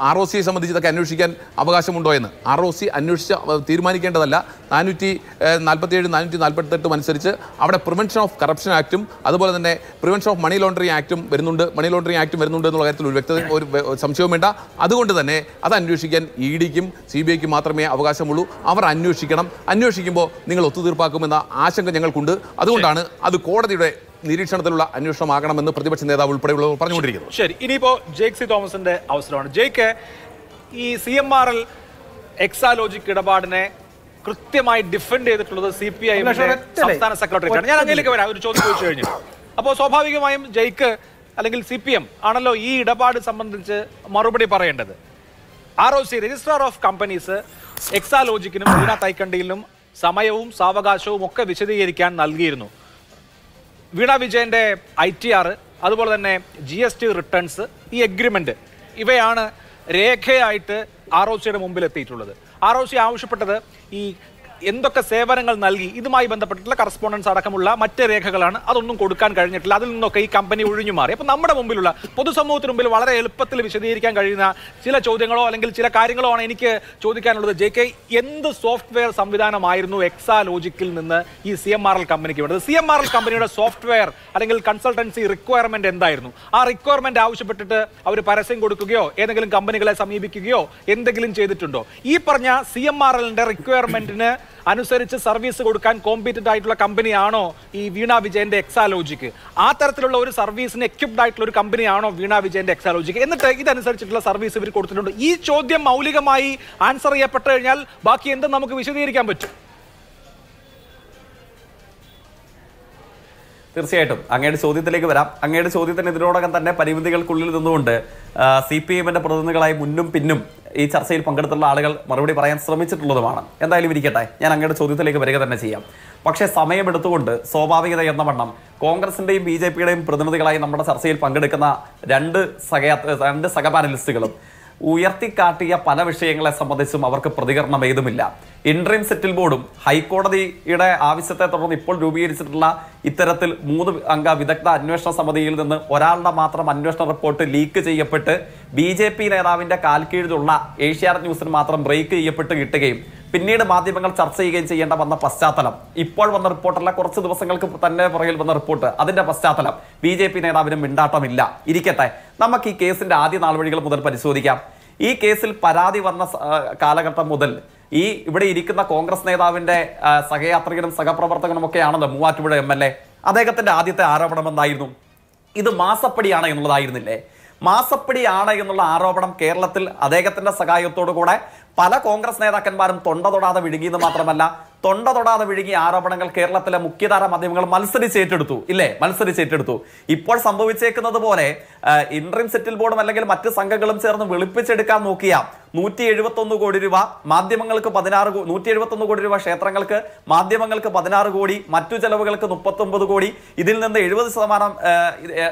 ആർ ഒ സിയെ സംബന്ധിച്ച് ഇതൊക്കെ അന്വേഷിക്കാൻ അവകാശമുണ്ടോ എന്ന്? ആർ ഒ സി അന്വേഷിച്ച് തീരുമാനിക്കേണ്ടതല്ല. നാനൂറ്റി നാൽപ്പത്തിയേഴ് നാനൂറ്റി നാൽപ്പത്തെട്ടും അനുസരിച്ച് അവിടെ പ്രിവെൻഷൻ ഓഫ് കറപ്ഷൻ ആക്റ്റും അതുപോലെ തന്നെ പ്രിവെൻഷൻ ഓഫ് മണി ലോണ്ടറിങ് ആക്റ്റും വരുന്നുണ്ട്. മണി ലോണ്ടറിങ് ആക്റ്റും വരുന്നുണ്ട് എന്നുള്ള കാര്യത്തിൽ ഒരു വ്യക്തത ഒരു സംശയവും വേണ്ട. അതുകൊണ്ട് തന്നെ അത് അന്വേഷിക്കാൻ ഇ ഡിക്കും സി ബി ഐക്കും മാത്രമേ അവകാശമുള്ളൂ. അവർ അന്വേഷിക്കണം. അന്വേഷിക്കുമ്പോൾ നിങ്ങൾ ഒത്തുതീർപ്പാക്കുമെന്ന ആശങ്ക ഞങ്ങൾക്കുണ്ട്. അതുകൊണ്ടാണ് അത് കോടതിയുടെ നിരീക്ഷണത്തിലുള്ള അന്വേഷണമാകണമെന്ന് പ്രതിപക്ഷ നേതാവ് ഉൾപ്പെടെയുള്ളവർ പറഞ്ഞുകൊണ്ടിരിക്കുന്നു. ശരി ഇനിയിപ്പോ ജേക്ക് സി തോമസിന്റെ അവസരമാണ്. ജേക്ക് ഈ C M R L Exalogic ഇടപാടിനെ കൃത്യമായി ഡിഫെൻഡ് ചെയ്തിട്ടുള്ളത് സി പി ഐ സംസ്ഥാന സെക്രട്ടറിയാണ് ഞാൻ അങ്ങനെയൊക്കെ വരാം ഒരു ചോദ്യം ചോദിച്ചു കഴിഞ്ഞു. അപ്പോൾ സ്വാഭാവികമായും ജയ്ക്ക് അല്ലെങ്കിൽ സി പി എം ആണല്ലോ ഈ ഇടപാട് സംബന്ധിച്ച് മറുപടി പറയേണ്ടത്. R O C registrar of companies എക്സാലോജിക്കിനും Veena തൈക്കണ്ടിയിലും സമയവും സാവകാശവും ഒക്കെ വിശദീകരിക്കാൻ നൽകിയിരുന്നു. വീണ വിജയന്റെ ഐ ടി ആർ അതുപോലെ തന്നെ ജി എസ് ടി റിട്ടേൺസ് ഈ എഗ്രിമെന്റ് ഇവയാണ് രേഖയായിട്ട് ആർ ഒ സിയുടെ മുമ്പിൽ എത്തിയിട്ടുള്ളത് ആർ ഒ സി ആവശ്യപ്പെട്ടത് ഈ എന്തൊക്കെ സേവനങ്ങൾ നൽകി? ഇതുമായി ബന്ധപ്പെട്ടിട്ടുള്ള കറസ്പോണ്ടൻസ് അടക്കമുള്ള മറ്റ് രേഖകളാണ് അതൊന്നും കൊടുക്കാൻ കഴിഞ്ഞിട്ടില്ല. അതിൽ നിന്നൊക്കെ ഈ കമ്പനി ഒഴിഞ്ഞു മാറി. അപ്പോൾ നമ്മുടെ മുമ്പിലുള്ള പൊതുസമൂഹത്തിന് മുമ്പിൽ വളരെ എളുപ്പത്തിൽ വിശദീകരിക്കാൻ കഴിയുന്ന ചില ചോദ്യങ്ങളോ അല്ലെങ്കിൽ ചില കാര്യങ്ങളോ ആണ് എനിക്ക് ചോദിക്കാനുള്ളത്. ജെ കെ എന്ത് സോഫ്റ്റ്വെയർ സംവിധാനമായിരുന്നു എക്സാ ലോജിക്കിൽ നിന്ന് ഈ സി എം ആർ എൽ കമ്പനിക്ക് വേണ്ടത്? സി എം ആർ എൽ കമ്പനിയുടെ സോഫ്റ്റ്വെയർ അല്ലെങ്കിൽ കൺസൾട്ടൻസി റിക്വയർമെന്റ് എന്തായിരുന്നു? ആ റിക്വയർമെന്റ് ആവശ്യപ്പെട്ടിട്ട് അവർ പരസ്യം കൊടുക്കുകയോ ഏതെങ്കിലും കമ്പനികളെ സമീപിക്കുകയോ എന്തെങ്കിലും ചെയ്തിട്ടുണ്ടോ? ഈ പറഞ്ഞ സി എം ആർ എല്ലിന്റെ റിക്വയർമെന്റിന് അനുസരിച്ച് സർവീസ് കൊടുക്കാൻ കോമ്പീറ്റന്റ് ആയിട്ടുള്ള കമ്പനിയാണോ ഈ വീണ വിജയന്റെ എക്സാലോജിക്ക് ആ തരത്തിലുള്ള ഒരു സർവീസിന് എക്യുപ്ഡ് ആയിട്ടുള്ള ഒരു കമ്പനിയാണോ വീണ വിജയന്റെ എക്സാലോജിക്ക് എന്നിട്ട് ഇതനുസരിച്ചിട്ടുള്ള സർവീസ് ഇവർ കൊടുത്തിട്ടുണ്ട്. ഈ ചോദ്യം മൗലികമായി ആൻസർ ചെയ്യപ്പെട്ട് കഴിഞ്ഞാൽ ബാക്കി എന്തും നമുക്ക് വിശദീകരിക്കാൻ പറ്റും. തീർച്ചയായിട്ടും. അങ്ങയുടെ ചോദ്യത്തിലേക്ക് വരാം. അങ്ങയുടെ ചോദ്യത്തിന് ഇതിനോടകം തന്നെ പരിമിതികൾക്കുള്ളിൽ നിന്നുകൊണ്ട് സി പി എമ്മിന്റെ പ്രതിനിധികളായി മുന്നും പിന്നും ഈ ചർച്ചയിൽ പങ്കെടുത്തുള്ള ആളുകൾ മറുപടി പറയാൻ ശ്രമിച്ചിട്ടുള്ളതുമാണ്. എന്തായാലും ഇരിക്കട്ടെ ഞാൻ അങ്ങയുടെ ചോദ്യത്തിലേക്ക് വരിക തന്നെ ചെയ്യാം. പക്ഷേ സമയമെടുത്തുകൊണ്ട് സ്വാഭാവികത എന്ന വണ്ണം കോൺഗ്രസിന്റെയും ബി ജെ പിയുടെയും പ്രതിനിധികളായി നമ്മുടെ ചർച്ചയിൽ പങ്കെടുക്കുന്ന രണ്ട് സഹയാ രണ്ട് സഹപാനലിസ്റ്റുകളും ഉയർത്തിക്കാട്ടിയ പല വിഷയങ്ങളെ സംബന്ധിച്ചും അവർക്ക് പ്രതികരണം ഏതുമില്ല. ഇൻട്രീം സെറ്റിൽ ബോർഡും ഹൈക്കോടതിയുടെ ആവശ്യത്തെ തുടർന്ന് ഇപ്പോൾ രൂപീകരിച്ചിട്ടുള്ള ഇത്തരത്തിൽ മൂന്ന് അംഗ വിദഗ്ധ അന്വേഷണ സമിതിയിൽ നിന്ന് ഒരാളുടെ മാത്രം അന്വേഷണ റിപ്പോർട്ട് ലീക്ക് ചെയ്യപ്പെട്ട് ബി ജെ പി നേതാവിന്റെ കാൽക്കീഴിലുള്ള ഏഷ്യാനെറ്റ് ന്യൂസിന് മാത്രം ബ്രേക്ക് ചെയ്യപ്പെട്ട് കിട്ടുകയും പിന്നീട് മാധ്യമങ്ങൾ ചർച്ച ചെയ്യുകയും ചെയ്യേണ്ട വന്ന പശ്ചാത്തലം. ഇപ്പോൾ വന്ന റിപ്പോർട്ടല്ല കുറച്ച് ദിവസങ്ങൾക്ക് തന്നെ പുറകിൽ വന്ന റിപ്പോർട്ട്. അതിന്റെ പശ്ചാത്തലം ബി ജെ പി നേതാവിന് മിണ്ടാട്ടമില്ല. ഇരിക്കട്ടെ നമുക്ക് ഈ കേസിന്റെ ആദ്യ നാൾ വഴികൾ മുതൽ പരിശോധിക്കാം. ഈ കേസിൽ പരാതി വന്ന കാലഘട്ടം മുതൽ ഈ ഇവിടെ ഇരിക്കുന്ന കോൺഗ്രസ് നേതാവിന്റെ സഹയാത്രികനും സഹപ്രവർത്തകനും ഒക്കെയാണല്ലോ മൂവാറ്റുപുഴ എം എൽ എ. അദ്ദേഹത്തിന്റെ ആദ്യത്തെ ആരോപണം എന്തായിരുന്നു ഇത് മാസപ്പടിയാണ് എന്നുള്ളതായിരുന്നില്ലേ? മാസപ്പടിയാണ് എന്നുള്ള ആരോപണം കേരളത്തിൽ അദ്ദേഹത്തിന്റെ സഹായത്തോടു കൂടെ പല കോൺഗ്രസ് നേതാക്കന്മാരും തൊണ്ട തൊടാതെ വിഴുങ്ങിയെന്ന് മാത്രമല്ല തൊണ്ട തൊടാതെ വിഴുങ്ങിയ ആരോപണങ്ങൾ കേരളത്തിലെ മുഖ്യധാര മാധ്യമങ്ങൾ മത്സരിച്ചേറ്റെടുത്തു ഇല്ലേ? മത്സരിച്ചേറ്റെടുത്തു ഇപ്പോൾ സംഭവിച്ചേക്കുന്നത് പോലെ ഇൻട്രീം സെറ്റിൽ ബോർഡും അല്ലെങ്കിൽ മറ്റ് സംഘങ്ങളും ചേർന്ന് വെളുപ്പിച്ചെടുക്കാൻ നോക്കിയ നൂറ്റി എഴുപത്തൊന്ന് കോടി രൂപ മാധ്യമങ്ങൾക്ക് പതിനാറ് നൂറ്റി എഴുപത്തൊന്ന് കോടി രൂപ ക്ഷേത്രങ്ങൾക്ക് മാധ്യമങ്ങൾക്ക് പതിനാറ് കോടി മറ്റു ചെലവുകൾക്ക് മുപ്പത്തൊമ്പത് കോടി ഇതിൽ നിന്ന് എഴുപത് ശതമാനം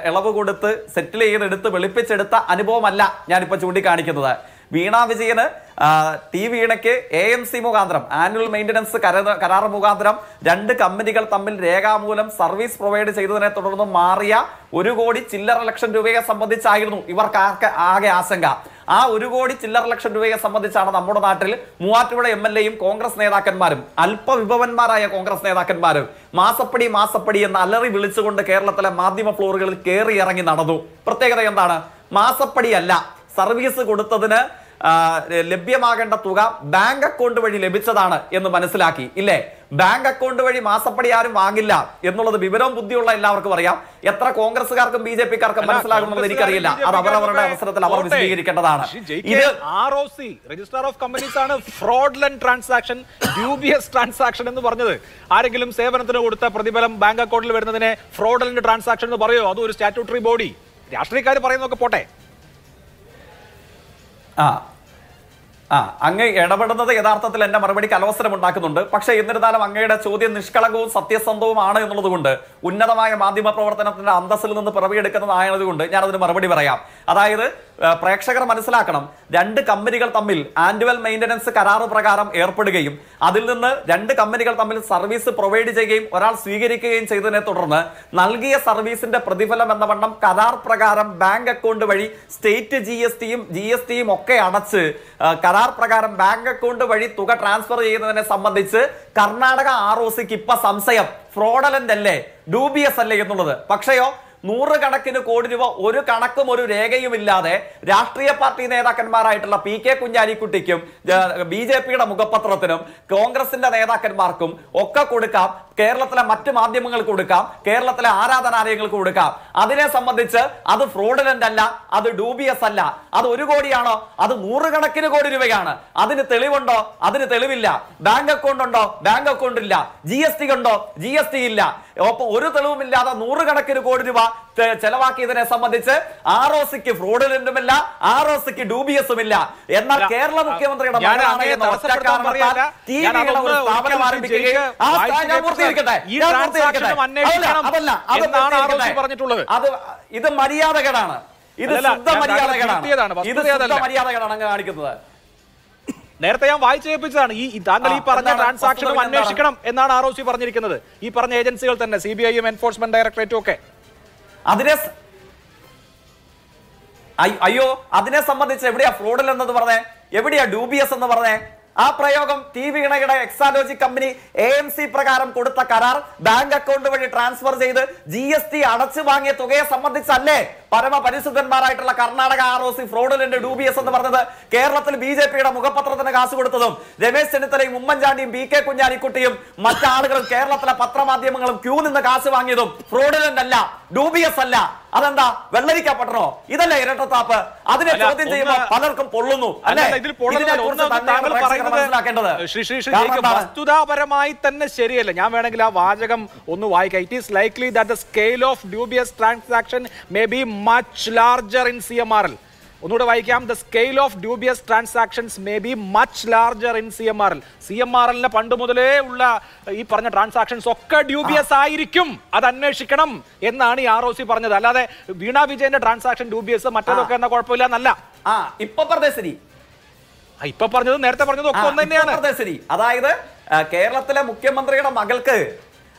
ഇളവ് കൊടുത്ത് സെറ്റിൽ ചെയ്തെടുത്ത് വെളുപ്പിച്ചെടുത്ത അനുഭവമല്ല ഞാനിപ്പോൾ ചൂണ്ടിക്കാണിക്കുന്നത്. വീണ വിജയന് ടി വീണയ്ക്ക് എ എം സി മുഖാന്തരം ആനുവൽ മെയിന്റനൻസ് കര- കരാർ മുഖാന്തരം രണ്ട് കമ്പനികൾ തമ്മിൽ രേഖാമൂലം സർവീസ് പ്രൊവൈഡ് ചെയ്തതിനെ തുടർന്ന് മാറിയ ഒരു കോടി ചില്ലറ ലക്ഷം രൂപയെ സംബന്ധിച്ചായിരുന്നു ഇവർക്ക് ആകെ ആശങ്ക. ആ ഒരു കോടി ചില്ലറ ലക്ഷം രൂപയെ സംബന്ധിച്ചാണ് നമ്മുടെ നാട്ടിൽ മൂവാറ്റുപുഴ എം എൽ എയും കോൺഗ്രസ് നേതാക്കന്മാരും അല്പവിഭവന്മാരായ കോൺഗ്രസ് നേതാക്കന്മാരും മാസപ്പടി മാസപ്പടി എന്ന് അലറി വിളിച്ചുകൊണ്ട് കേരളത്തിലെ മാധ്യമ ഫ്ലോറുകളിൽ കയറി ഇറങ്ങി നടന്നു. പ്രത്യേകത എന്താണ്? മാസപ്പടിയല്ല സർവീസ് കൊടുത്തതിന് ലഭ്യമാകേണ്ട തുക ബാങ്ക് അക്കൗണ്ട് വഴി ലഭിച്ചതാണ് എന്ന് മനസ്സിലാക്കി. ഇല്ലേ? ബാങ്ക് അക്കൗണ്ട് വഴി മാസപ്പടി ആരും വാങ്ങില്ല എന്നുള്ളത് വിവരവും ബുദ്ധിയുള്ള എല്ലാവർക്കും അറിയാം. എത്ര കോൺഗ്രസ്സുകാർക്കും ബി ജെ പിക്കാർക്കും മനസ്സിലാകുമെന്നത് എനിക്കറിയില്ല. അത് അവരവരുടെ അവസരത്തിൽ അവർ വിശദീകരിക്കേണ്ടതാണ്. ഇത് R O C registrar of companies ആണ് ഫ്രോഡ്ലൻ ട്രാൻസാക്ഷൻ ഡ്യൂബിയസ് ട്രാൻസാക്ഷൻ എന്ന് പറഞ്ഞത്. ആരെങ്കിലും സേവനത്തിന് കൊടുത്ത പ്രതിഫലം ബാങ്ക് അക്കൗണ്ടിൽ വരുന്നതിനെ ഫ്രോഡലന്റ് ട്രാൻസാക്ഷൻ എന്ന് പറയുമോ അതൊരു ഒരു സ്റ്റാറ്റ്യൂട്ടറി ബോഡി രാഷ്ട്രീയക്കാർ പറയുന്നതൊക്കെ പോട്ടെ. ആ. ആ അങ്ങ് ഇടപെടുന്നത് യഥാർത്ഥത്തിൽ എന്റെ മറുപടിക്ക് അലവസരം ഉണ്ടാക്കുന്നുണ്ട്. പക്ഷെ എന്നിരുന്നാലും അങ്ങയുടെ ചോദ്യം നിഷ്കളങ്കവും സത്യസന്ധവുമാണ് എന്നുള്ളത് കൊണ്ട് ഉന്നതമായ മാധ്യമ പ്രവർത്തനത്തിന്റെ അന്തസ്സിൽ നിന്ന് പിറവിയെടുക്കുന്നതായതുകൊണ്ട് ഞാൻ അതിന് മറുപടി പറയാം. അതായത് പ്രേക്ഷകർ മനസ്സിലാക്കണം. രണ്ട് കമ്പനികൾ തമ്മിൽ ആനുവൽ മെയിന്റനൻസ് കരാർ പ്രകാരം ഏർപ്പെടുകയും അതിൽ നിന്ന് രണ്ട് കമ്പനികൾ തമ്മിൽ സർവീസ് പ്രൊവൈഡ് ചെയ്യുകയും ഒരാൾ സ്വീകരിക്കുകയും ചെയ്തതിനെ തുടർന്ന് നൽകിയ സർവീസിന്റെ പ്രതിഫലം എന്ന വണ്ണം കരാർ പ്രകാരം ബാങ്ക് അക്കൗണ്ട് വഴി സ്റ്റേറ്റ് ജി എസ് ടിയും ജി എസ് ടിയും ഒക്കെ അടച്ച് കരാർ പ്രകാരം ബാങ്ക് അക്കൗണ്ട് വഴി തുക ട്രാൻസ്ഫർ ചെയ്യുന്നതിനെ സംബന്ധിച്ച് കർണാടക ആർ ഒ സിക്ക് ഇപ്പൊ സംശയം. ഫ്രോഡലന്റ് അല്ലേ? ഡൂബിയസ് അല്ലേ എന്നുള്ളത്. പക്ഷെയോ നൂറുകണക്കിന് കോടി രൂപ ഒരു കണക്കും ഒരു രേഖയും ഇല്ലാതെ രാഷ്ട്രീയ പാർട്ടി നേതാക്കന്മാരായിട്ടുള്ള പി കെ കുഞ്ഞാലിക്കുട്ടിക്കും ബി ജെ പിയുടെ മുഖപത്രത്തിനും കോൺഗ്രസിന്റെ നേതാക്കന്മാർക്കും ഒക്കെ കൊടുക്കാം. കേരളത്തിലെ മറ്റു മാധ്യമങ്ങൾക്ക് കൊടുക്കാം. കേരളത്തിലെ ആരാധനാലയങ്ങൾക്ക് കൊടുക്കാം. അതിനെ സംബന്ധിച്ച് അത് ഫ്രോഡലന്റ് അല്ല അത് ഡൂബിയസ് അല്ല അത് ഒരു കോടിയാണോ? അത് നൂറുകണക്കിന് കോടി രൂപയാണ്. അതിന് തെളിവുണ്ടോ? അതിന് തെളിവില്ല. ബാങ്ക് അക്കൗണ്ട് ഉണ്ടോ ബാങ്ക് അക്കൗണ്ട് ഇല്ല ജി എസ് ടി ഉണ്ടോ ജി എസ് ടി ഇല്ല. ഒപ്പം ഒരു തെളിവുമില്ലാതെ നൂറുകണക്കിന് കോടി രൂപ ചെലവാക്കിയതിനെ സംബന്ധിച്ച് ആർ ഒ സിക്ക് ഫ്രോഡിലുമില്ല ആർ ഒ സിക്ക് ഡൂബിയസും ഇല്ല എന്നാൽ കേരള മുഖ്യമന്ത്രിയുടെ അത് ഇത് മര്യാദകേടാണ്. ഇത് മര്യാദകേടാണ്. ഇത് മര്യാദകേടാണ് അങ്ങ് കാണിക്കുന്നത്. നേരത്തെ ഞാൻ വായിച്ചു കേൾപ്പിച്ചതാണ്. ഈ താങ്കൾ ഈ പറഞ്ഞ ട്രാൻസാക്ഷൻ ട്രാൻസാക്ഷനും അന്വേഷിക്കണം എന്നാണ് ആർ ഒ സി പറഞ്ഞിരിക്കുന്നത്. ഈ പറഞ്ഞ ഏജൻസികൾ തന്നെ സി ബി ഐയും എൻഫോഴ്സ്മെന്റ് ഡയറക്ടറേറ്റും ഒക്കെ. അതിനെ അയ്യോ- അതിനെ സംബന്ധിച്ച് എവിടെയാ ഫ്രോഡൽ എന്നത് പറഞ്ഞേ? എവിടെയാ ഡൂബിയസ് എന്ന് പറഞ്ഞേ? ആ പ്രയോഗം T V ഇണയുടെ Exalogic company A M C പ്രകാരം കൊടുത്ത കരാർ ബാങ്ക് അക്കൗണ്ട് വഴി ട്രാൻസ്ഫർ ചെയ്ത് ജി എസ് ടി അടച്ചു വാങ്ങിയ തുകയെ സംബന്ധിച്ചല്ലേ പരമപരിശുദ്ധന്മാരായിട്ടുള്ള കർണാടക ആർ ഒ സി ഫ്രോഡിലിന്റെ ഡൂബിയസ് എന്ന് പറഞ്ഞത്. കേരളത്തിൽ ബി ജെ പിയുടെ മുഖപത്രത്തിന് കാശ് കൊടുത്തതും രമേശ് ചെന്നിത്തലയും ഉമ്മൻചാണ്ടിയും ബി കെ കുഞ്ഞാലിക്കുട്ടിയും മറ്റാളുകളും കേരളത്തിലെ പത്രമാധ്യമങ്ങളും ക്യൂ നിന്ന് കാശ് വാങ്ങിയതും ഫ്രോഡിലന്റ് അല്ല ഡൂബിയസ് അല്ല. അതെന്താ? വെള്ളരിക്ക പട്ടണോ? ഇതല്ല ഇരട്ടത്താപ്പ്. അതിനെ ചോദ്യം ചെയ്യുമ്പോൾ പലർക്കും പൊള്ളുന്നു. അല്ല, മനസ്സിലാക്കേണ്ടത്? വസ്തുതാപരമായി തന്നെ ശരിയല്ല. ഞാൻ വേണമെങ്കിൽ ആ വാചകം ഒന്ന് വായിക്കാം. It is likely that the scale of dubious transaction may be much larger in C M R L ഒന്നുകൂടെ വായിക്കാം. The scale of dubious transactions may be much larger in C M R L C M R എല്ലിന് പണ്ട് മുതലേ ഉള്ള ഈ പറഞ്ഞ transactions ഒക്കെ dubious ആയിരിക്കും. അത് അന്വേഷിക്കണം എന്നാണ് ഈ ആർ ഒ സി പറഞ്ഞത്. അല്ലാതെ വീണ വിജയന്റെ ട്രാൻസാക്ഷൻ ഡ്യൂബിയസ് മറ്റേതൊക്കെ എന്ന കുഴപ്പമില്ല എന്നല്ല. ആ ഇപ്പൊ പറഞ്ഞ ശരി ഇപ്പൊ പറഞ്ഞത് നേരത്തെ പറഞ്ഞത് ഒക്കെ ഒന്ന് തന്നെയാണ്. അതായത് കേരളത്തിലെ മുഖ്യമന്ത്രിയുടെ മകൾക്ക്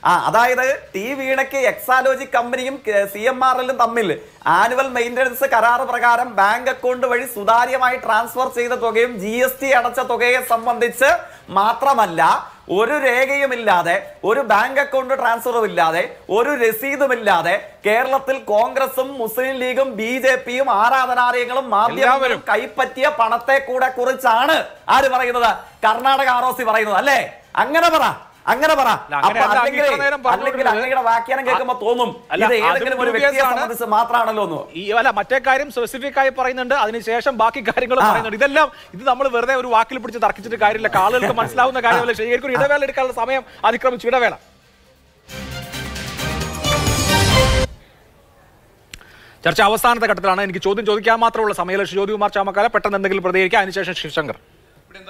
ആ അതായത് ടി വീണയ്ക്ക് എക്സാലോജി കമ്പനിയും സി എം ആർ എല്ലും തമ്മിൽ ആനുവൽ മെയിന്റനൻസ് കരാർ പ്രകാരം ബാങ്ക് അക്കൗണ്ട് വഴി സുതാര്യമായി ട്രാൻസ്ഫർ ചെയ്ത തുകയും ജി എസ് ടി അടച്ച തുകയെ സംബന്ധിച്ച് മാത്രമല്ല ഒരു രേഖയുമില്ലാതെ ഒരു ബാങ്ക് അക്കൗണ്ട് ട്രാൻസ്ഫറും ഇല്ലാതെ ഒരു രസീതുമില്ലാതെ കേരളത്തിൽ കോൺഗ്രസും മുസ്ലിം ലീഗും ബി ജെ പിയും ആരാധനാലയങ്ങളും മാധ്യമങ്ങളും കൈപ്പറ്റിയ പണത്തെ കൂടെ കുറിച്ചാണ് ആര് പറയുന്നത്? കർണാടക ആർ ഒ സി പറയുന്നത് അല്ലേ? അങ്ങനെ പറ. അങ്ങനെ പറ. അല്ലെങ്കിൽ അങ്ങയുടെ വ്യാഖ്യാനം തോന്നും. ഇത് ഏതെങ്കിലും ഒരു dubious വ്യക്തിയെ സംബന്ധിച്ച് മാത്രമാണല്ലോ എന്ന്. അല്ല മറ്റേ കാര്യം സ്പെസിഫിക് ആയി പറയുന്നുണ്ട്. അതിനുശേഷം ബാക്കി കാര്യങ്ങൾ പറയുന്നുണ്ട്. ഇതെല്ലാം ഇത് നമ്മൾ വെറുതെ ഒരു വാക്കിൽ പിടിച്ച് തർക്കിച്ചിട്ട് കാര്യമില്ല. ആളുകൾക്ക് മനസ്സിലാവുന്ന കാര്യമല്ല? ശരിക്കും ഒരു ഇടവേള എടുക്കാനുള്ള സമയം അതിക്രമിച്ചു. ഇടവേള. ചർച്ച അവസാനത്തെ ഘട്ടത്തിലാണ്. എനിക്ക് ചോദ്യം ചോദിക്കാൻ മാത്രമുള്ള സമയം ജ്യോതികുമാർ ചാമക്കാല പെട്ടെന്ന് എന്തെങ്കിലും പ്രതികരിക്കാം. അതിനുശേഷം ശിവശങ്കർ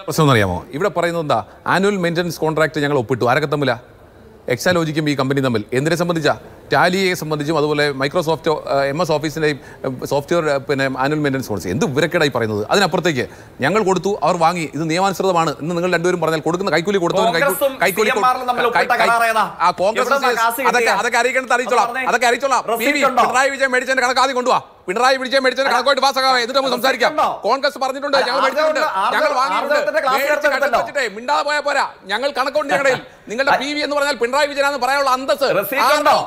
പ്രശ്നം അറിയാമോ ഇവിടെ പറയുന്നത് എന്താ? ആനുവൽ മെയിന്റനൻസ് കോൺട്രാക്ട് ഞങ്ങൾ ഒപ്പിട്ടു. ആരൊക്കെ തമ്മില? എക്സാലോജിക്കും ഈ കമ്പനി തമ്മിൽ. എന്തിനെ സംബന്ധിച്ചാ? ടാലിയെ സംബന്ധിച്ചും അതുപോലെ മൈക്രോസോഫ്റ്റ് എം എസ് ഓഫീസിന്റെയും സോഫ്റ്റ്വെയർ പിന്നെ ആനുവൽ മെയിന്റനൻസ് പോളിസി എന്ത് വിവരക്കേടായി പറയുന്നത്? അതിനപ്പുറത്തേക്ക് ഞങ്ങൾ കൊടുത്തു അവർ വാങ്ങി. ഇത് നിയമാനുസൃതമാണ്. എന്ന് നിങ്ങൾ രണ്ടുപേരും പറഞ്ഞാൽ കൊടുക്കുന്ന കൈക്കൂലി കൊടുത്തവരും കൈക്കൂലി? ആ കോൺഗ്രസ് അതൊക്കെ? അതൊക്കെ അറിയിക്കണം അറിയിച്ചോളാം. അതൊക്കെ അറിയിച്ചോളാം. പിണറായി വിജയൻ മേടിച്ചതിന്റെ കണക്ക് ആദ്യം കൊണ്ടുപോവാ പിണറായി വിജയൻ മേടിച്ചതിന്റെ കണക്കോട്ട് പാസ്സാകാം എന്നിട്ട് നമുക്ക് സംസാരിക്കാം. കോൺഗ്രസ് പറഞ്ഞിട്ടുണ്ട് ഞങ്ങൾ മേടിച്ചിട്ടുണ്ട്. ഞങ്ങൾ വാങ്ങിയിട്ടുണ്ട്. മിണ്ടാതെ പോയാൽ പോരാ. ഞങ്ങൾ കണക്കുണ്ട് ഞങ്ങളുടെ നിങ്ങളുടെ പി വി എന്ന് പറഞ്ഞാൽ പിണറായി വിജയനാണെന്ന് പറയാനുള്ള അന്തസ്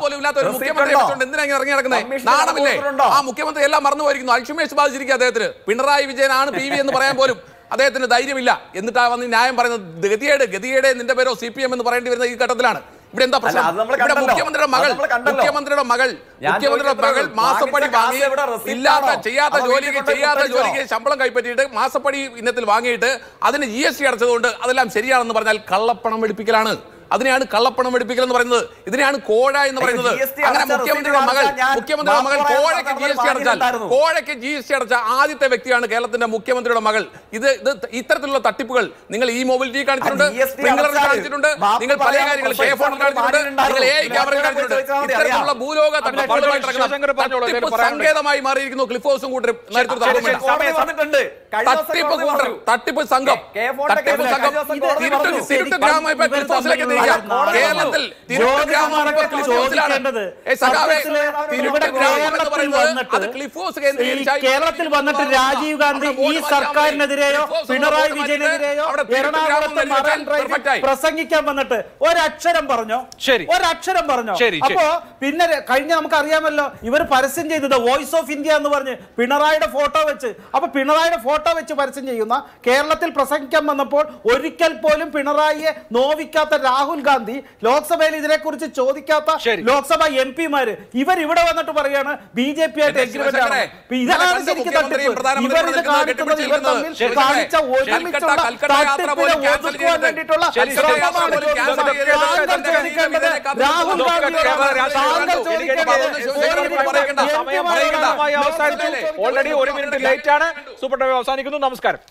പോലും ഇല്ലാത്ത ഒരു മുഖ്യമന്ത്രി എന്തിനാ ഇങ്ങനെ ഇറങ്ങി നടക്കുന്നത്? നാണമില്ലേ? ആ മുഖ്യമന്ത്രി എല്ലാം മറന്നു പോയിരിക്കുന്നു. അൽഷുമേഷ് ബാധിച്ചിരിക്കുക അദ്ദേഹത്തിന്. പിണറായി വിജയനാണ് പി വി എന്ന് പറയാൻ പോലും അദ്ദേഹത്തിന് ധൈര്യമില്ല. എന്നിട്ടാ വന്ന് ന്യായം പറയുന്നത് ഗതിയേട് ഗതിയേടെ നിന്റെ പേരോ സി പി എം എന്ന് പറയേണ്ടി വരുന്ന ഈ ഘട്ടത്തിലാണ്. ഇവിടെ എന്താ പ്രശ്നം? ഇവിടെ മുഖ്യമന്ത്രിയുടെ മകൾ. മുഖ്യമന്ത്രിയുടെ മകൾ മുഖ്യമന്ത്രിയുടെ മകൾ മാസപ്പടി വാങ്ങി ഇല്ലാത്ത ചെയ്യാത്ത ജോലിക്ക് ചെയ്യാത്ത ജോലിക്ക് ശമ്പളം കൈപ്പറ്റിയിട്ട് മാസപ്പടി ഇന്നത്തിൽ വാങ്ങിയിട്ട് അതിന് ജി എസ് ടി അടച്ചതുകൊണ്ട് അതെല്ലാം ശരിയാണെന്ന് പറഞ്ഞാൽ കള്ളപ്പണം വെടിപ്പിക്കലാണ് അതിനെയാണ് കള്ളപ്പണം വെടിപ്പിക്കൽ എന്ന് പറയുന്നത്. ഇതിനെയാണ് കോഴ എന്ന് പറയുന്നത്. അങ്ങനെ മുഖ്യമന്ത്രിയുടെ മകൾ മുഖ്യമന്ത്രിയുടെ മകൾ കോഴയ്ക്ക് ജി എസ് ടി അടച്ചാൽ കോഴയ്ക്ക് ജി എസ് ടി അടച്ച ആദ്യത്തെ വ്യക്തിയാണ് കേരളത്തിന്റെ മുഖ്യമന്ത്രിയുടെ മകൾ. ഇത് ഇത് ഇത്തരത്തിലുള്ള തട്ടിപ്പുകൾ നിങ്ങൾ ഈ മൊബിലിറ്റി കാണിച്ചിട്ടുണ്ട് സ്പ്രിംഗ്ലറിൽ കാണിച്ചിട്ടുണ്ട് നിങ്ങൾ പല കാര്യങ്ങൾ കെ ഫോണിൽ കാണിച്ചിട്ടുണ്ട് നിങ്ങൾ എ ക്യാമറയിൽ കാണിച്ചിട്ടുണ്ട്. ഇത്തരത്തിലുള്ള ഭൂലോക തട്ടിപ്പ് സങ്കേതമായി മാറിയിരിക്കുന്നു ക്ലിഫ് ഹൗസും കൂട്ടരും. തട്ടിപ്പ് കൂട്ടർ തട്ടിപ്പ് സംഘം. തട്ടിപ്പ് സംഘം. തിരുട്ട് പറഞ്ഞു. തിരുട്ട് ഗ്രാമം ഇപ്പൊ ഇവർ ക്ലിഫ് ഹൗസിലേക്ക് കേരളത്തിൽ കേരളത്തിൽ വന്നിട്ട് രാജീവ് ഗാന്ധി ഈ സർക്കാരിനെതിരെയോ പിണറായി വിജയനെതിരെയോ അവിടെ എറണാകുളത്ത് മറൈൻ ഡ്രൈവിൽ പ്രസംഗിക്കാൻ വന്നിട്ട് ഒരക്ഷരം പറഞ്ഞോ? ശരി. ഒരക്ഷരം പറഞ്ഞോ. അപ്പോ പിന്നെ കഴിഞ്ഞ നമുക്ക് അറിയാമല്ലോ ഇവർ പരസ്യം ചെയ്തത് വോയിസ് ഓഫ് ഇന്ത്യ എന്ന് പറഞ്ഞ് പിണറായിയുടെ ഫോട്ടോ വെച്ച്. അപ്പൊ പിണറായിയുടെ ഫോട്ടോ വെച്ച് പരസ്യം ചെയ്യുന്ന കേരളത്തിൽ പ്രസംഗിക്കാൻ വന്നപ്പോൾ ഒരിക്കൽ പോലും പിണറായിയെ നോവിക്കാത്ത രാഹുൽ ഗാന്ധി ലോക്സഭയിൽ ഇതിനെക്കുറിച്ച് ചോദിക്കാത്ത. ലോക്സഭ എം പിമാര് ഇവർ ഇവിടെ വന്നിട്ട് പറയാണ് ബി ജെ പി ആയിട്ട് എഗ്രിമെന്റ് ആണ് ശിവശങ്കരേ, അപ്പൊ ഇതാണ് കണ്ട ശരിക്കും തട്ടിപ്പ്. ഇവർ ഇത് കാണിക്കുന്നത് ഇവർ തമ്മിൽ കാണിച്ച ശരി. ഒരുമിച്ചുള്ള കൽക്കട്ട- കൽക്കട്ട യാത്ര തട്ടിപ്പിനെ പോലും cancel ഒതുക്കുവാൻ ചെയ്തിട്ട് വേണ്ടിയിട്ടുള്ള ശരി, ശരി. ശ്രമമാണ് പോലും cancel ചോദിക്കുന്നത്. ചെയ്തിട്ട് താങ്കൾ ചോദിക്കേണ്ടത് രാഹുൽ താങ്കൾ ചോദിക്കേണ്ടത് ഓൾറെഡി ഒരു മിനിറ്റ് ലേറ്റ് ആണ്. സൂപ്പർ ടൈം അവസാനിക്കുന്നു. നമസ്കാരം.